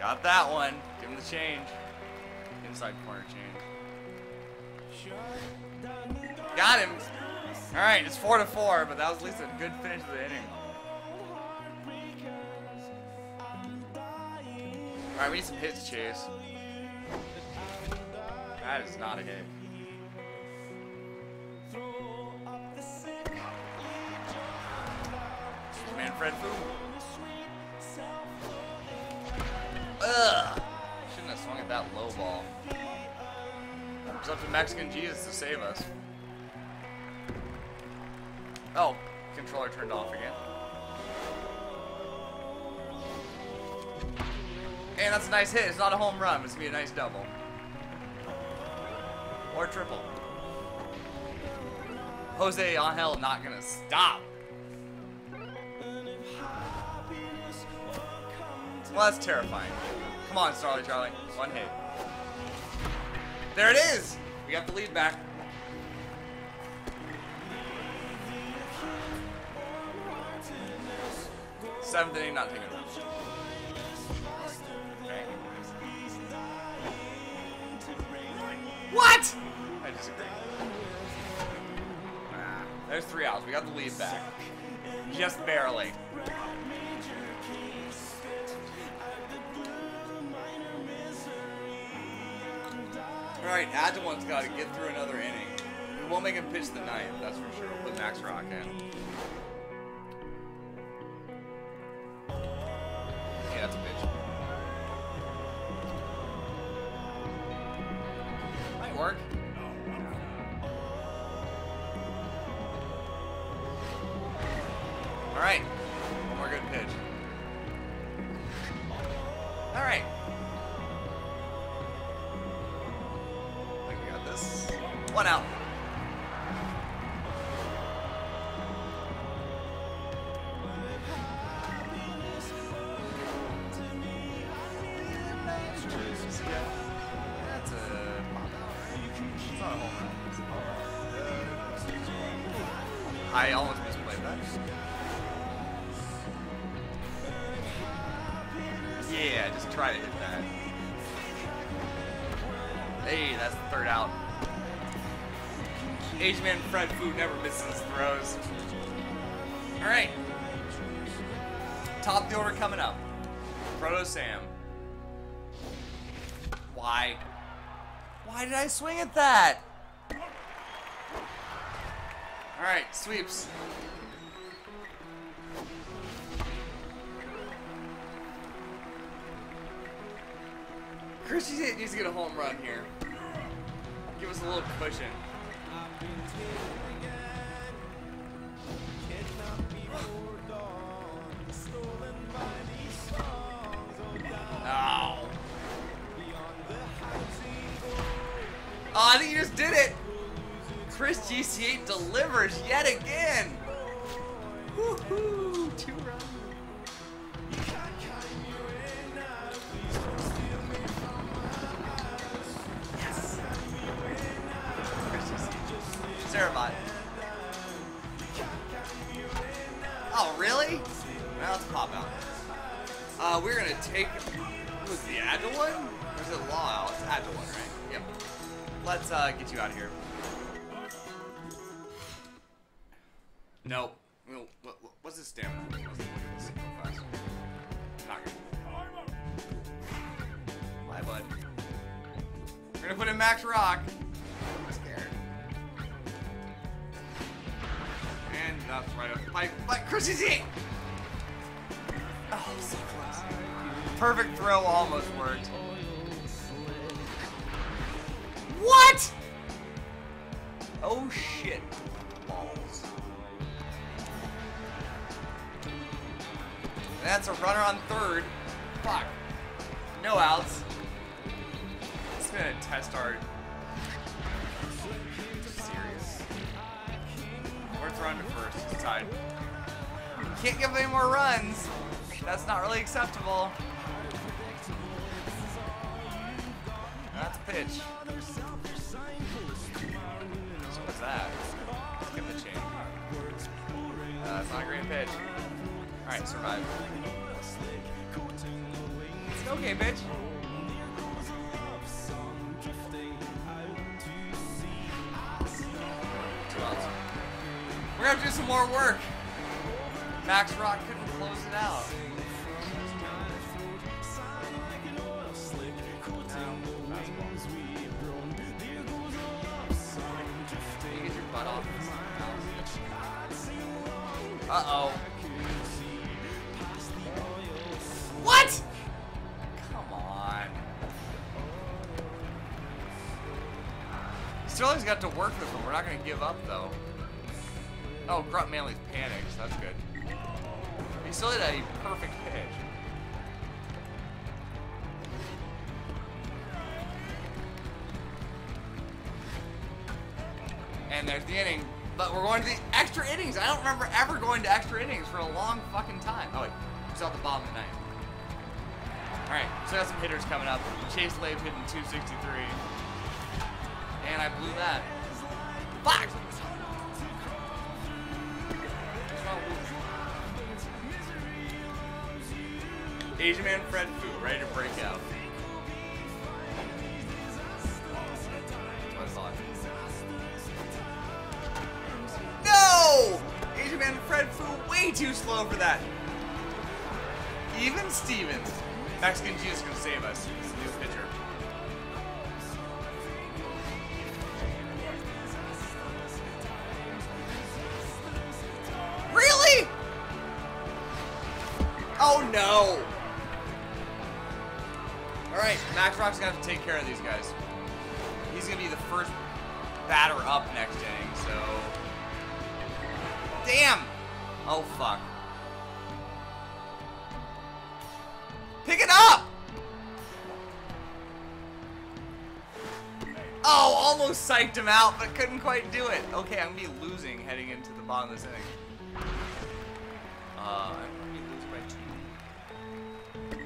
Got that one. Give him the change. Inside corner change. Got him. All right, it's four to four, but that was at least a good finish of the inning. All right, we need some hits, Chase. That is not a hit. Manfred. Ugh. Shouldn't have swung at that low ball. It's up to Mexican Jesus to save us. Oh, controller turned off again. And that's a nice hit. It's not a home run, it's gonna be a nice double. Or triple. Jose Angel not gonna stop. Well, that's terrifying. Come on, Snarly Charlie. One hit. There it is! We got the lead back. Seventh inning, not taking What? I disagree. There's three outs. We got the lead back. Just barely. Alright, Agile one's got to get through another inning. We won't make him pitch the ninth, that's for sure. We'll put Max Rock in. Yeah, that's a pitch. Might work. Swing at that? Alright, sweeps. Chrissy needs to get a home run here. Give us a little cushion. Here. Nope. Well, what, what- what's this fast. Not good. Bye, bud. We're gonna put in Max Rock. I'm scared. And that's right up the pipe. But Chris is it! Oh, so close. Perfect throw almost worked. What? Oh shit. Balls. That's a runner on third. Fuck. No outs. It's been a test art. Serious. We're to first. It's tied. Can't give any more runs. That's not really acceptable. That's a pitch. Let's it a change. Uh, that's not a great pitch. Alright, survive. It's okay bitch. We're gonna do some more work. Max Rock couldn't close it out. Uh oh. What? Come on. Sterling's got to work with him. We're not going to give up, though. Oh, Grunt Manley's panicked. so That's good. He still hit a perfect pitch. And there's the inning. But we're going to the extra innings. I don't remember ever going to extra innings for a long fucking time. Oh, wait. It's at the bottom of the ninth. Alright, so I got some hitters coming up. Chase Lave hitting 263. And I blew that. Fuck! Asian man Fred Fu, ready to break out. Asian man Fred Fu, way too slow for that. Even Stevens. Mexican Jesus gonna save us. He's a new pitcher. Really? Oh no! Alright, Max Rock's gonna have to take care of these guys. He's gonna be the first batter up next inning, psyched him out, but couldn't quite do it. Okay, I'm gonna be losing heading into the bottom of this inning. Uh, I'm gonna be losing by two.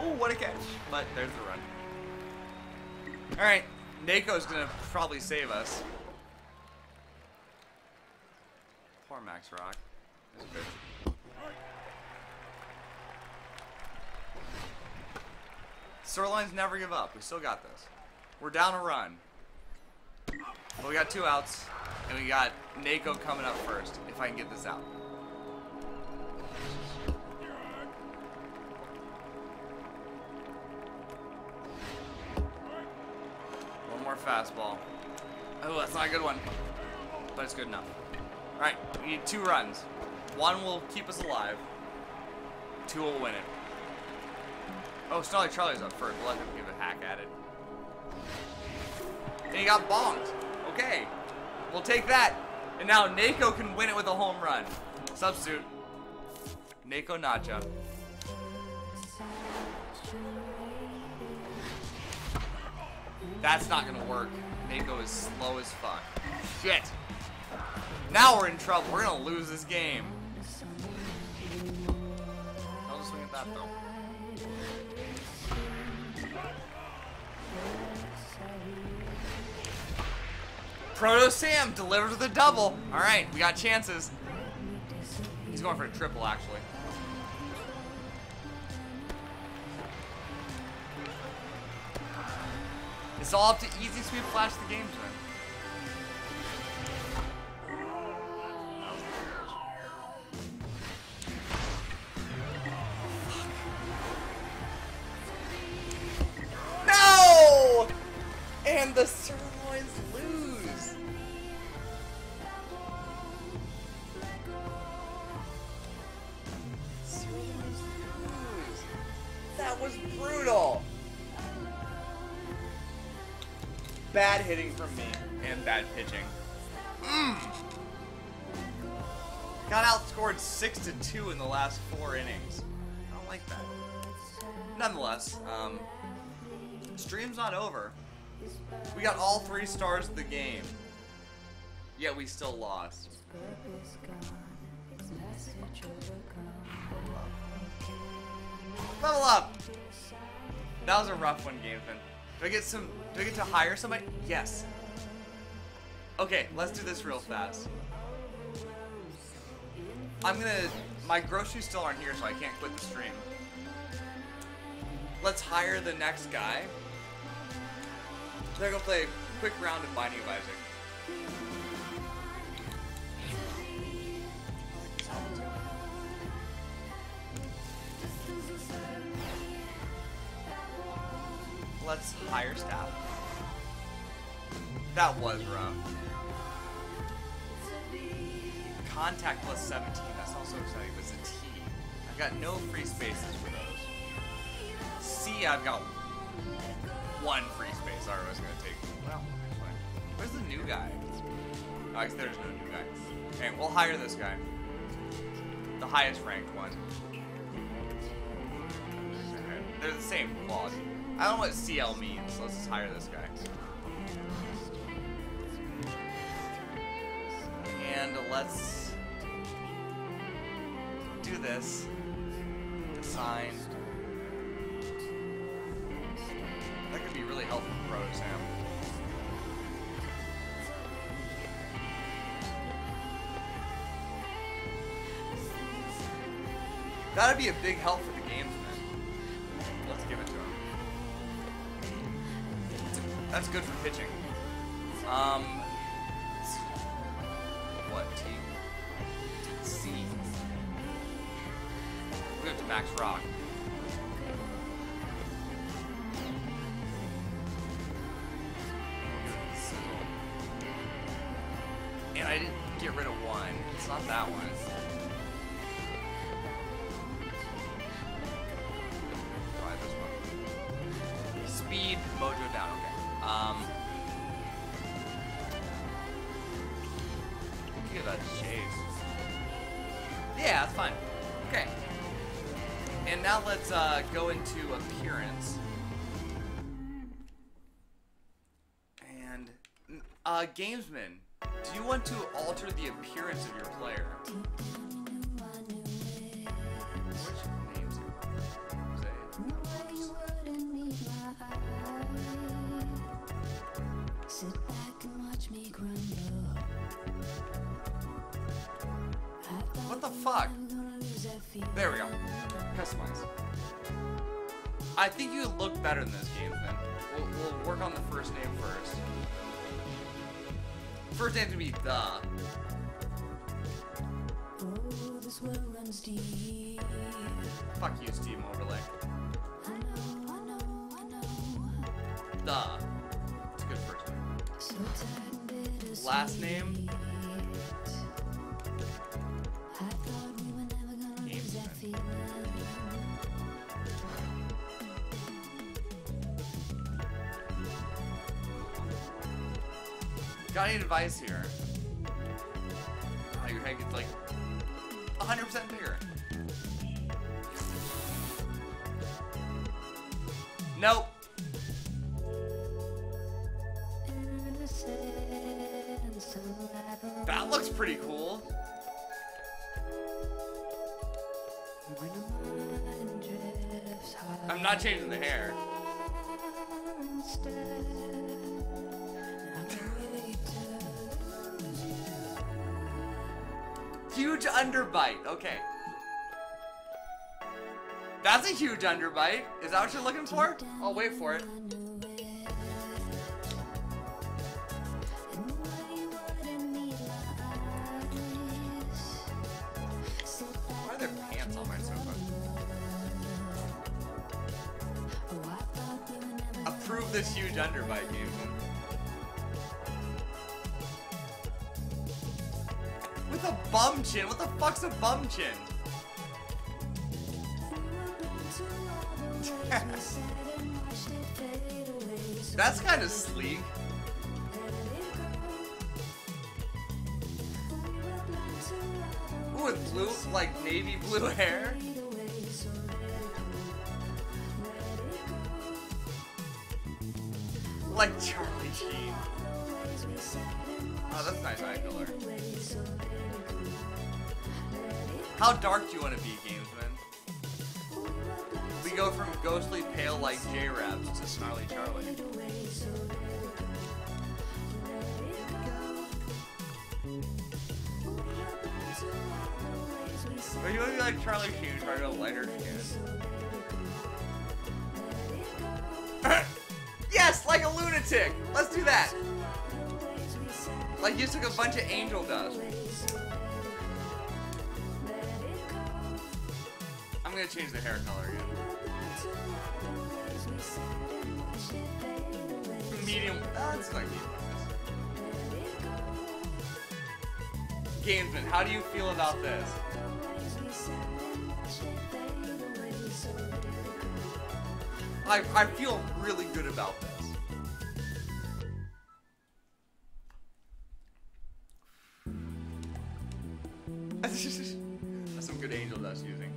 Oh, what a catch! But there's the run. All right, Nako's gonna probably save us. Poor Max Rock. Sirloins never give up. We still got this. We're down a run. But we got two outs, and we got Nako coming up first. If I can get this out. One more fastball. Oh, that's not a good one. But it's good enough. Alright, we need two runs. One will keep us alive. Two will win it. Oh, Snarly Charlie's up first. We'll let him give a hack at it. And he got bonked. Okay. We'll take that. And now Nako can win it with a home run. Substitute. Nako Nacha. That's not gonna work. Nako is slow as fuck. Shit. Now we're in trouble. We're gonna lose this game. Don't swing at that though. Proto Sam delivers the double. All right, we got chances. He's going for a triple, actually. It's all up to Easy Sweep Flash the Games, man. No! And the That was brutal. Bad hitting from me and bad pitching. Mm. Got outscored six to two in the last four innings. I don't like that. Nonetheless, um, stream's not over. We got all three stars of the game. Yet we still lost. Level up! That was a rough one, Gamefin. Do I get some do I get to hire somebody? Yes. Okay, let's do this real fast. I'm gonna my groceries still aren't here, so I can't quit the stream. Let's hire the next guy. They're gonna play a quick round of Binding of Isaac. Let's hire staff. That was rough. Contact plus 17, that's also exciting, but it's a T. I've got no free spaces for those. C, I've got one free space. Sorry, I was gonna take. Well. Where's the new guy? Oh, there's no new guy. Okay, we'll hire this guy. The highest ranked one. They're the same quality. I don't know what CL means, let's just hire this guy. And let's do this. Assign. That could be really helpful for Pro Sam. That'd be a big help for That's good for pitching. Um, what T? C. We have to max rock. Let's uh, go into appearance. And uh, gamesman, do you want to alter the appearance of your player? I think you look better in this game, then. We'll, we'll work on the first name first. First name's gonna be the. Oh. Fuck you, Steam Overlay. The. It's a good first name. Last name? Got any advice here? Huge underbite. Okay. That's a huge underbite. Is that what you're looking for? I'll wait for it. Why are there pants on my sofa? Approve this huge underbite, Gamesman. With a bum chin? What the fuck's a bum chin? [LAUGHS] That's kind of sleek. Ooh, with blue, like navy blue hair. Like Charlie Sheen. Oh, that's nice eye color. How dark do you want to be, Gamesman? We go from ghostly pale like J-Raps to snarly Charlie. Or you want to be like Charlie Sheen, try to lighter skin. [LAUGHS] yes, like a lunatic. Let's do that. Like you took a bunch of angel dust. I'm gonna change the hair color again. Medium. Uh, it's like. Gamesman, how do you feel about this? I, I feel really good about this. [LAUGHS] That's some good angel dust using.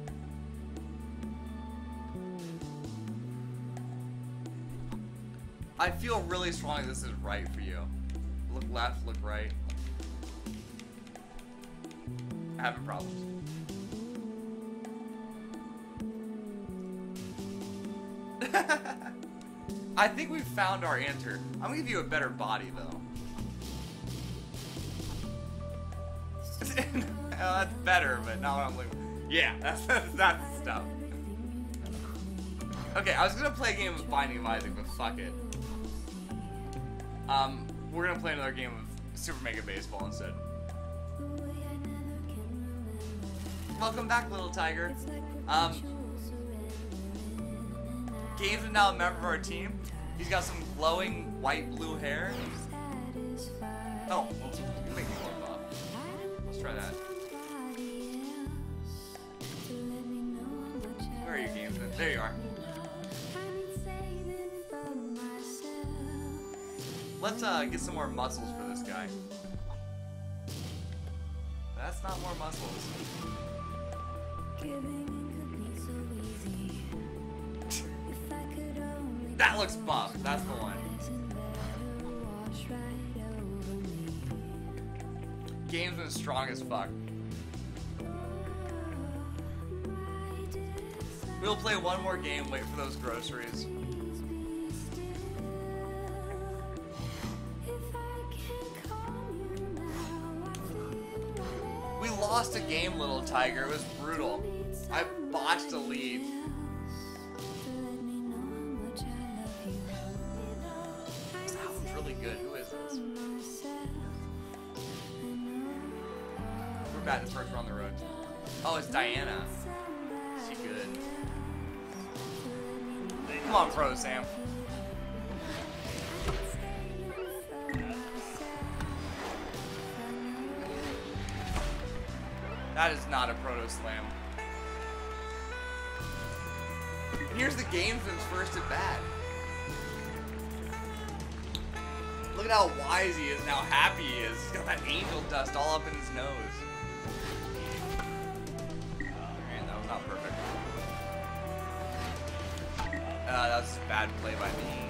I feel really strongly this is right for you. Look left, look right. Having problems. [LAUGHS] I think we've found our answer. I'm gonna give you a better body though. Oh, [LAUGHS] that's better, but not what I'm looking. Yeah, [LAUGHS] that's that's, the stuff. Okay, I was gonna play a game of Binding Isaac, but fuck it. Um, we're gonna play another game of Super Mega Baseball instead. Welcome back, little tiger. Um, Gabe's now a member of our team. He's got some glowing white blue hair. Oh, make me more buff. Let's try that. Where are you, Gamesman? There you are. Let's uh, get some more muscles for this guy. That's not more muscles. That looks buff. That's the one. Gamesman strong as fuck. We'll play one more game, wait for those groceries. Lost a game, little tiger. It was brutal. I botched a lead. This album's really good. Who is this? We're batting first. We're on the road. Oh, it's Diana. She good? Come on, pro Sam. That is not a proto slam. And here's the gamesman's first at bat. Look at how wise he is and how happy he is. He's got that angel dust all up in his nose. Man, that was not perfect. Uh, that was a bad play by me.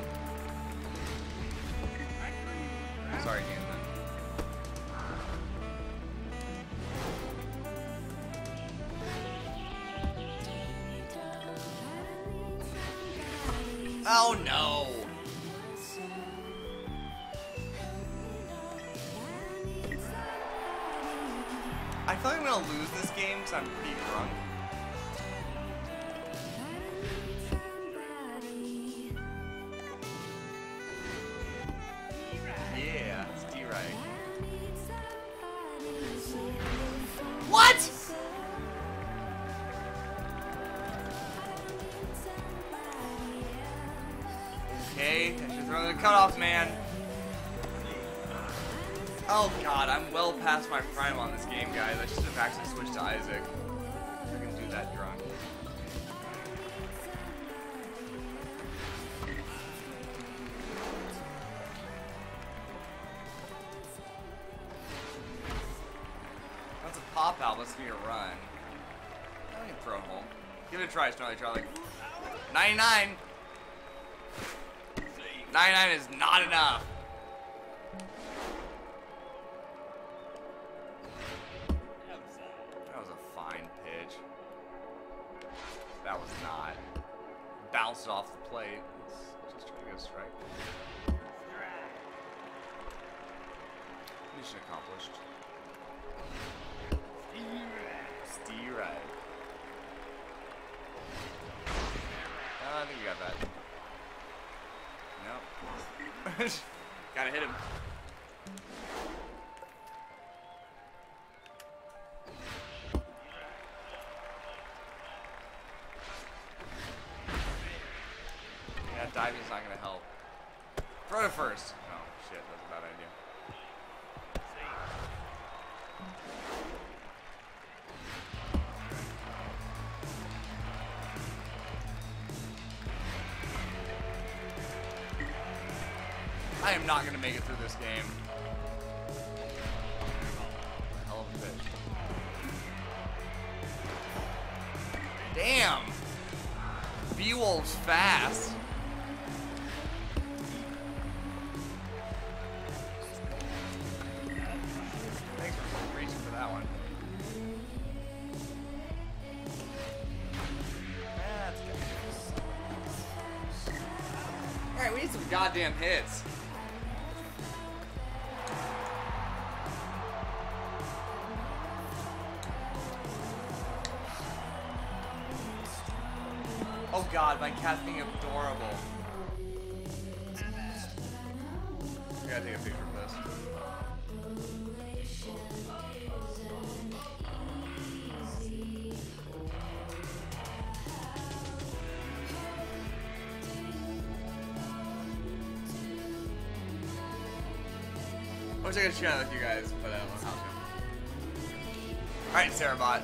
Cut off, man. am not going to make it through this game. Hell of a. Damn! Beowulf's fast. Thanks for for that one. Alright, we need some goddamn hits. wish I could share that with you guys, but I don't know how to. Alright, Sarabot.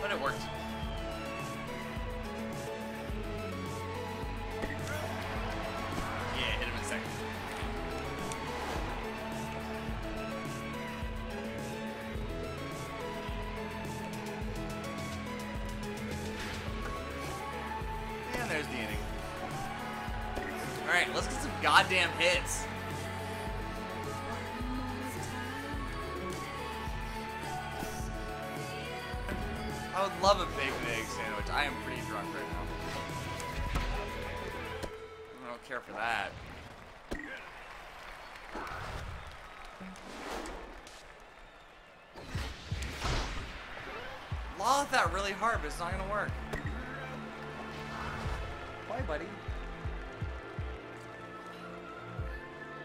But it worked. Yeah, hit him in second. And there's the inning. Alright, let's get some goddamn hits. but it's not gonna work. Bye, buddy.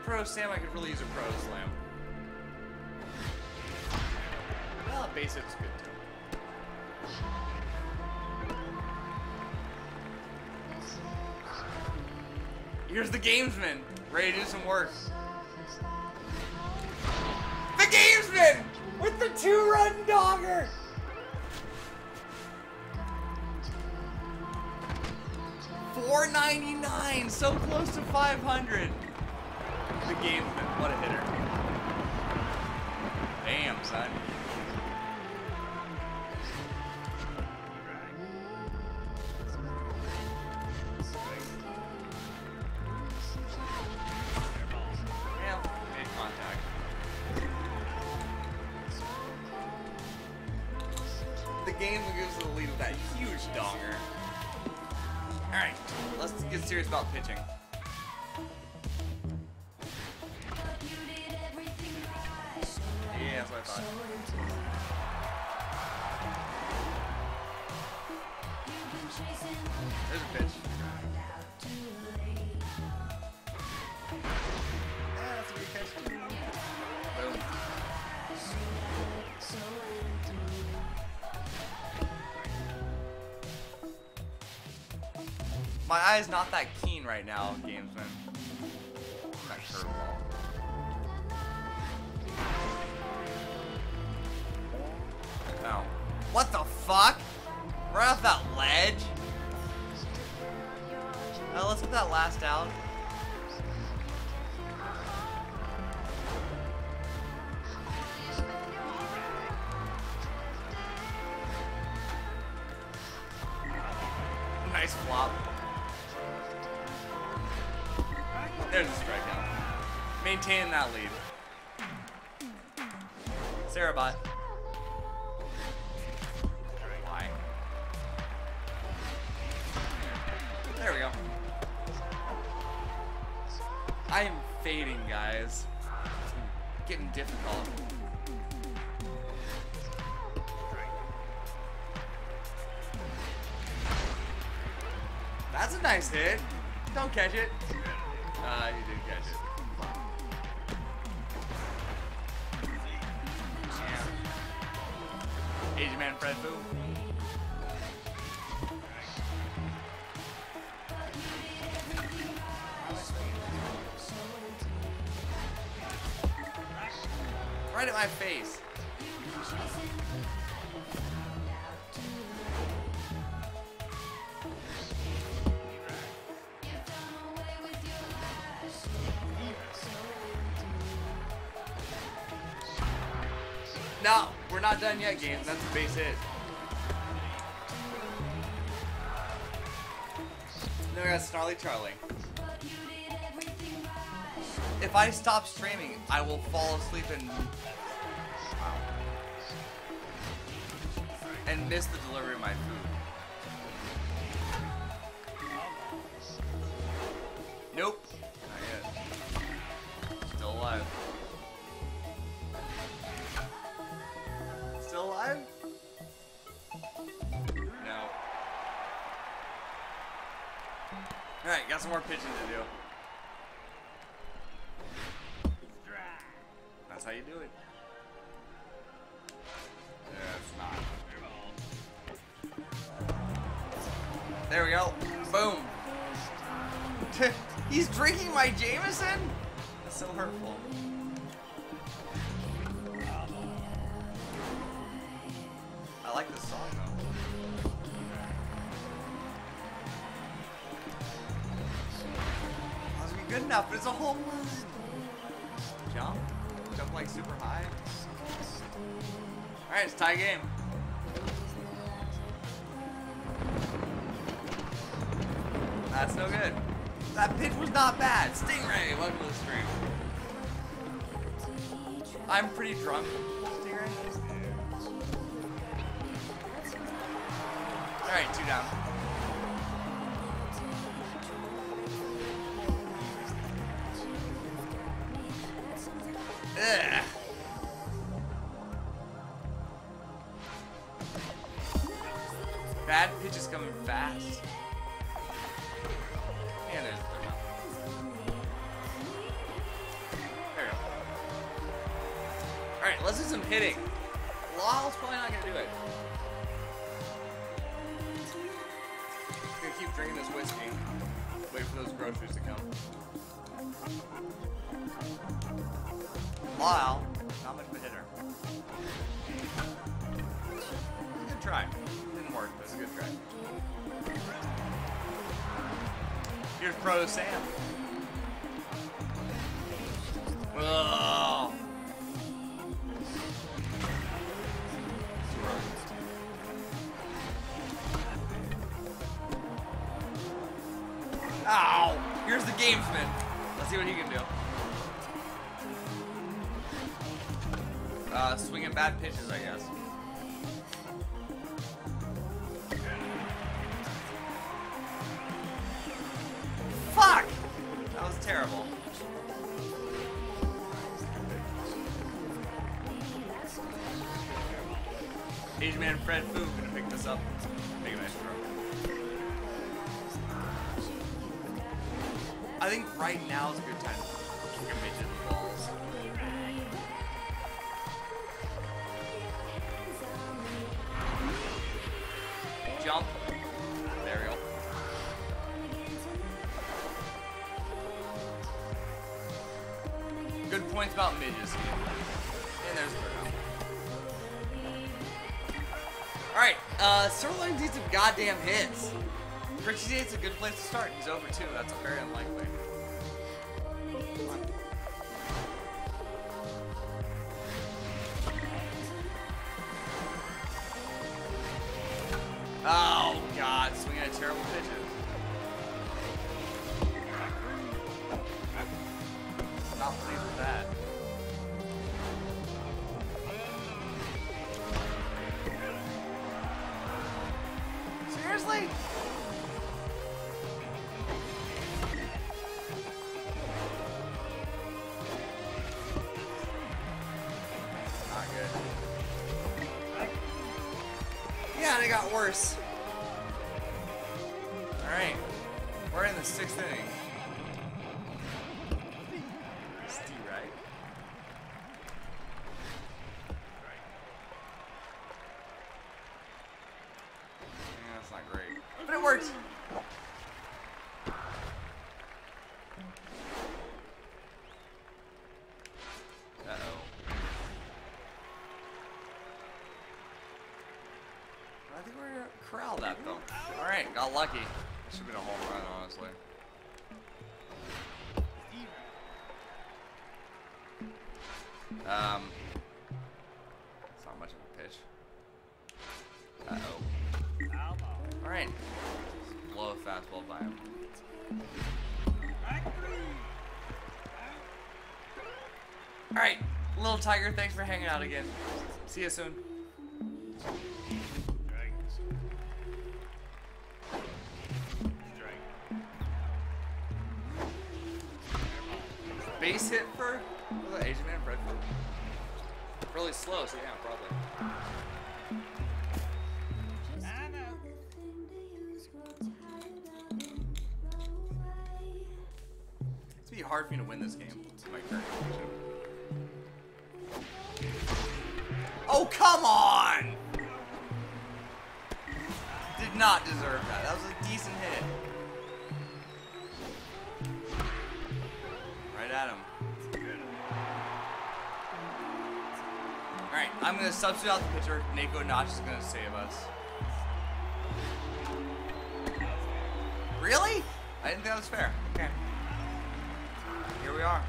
Pro Sam, I could really use a Pro Slam. Well, base hit's good too. Here's the gamesman, ready to do some work. 500. my eye's not that keen right now, done yet, game. That's a base hit. Then we got Snarly Charlie. If I stop streaming, I will fall asleep and... Wow. And miss the I'm pretty drunk. Sam. Ugh. Ow! Here's the gamesman. Let's see what he can do. Uh, swinging bad pitches, I guess. Terrible. Asian man Fred Fu gonna pick this up. Make a nice throw. I think right now is a good time midges. And there's down. Alright, uh, Sirloin needs some goddamn hits. Richie Date's a good place to start. He's over two. That's very unlikely. All right, little tiger, thanks for hanging out again. See you soon. Base hit for Asian man? Really slow, so yeah, probably. It's gonna be hard for me to win this game. Substitute out the pitcher. Nako Notch is gonna save us. Really? I didn't think that was fair. Okay. Here we are.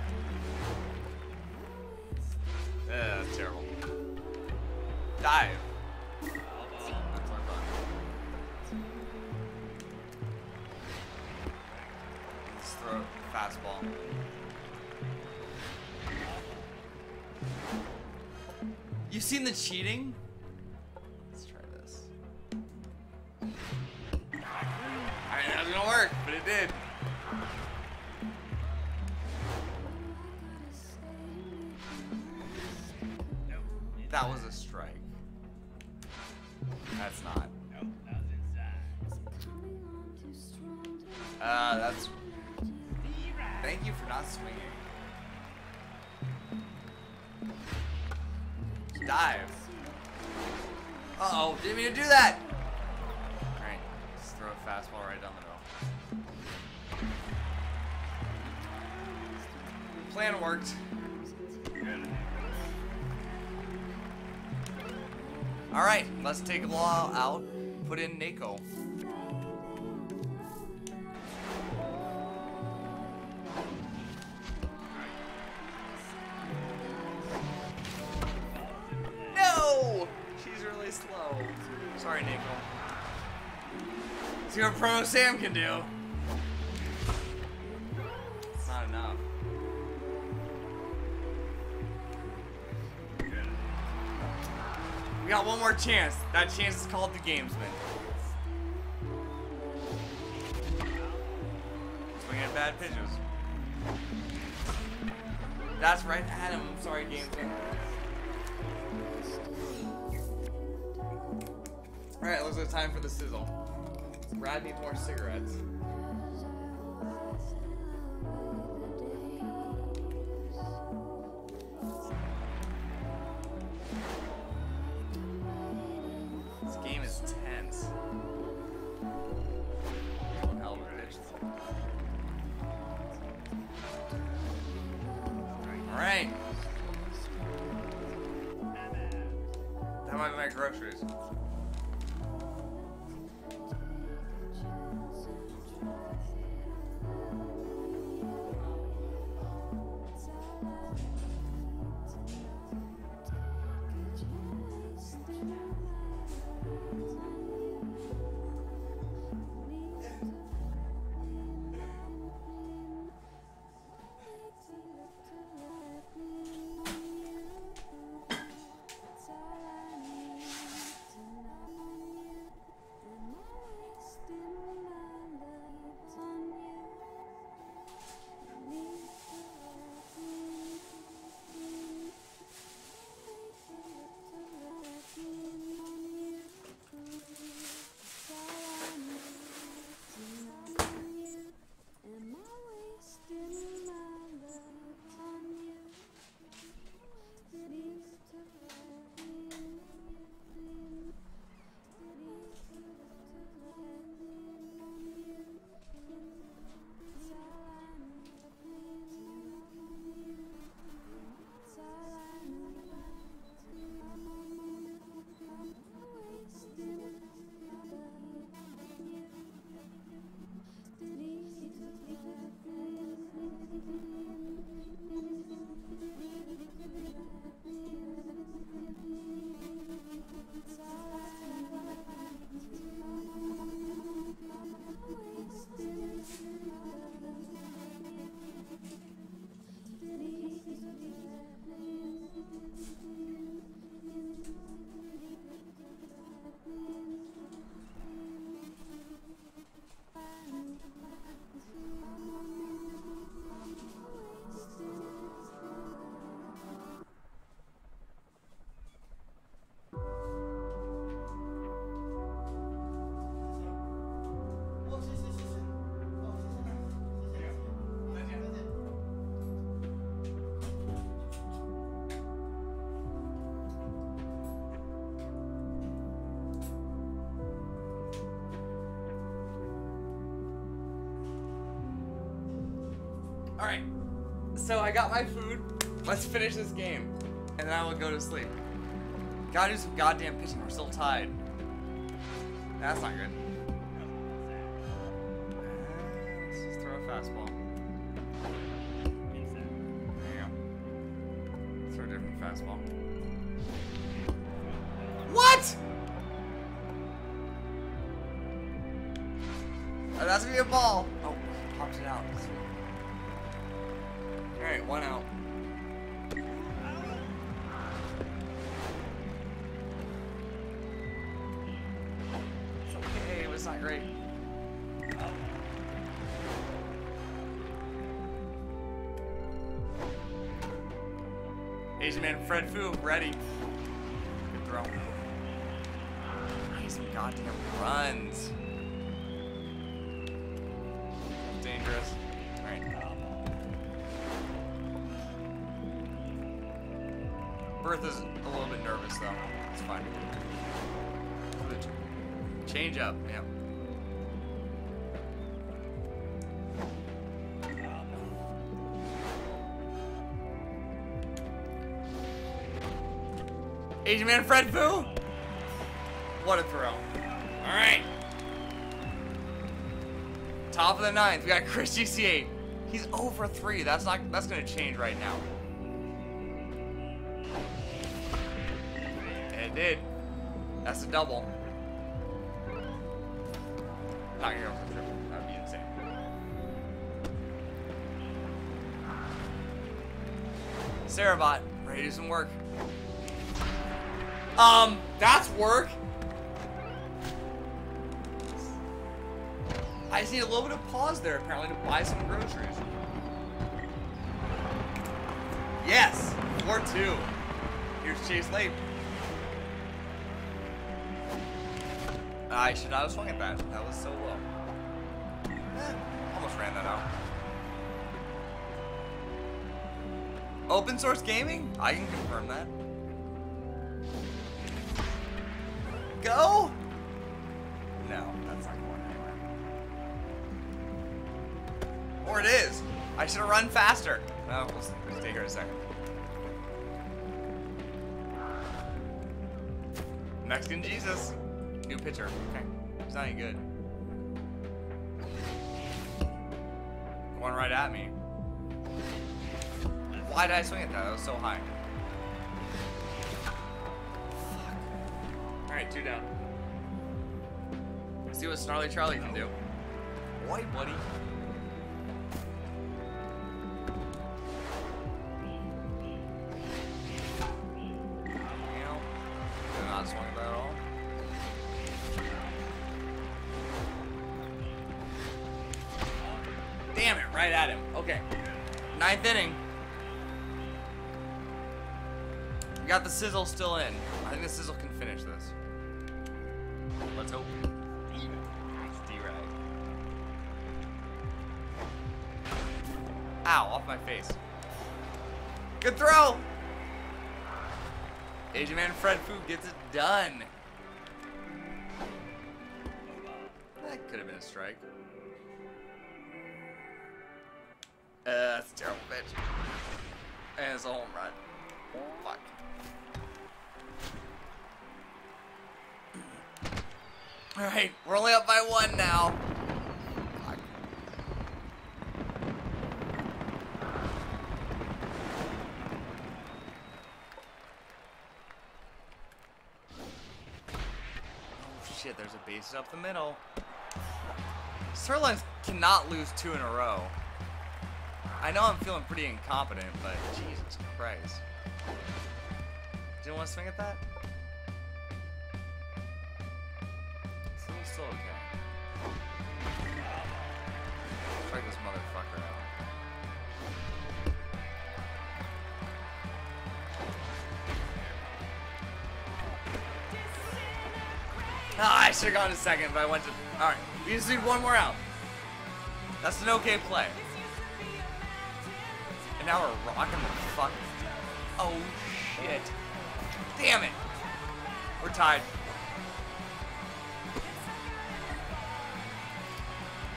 Mean to do that! Pro Sam can do. It's not enough. We got one more chance. That chance is called the gamesman. Swinging at bad pitches. That's right him. I'm sorry, gamesman. Alright, looks like time for the sizzle. Brad needs more cigarettes. Alright. So I got my food. Let's finish this game. And then I will go to sleep. Gotta do some goddamn pitching. We're still tied. That's not good. Change up, yeah. Asian man Fred Fu. What a throw. Alright. Top of the ninth, we got Chris GC8. He's over three. That's not that's gonna change right now. It did. That's a double. Work. Um, that's work. I just need a little bit of pause there, apparently, to buy some groceries. Yes, 4-2. Here's Chase Late. I should not have swung at that. That was so low. Open source gaming? I can confirm that. Go? No, that's not going anywhere. Or it is. I should have run faster. No, we'll, we'll stay here a second. Mexican Jesus. New pitcher. Okay. He's not any good. Going right at me. Why did I swing at that? That was so high. Alright, two down. Let's see what Snarly Charlie can do. Boy, buddy. It's D-Rag. Ow, off my face. Good throw! Asian man Fred Fu gets it done. Up the middle. Sirloins cannot lose two in a row. I know I'm feeling pretty incompetent, but Jesus Christ. Didn't want to swing at that? Still, still okay. Strike this motherfucker out. Ah, I should have gone to second, but I went to. Alright, we just need one more out. That's an okay play. And now we're rocking the fuck. Oh shit. Damn it. We're tied.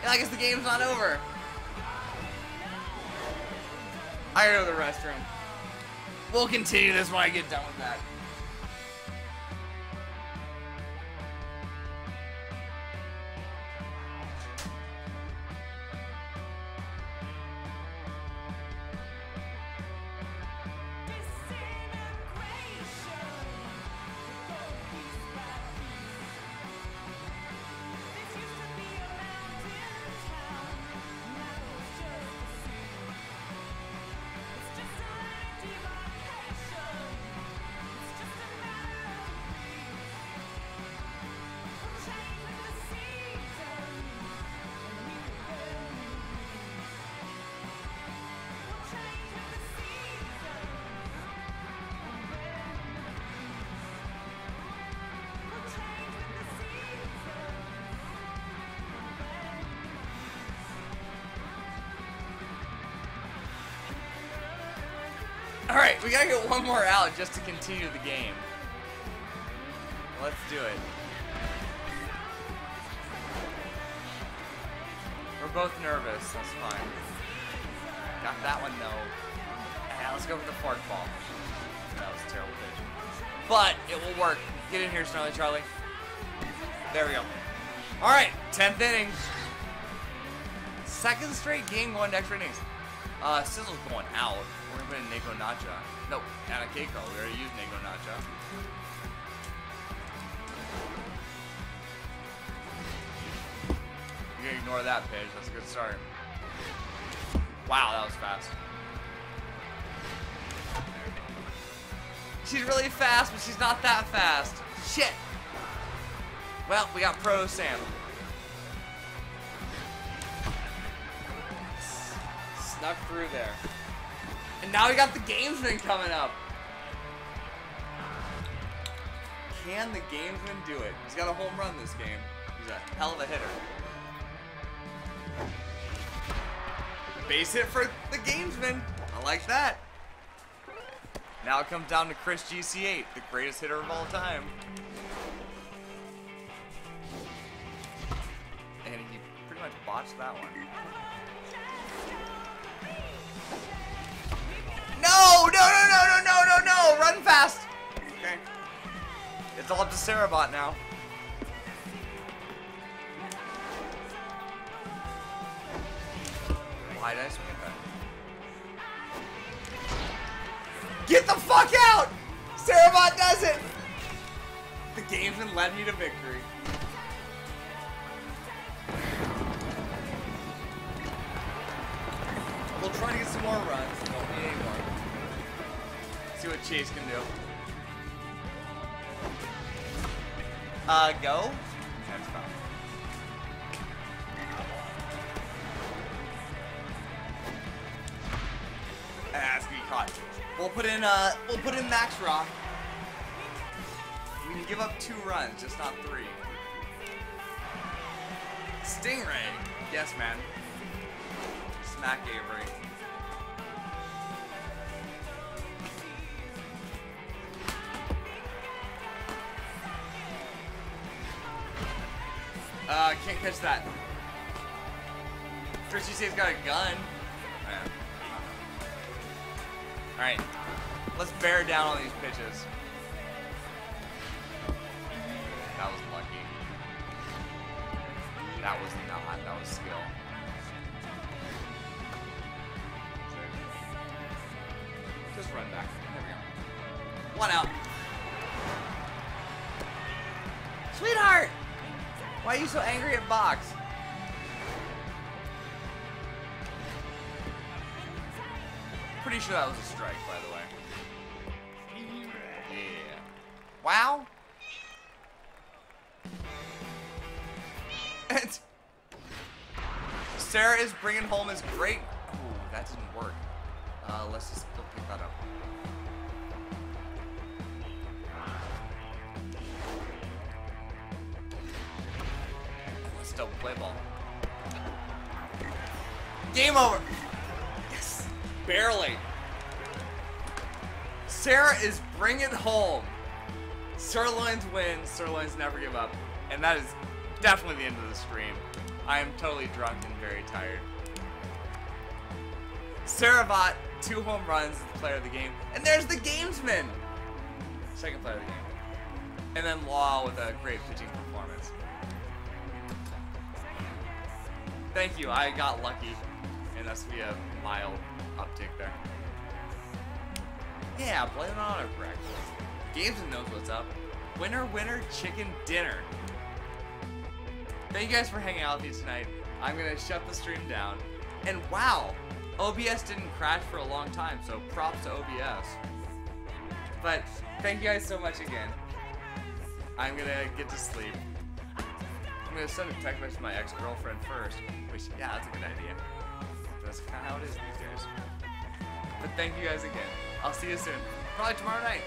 Yeah, I guess the game's not over. I go to the restroom. We'll continue this when I get done with that. We gotta get one more out just to continue the game. Let's do it. We're both nervous, that's fine. Got that one, though. Yeah, let's go for the fork ball. That was a terrible pitch. But it will work. Get in here, Snarly Charlie. There we go. Alright, 10th inning. Second straight game going to extra innings. Uh, Sizzle's going out. We're gonna put in Neko Nacha. No, Anna Keiko. We already used Neko Nacha. You can ignore that pitch. That's a good start. Wow, that was fast. She's really fast, but she's not that fast. Shit. Well, we got Pro Sam. Snuck through there. And now we got the gamesman coming up. Can the gamesman do it? He's got a home run this game. He's a hell of a hitter. Base hit for the gamesman. I like that. Now it comes down to Chris GC8, the greatest hitter of all time. And he pretty much botched that one. It's all up to Sarabot now. Why did I swing? Get the fuck out! Sarabot does it! The gamesman led me to victory. We'll try to get some more runs. More. See what Chase can do. Uh, go? That's fine. That's gonna be caught. We'll put in uh we'll put in Max Rock. We can give up two runs, just not three. Stingray. Yes, man. Smack Avery. Uh, can't catch that. Trishy says got a gun. Alright. Let's bear down on these pitches. That was lucky. That was not. That was skill. Sure that was a strike, by the way. Yeah. Wow. And Sarah is bringing home his great. Ooh, that didn't work. Uh, let's just go pick that up. Let's double play ball. Game over. Is it home. Sirloins win. Sirloins never give up, and that is definitely the end of the stream. I am totally drunk and very tired. Sarabot, two home runs, the player of the game. And there's the gamesman! Second player of the game. And then Law with a great pitching performance. Thank you, I got lucky. And that's be a mild uptick there. Yeah, blame it on autocorrect. Gamesman knows what's up. Winner, winner, chicken dinner. Thank you guys for hanging out with me tonight. I'm gonna shut the stream down. And wow, OBS didn't crash for a long time, so props to OBS. But thank you guys so much again. I'm gonna get to sleep. I'm gonna send a text message to my ex-girlfriend first, which, yeah, that's a good idea. That's kind of how it is these days. But thank you guys again. I'll see you soon. Probably tomorrow night.